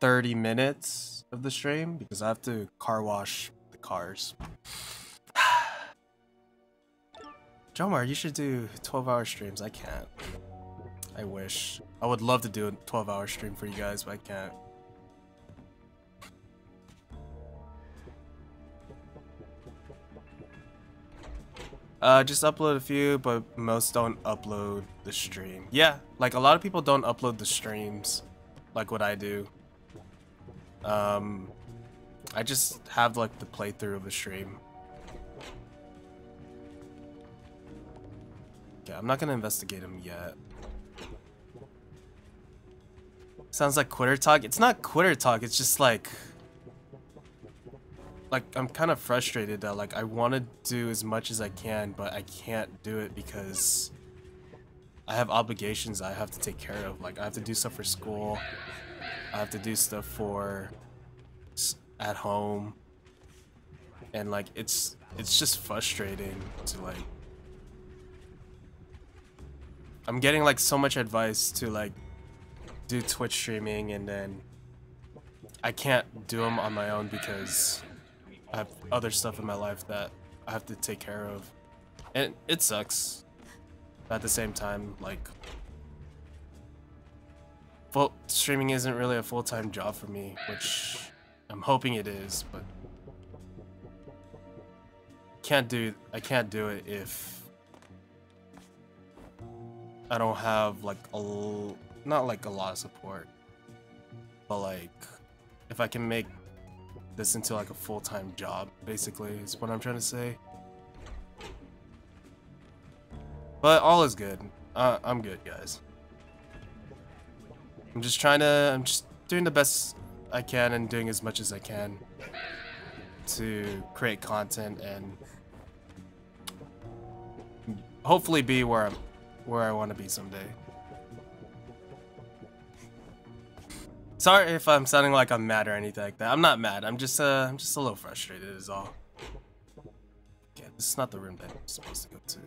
Speaker 1: 30 minutes of the stream because I have to car wash the cars. Joemar, you should do 12 hour streams. I can't. I wish. I would love to do a 12 hour stream for you guys, but I can't. Uh, just upload a few, but most don't upload the stream. Yeah, like a lot of people don't upload the streams, like what I do. Um, I just have like the playthrough of the stream. Yeah, I'm not gonna investigate him yet. Sounds like quitter talk. It's not quitter talk. It's just like like I'm kind of frustrated that like I want to do as much as I can, but I can't do it because I have obligations I have to take care of. Like I have to do stuff for school. I have to do stuff for at home. And like it's it's just frustrating to like I'm getting like so much advice to like do Twitch streaming and then I can't do them on my own because I have other stuff in my life that I have to take care of. And it sucks. But at the same time, like full streaming isn't really a full-time job for me, which I'm hoping it is, but can't do I can't do it if I don't have like a not like a lot of support, but like if I can make this into like a full-time job, basically, is what I'm trying to say. But all is good. Uh, I'm good, guys. I'm just trying to, I'm just doing the best I can and doing as much as I can to create content and hopefully be where I'm, where I want to be someday. Sorry if I'm sounding like I'm mad or anything like that. I'm not mad. I'm just uh I'm just a little frustrated is all. Okay, this is not the room that I'm supposed to go to.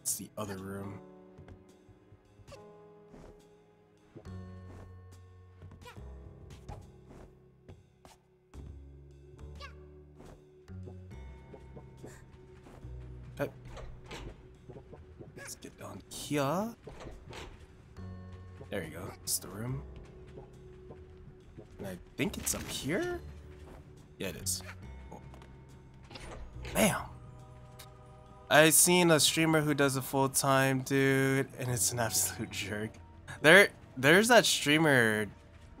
Speaker 1: It's the other room. Let's get down here. There you go. It's the room. And I think it's up here? Yeah, it is. Bam! I seen a streamer who does it full time, dude, and it's an absolute jerk. There, there's that streamer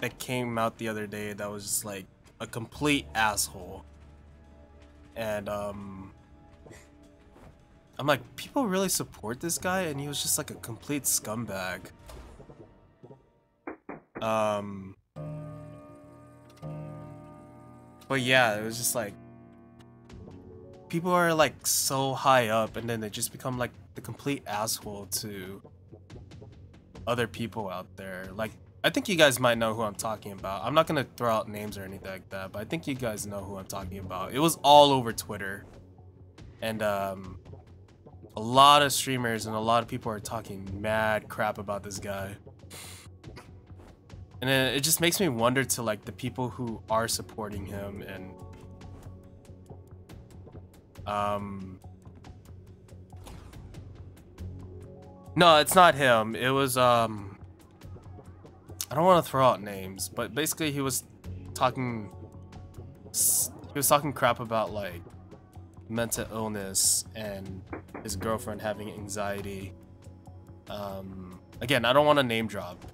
Speaker 1: that came out the other day that was just like a complete asshole. And um I'm like, people really support this guy and he was just like a complete scumbag. Um But yeah, it was just like people are like so high up and then they just become like the complete asshole to other people out there. Like I think you guys might know who I'm talking about. I'm not gonna throw out names or anything like that, but I think you guys know who I'm talking about. It was all over Twitter. and um, a lot of streamers and a lot of people are talking mad crap about this guy. And then it just makes me wonder to like the people who are supporting him and um No, it's not him. It was um I don't want to throw out names, but basically he was talking he was talking crap about like mental illness and his girlfriend having anxiety. Um again, I don't want to name drop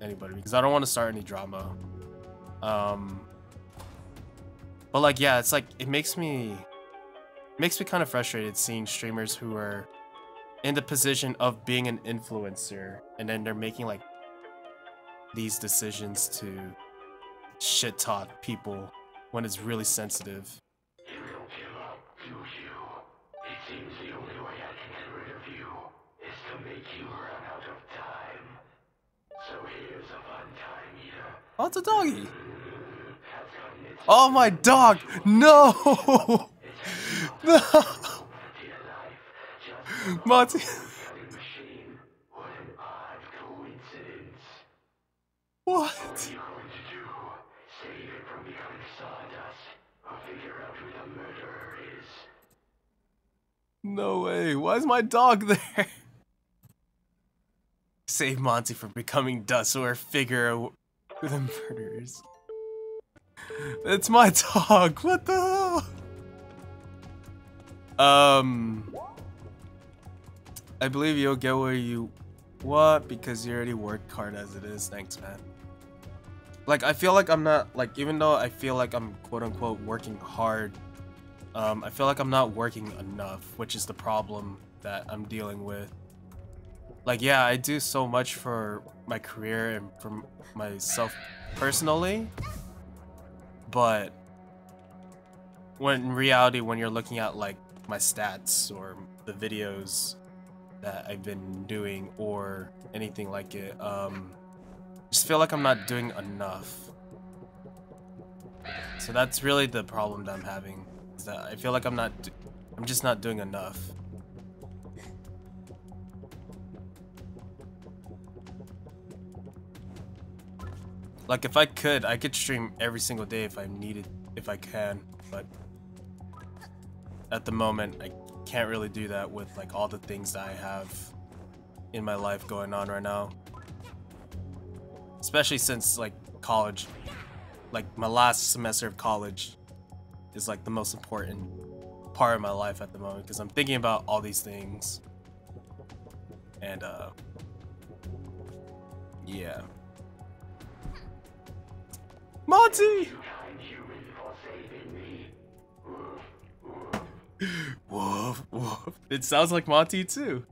Speaker 1: anybody because I don't want to start any drama. Um but like yeah, it's like it makes me it makes me kind of frustrated seeing streamers who are in the position of being an influencer and then they're making like these decisions to shit talk people when it's really sensitive. Oh, it's a doggy. Oh my dog! No! No! Monty. What? No way. Why is my dog there? Save Monty from becoming dust or figure who the murderer is. It's my dog. What the hell? Um, I believe you'll get where you what because you already worked hard as it is. Thanks, man. Like I feel like I'm not like even though I feel like I'm quote unquote working hard, um, I feel like I'm not working enough, which is the problem that I'm dealing with. Like yeah, I do so much for my career and for myself personally, but when in reality when you're looking at like my stats or the videos that I've been doing or anything like it. Um, just feel like I'm not doing enough. So that's really the problem that I'm having. Is that I feel like I'm not, I'm just not doing enough. Like if I could, I could stream every single day if I needed, if I can, but at the moment I can't really do that with like all the things that I have in my life going on right now. Especially since like college, like my last semester of college is like the most important part of my life at the moment because I'm thinking about all these things. And uh yeah. Monty! Woof, woof. It sounds like Monty too.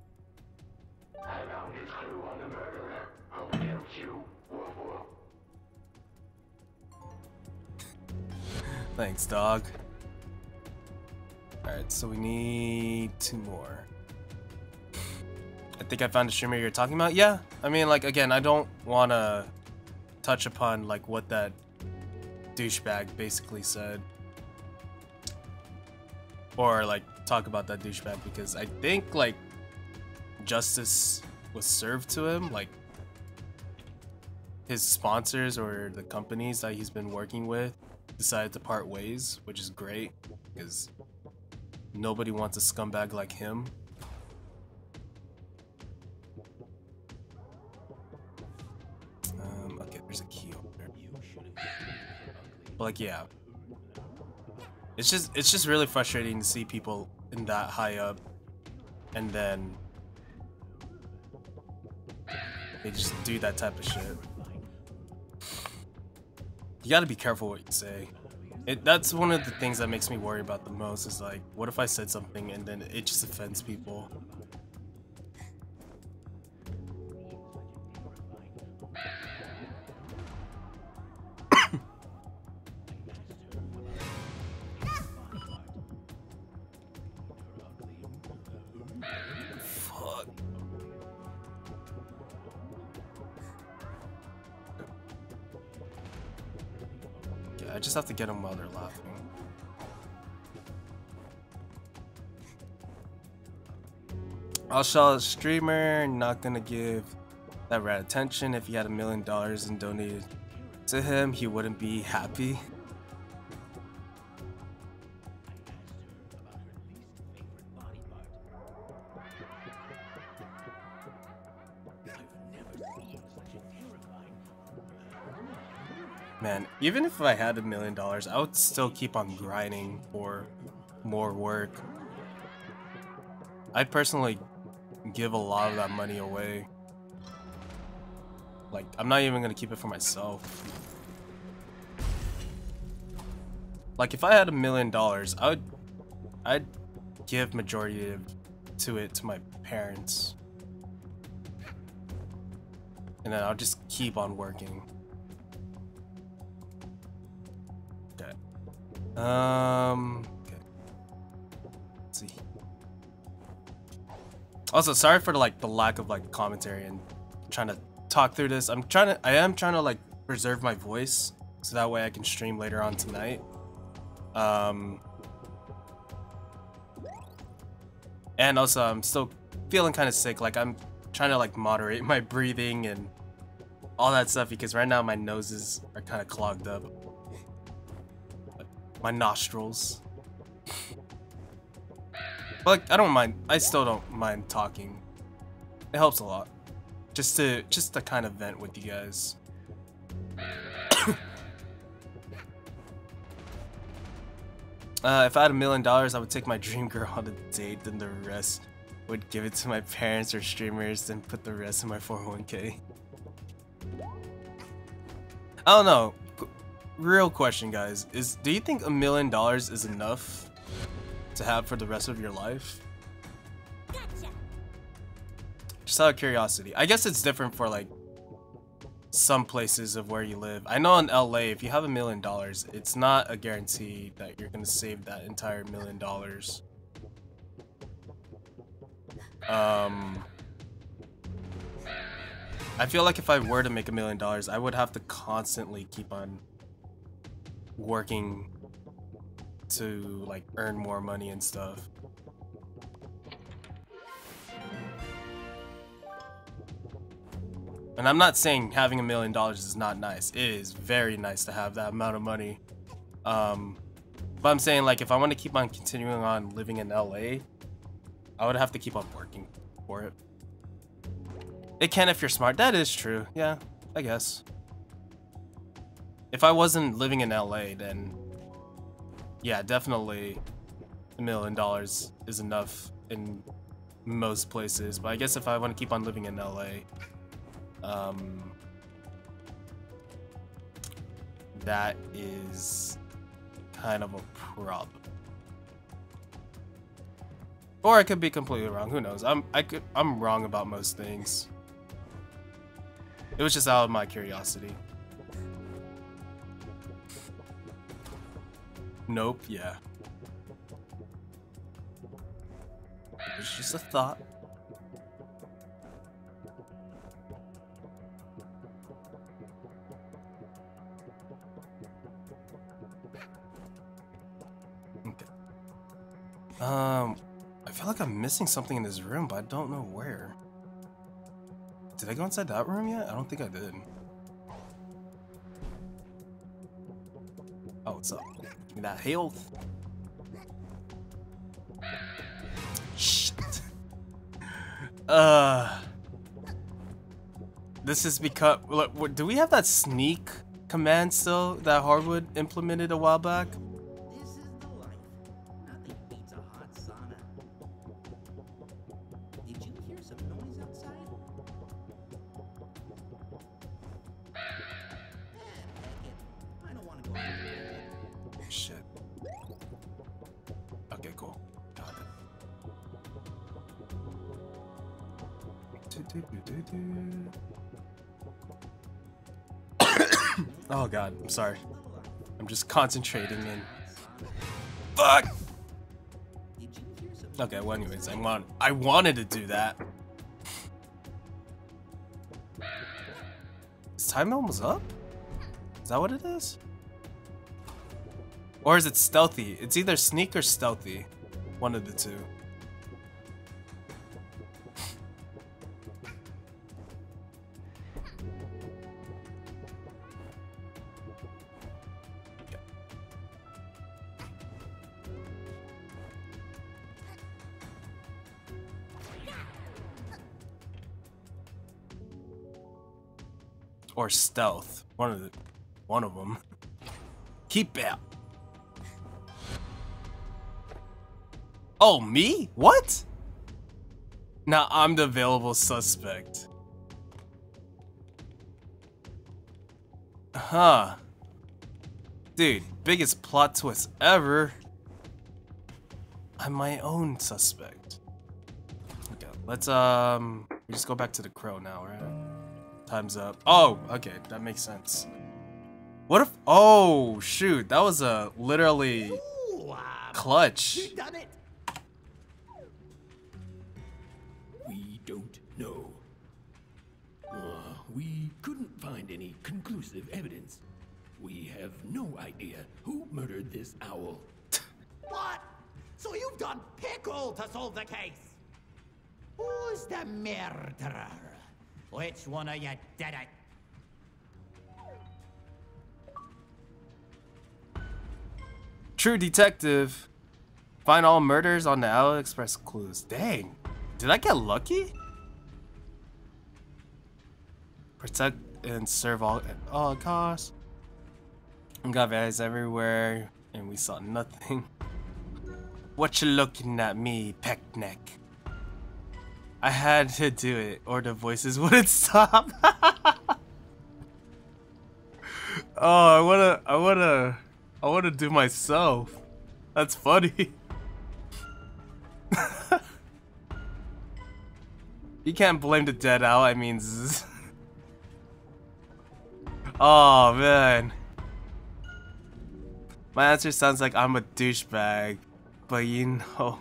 Speaker 13: The.
Speaker 1: Thanks, dog. Alright, so we need two more. I think I found a streamer you're talking about. Yeah, I mean, like, again, I don't want to touch upon, like, what that douchebag basically said. Or, like, talk about that douchebag because I think, like, justice was served to him. Like, his sponsors or the companies that he's been working with decided to part ways, which is great because nobody wants a scumbag like him. But like, yeah, it's just it's just really frustrating to see people in that high up, and then they just do that type of shit. You gotta be careful what you say. It, that's one of the things that makes me worry about the most is like, what if I said something and then it just offends people? get them while they're laughing. Also, streamer, not gonna give that rat attention. If he had a million dollars and donated to him, he wouldn't be happy. Man, even if I had a million dollars, I would still keep on grinding for more work. I'd personally give a lot of that money away. Like, I'm not even gonna keep it for myself. Like, if I had a million dollars, I would, I'd give majority of to it to my parents. And then I'll just keep on working. Um, okay. Let's see. Also, sorry for the, like the lack of like commentary and trying to talk through this. I'm trying to, I am trying to like preserve my voice so that way I can stream later on tonight. Um, and also I'm still feeling kind of sick. Like I'm trying to like moderate my breathing and all that stuff because right now my noses are kind of clogged up. My nostrils. But like, I don't mind. I still don't mind talking. It helps a lot. Just to just to kind of vent with you guys. uh, if I had a million dollars, I would take my dream girl on a date, then the rest would give it to my parents or streamers, then put the rest in my 401k. I don't know. Real question, guys, is do you think a million dollars is enough to have for the rest of your life? Just out of curiosity. I guess it's different for like some places of where you live. I know in LA, if you have a million dollars, it's not a guarantee that you're gonna save that entire million dollars. Um, I feel like if I were to make a million dollars, I would have to constantly keep on working to like earn more money and stuff. And I'm not saying having a million dollars is not nice. It is very nice to have that amount of money. Um, but I'm saying like if I want to keep on continuing on living in LA, I would have to keep on working for it. It can if you're smart. That is true. Yeah, I guess. If I wasn't living in LA, then yeah, definitely a million dollars is enough in most places. But I guess if I want to keep on living in LA, um, that is kind of a problem. Or I could be completely wrong. Who knows? I'm I could I'm wrong about most things. It was just out of my curiosity. Nope, yeah. It's just a thought. Okay. Um, I feel like I'm missing something in this room, but I don't know where. Did I go inside that room yet? I don't think I did. Me health. Shit. Uh. This is because. Look, do we have that sneak command still that Hardwood implemented a while back? Concentrating and Fuck! Okay, well anyways, I want I wanted to do that. Is time almost up? Is that what it is? Or is it stealthy? It's either sneak or stealthy. One of the two. Or stealth. One of the, one of them. Keep out. Oh, me? What? Now I'm the available suspect. Huh. Dude, biggest plot twist ever. I'm my own suspect. Okay, let's um we just go back to the crow now, right? Time's up. Oh, okay, that makes sense. What if oh shoot, that was a literally clutch.
Speaker 6: You done it.
Speaker 12: We don't know. Uh, we couldn't find any conclusive evidence. We have no idea who murdered this owl.
Speaker 6: What? So you've done pickle to solve the case? Who's the murderer? Which one of you did it?
Speaker 1: True detective. Find all murders on the Owl Express clues. Dang. Did I get lucky? Protect and serve all at all costs. We got guys everywhere, and we saw nothing. What you looking at me, peckneck? I had to do it, or the voices wouldn't stop. oh, I wanna, I wanna, I wanna do myself. That's funny. you can't blame the dead owl. I mean, zzz. oh man. My answer sounds like I'm a douchebag, but you know,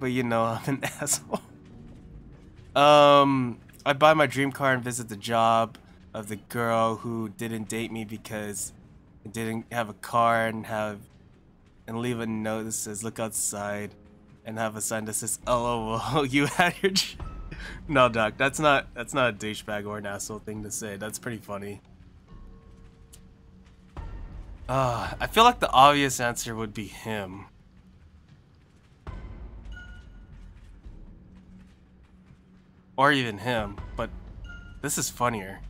Speaker 1: but you know I'm an asshole. Um, I buy my dream car and visit the job of the girl who didn't date me because I didn't have a car and have and leave a note that says look outside and have a sign that says LOL you had your dr-" No doc, that's not that's not a douchebag or an asshole thing to say. That's pretty funny. Uh, I feel like the obvious answer would be him. Or even him, but this is funnier.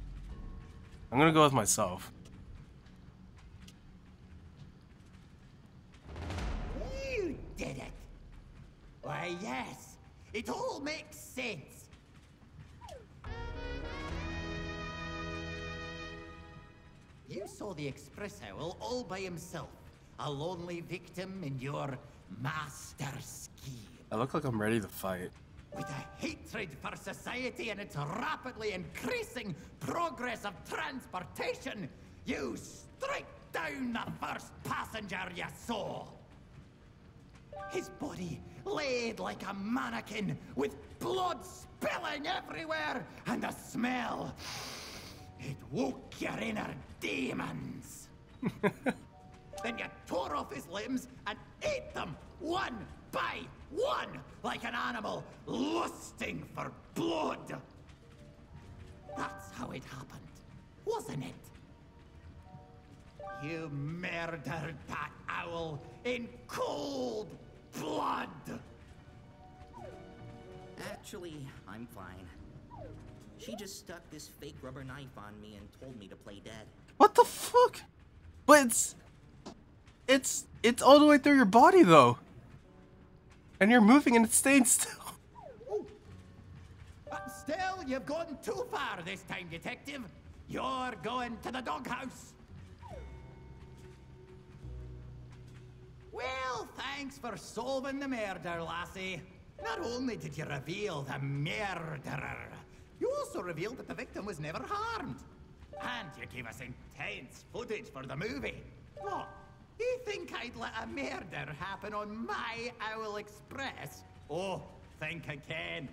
Speaker 1: I'm gonna go with myself.
Speaker 6: You did it. Why, yes. It all makes sense. You saw the Express Owl all by himself, a lonely victim in your master scheme.
Speaker 1: I look like I'm ready to fight.
Speaker 6: With a hatred for society and its rapidly increasing progress of transportation, you strike down the first passenger you saw. His body laid like a mannequin, with blood spilling everywhere, and the smell. It woke your inner demons. then you tore off his limbs and ate them one by one, like an animal lusting for blood. That's how it happened, wasn't it? You murdered that owl in cold blood.
Speaker 9: Actually, I'm fine. She just stuck this fake rubber knife on me and told me to play dead.
Speaker 1: What the fuck? But it's it's it's all the way through your body though. And you're moving and it's staying still.
Speaker 6: But still, you've gone too far this time, detective. You're going to the doghouse. Well, thanks for solving the murder, lassie. Not only did you reveal the murderer, you also revealed that the victim was never harmed. And you gave us intense footage for the movie. What? You think I'd let a murder happen on my Owl Express? Oh, think again.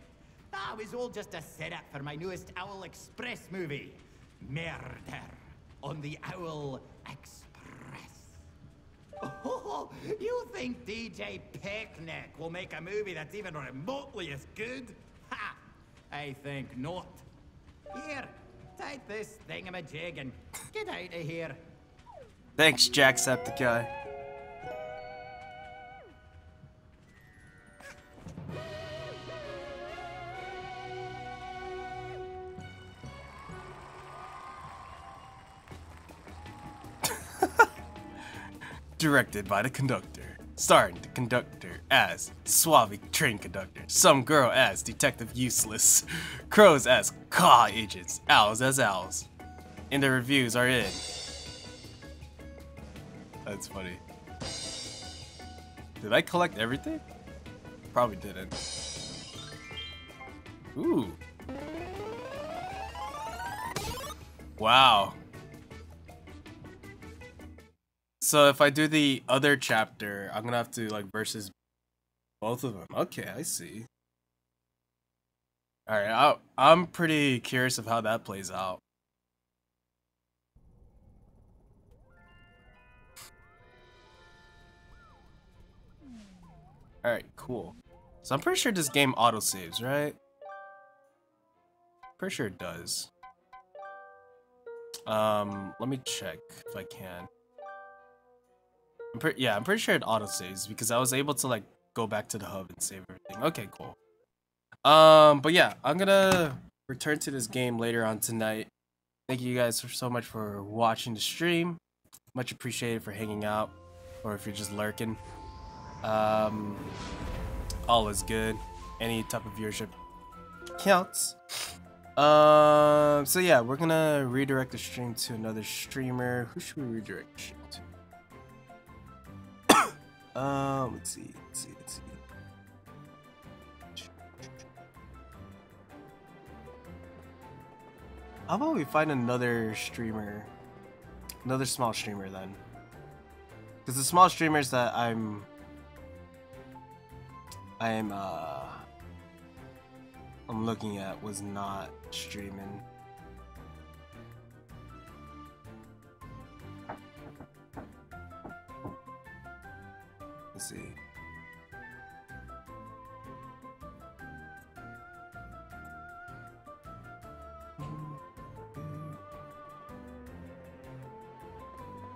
Speaker 6: That was all just a setup for my newest Owl Express movie. Murder on the Owl Express. Oh, you think DJ Picnic will make a movie that's even remotely as good? Ha! I think not. Here, take this thingamajig and get out of here.
Speaker 1: Thanks, Jacksepticeye. Directed by the conductor. Starring the conductor as suave train conductor. Some girl as detective useless. Crows as car agents. Owls as owls. And the reviews are in. That's funny. Did I collect everything? Probably didn't. Ooh. Wow. So if I do the other chapter, I'm gonna have to like versus both of them. Okay, I see. All right, I, I'm pretty curious of how that plays out. All right, cool. So I'm pretty sure this game auto saves, right? Pretty sure it does. Um, let me check if I can. I'm yeah, I'm pretty sure it auto saves because I was able to like go back to the hub and save everything. Okay, cool. Um, but yeah, I'm gonna return to this game later on tonight. Thank you guys so much for watching the stream. Much appreciated for hanging out, or if you're just lurking. Um, all is good. Any type of viewership counts. Um, so yeah, we're gonna redirect the stream to another streamer. Who should we redirect the stream to? um, let's see, let's see, let's see. How about we find another streamer? Another small streamer then. Because the small streamers that I'm I'm uh I'm looking at was not streaming. Let's see.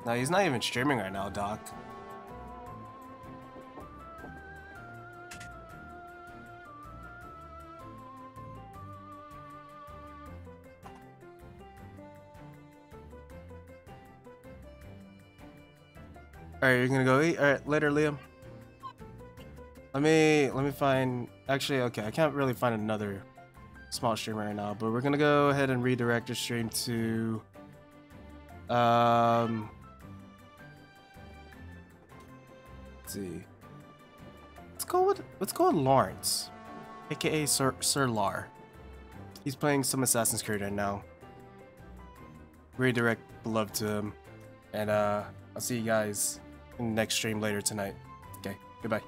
Speaker 1: No, he's not even streaming right now, Doc. Alright, you're gonna go eat? Alright, later, Liam. Let me let me find actually okay, I can't really find another small streamer right now, but we're gonna go ahead and redirect the stream to um let's see. Let's go with let's go with Lawrence. AKA Sir Sir Lar. He's playing some Assassin's Creed right now. Redirect love to him. And uh I'll see you guys next stream later tonight. Okay, goodbye.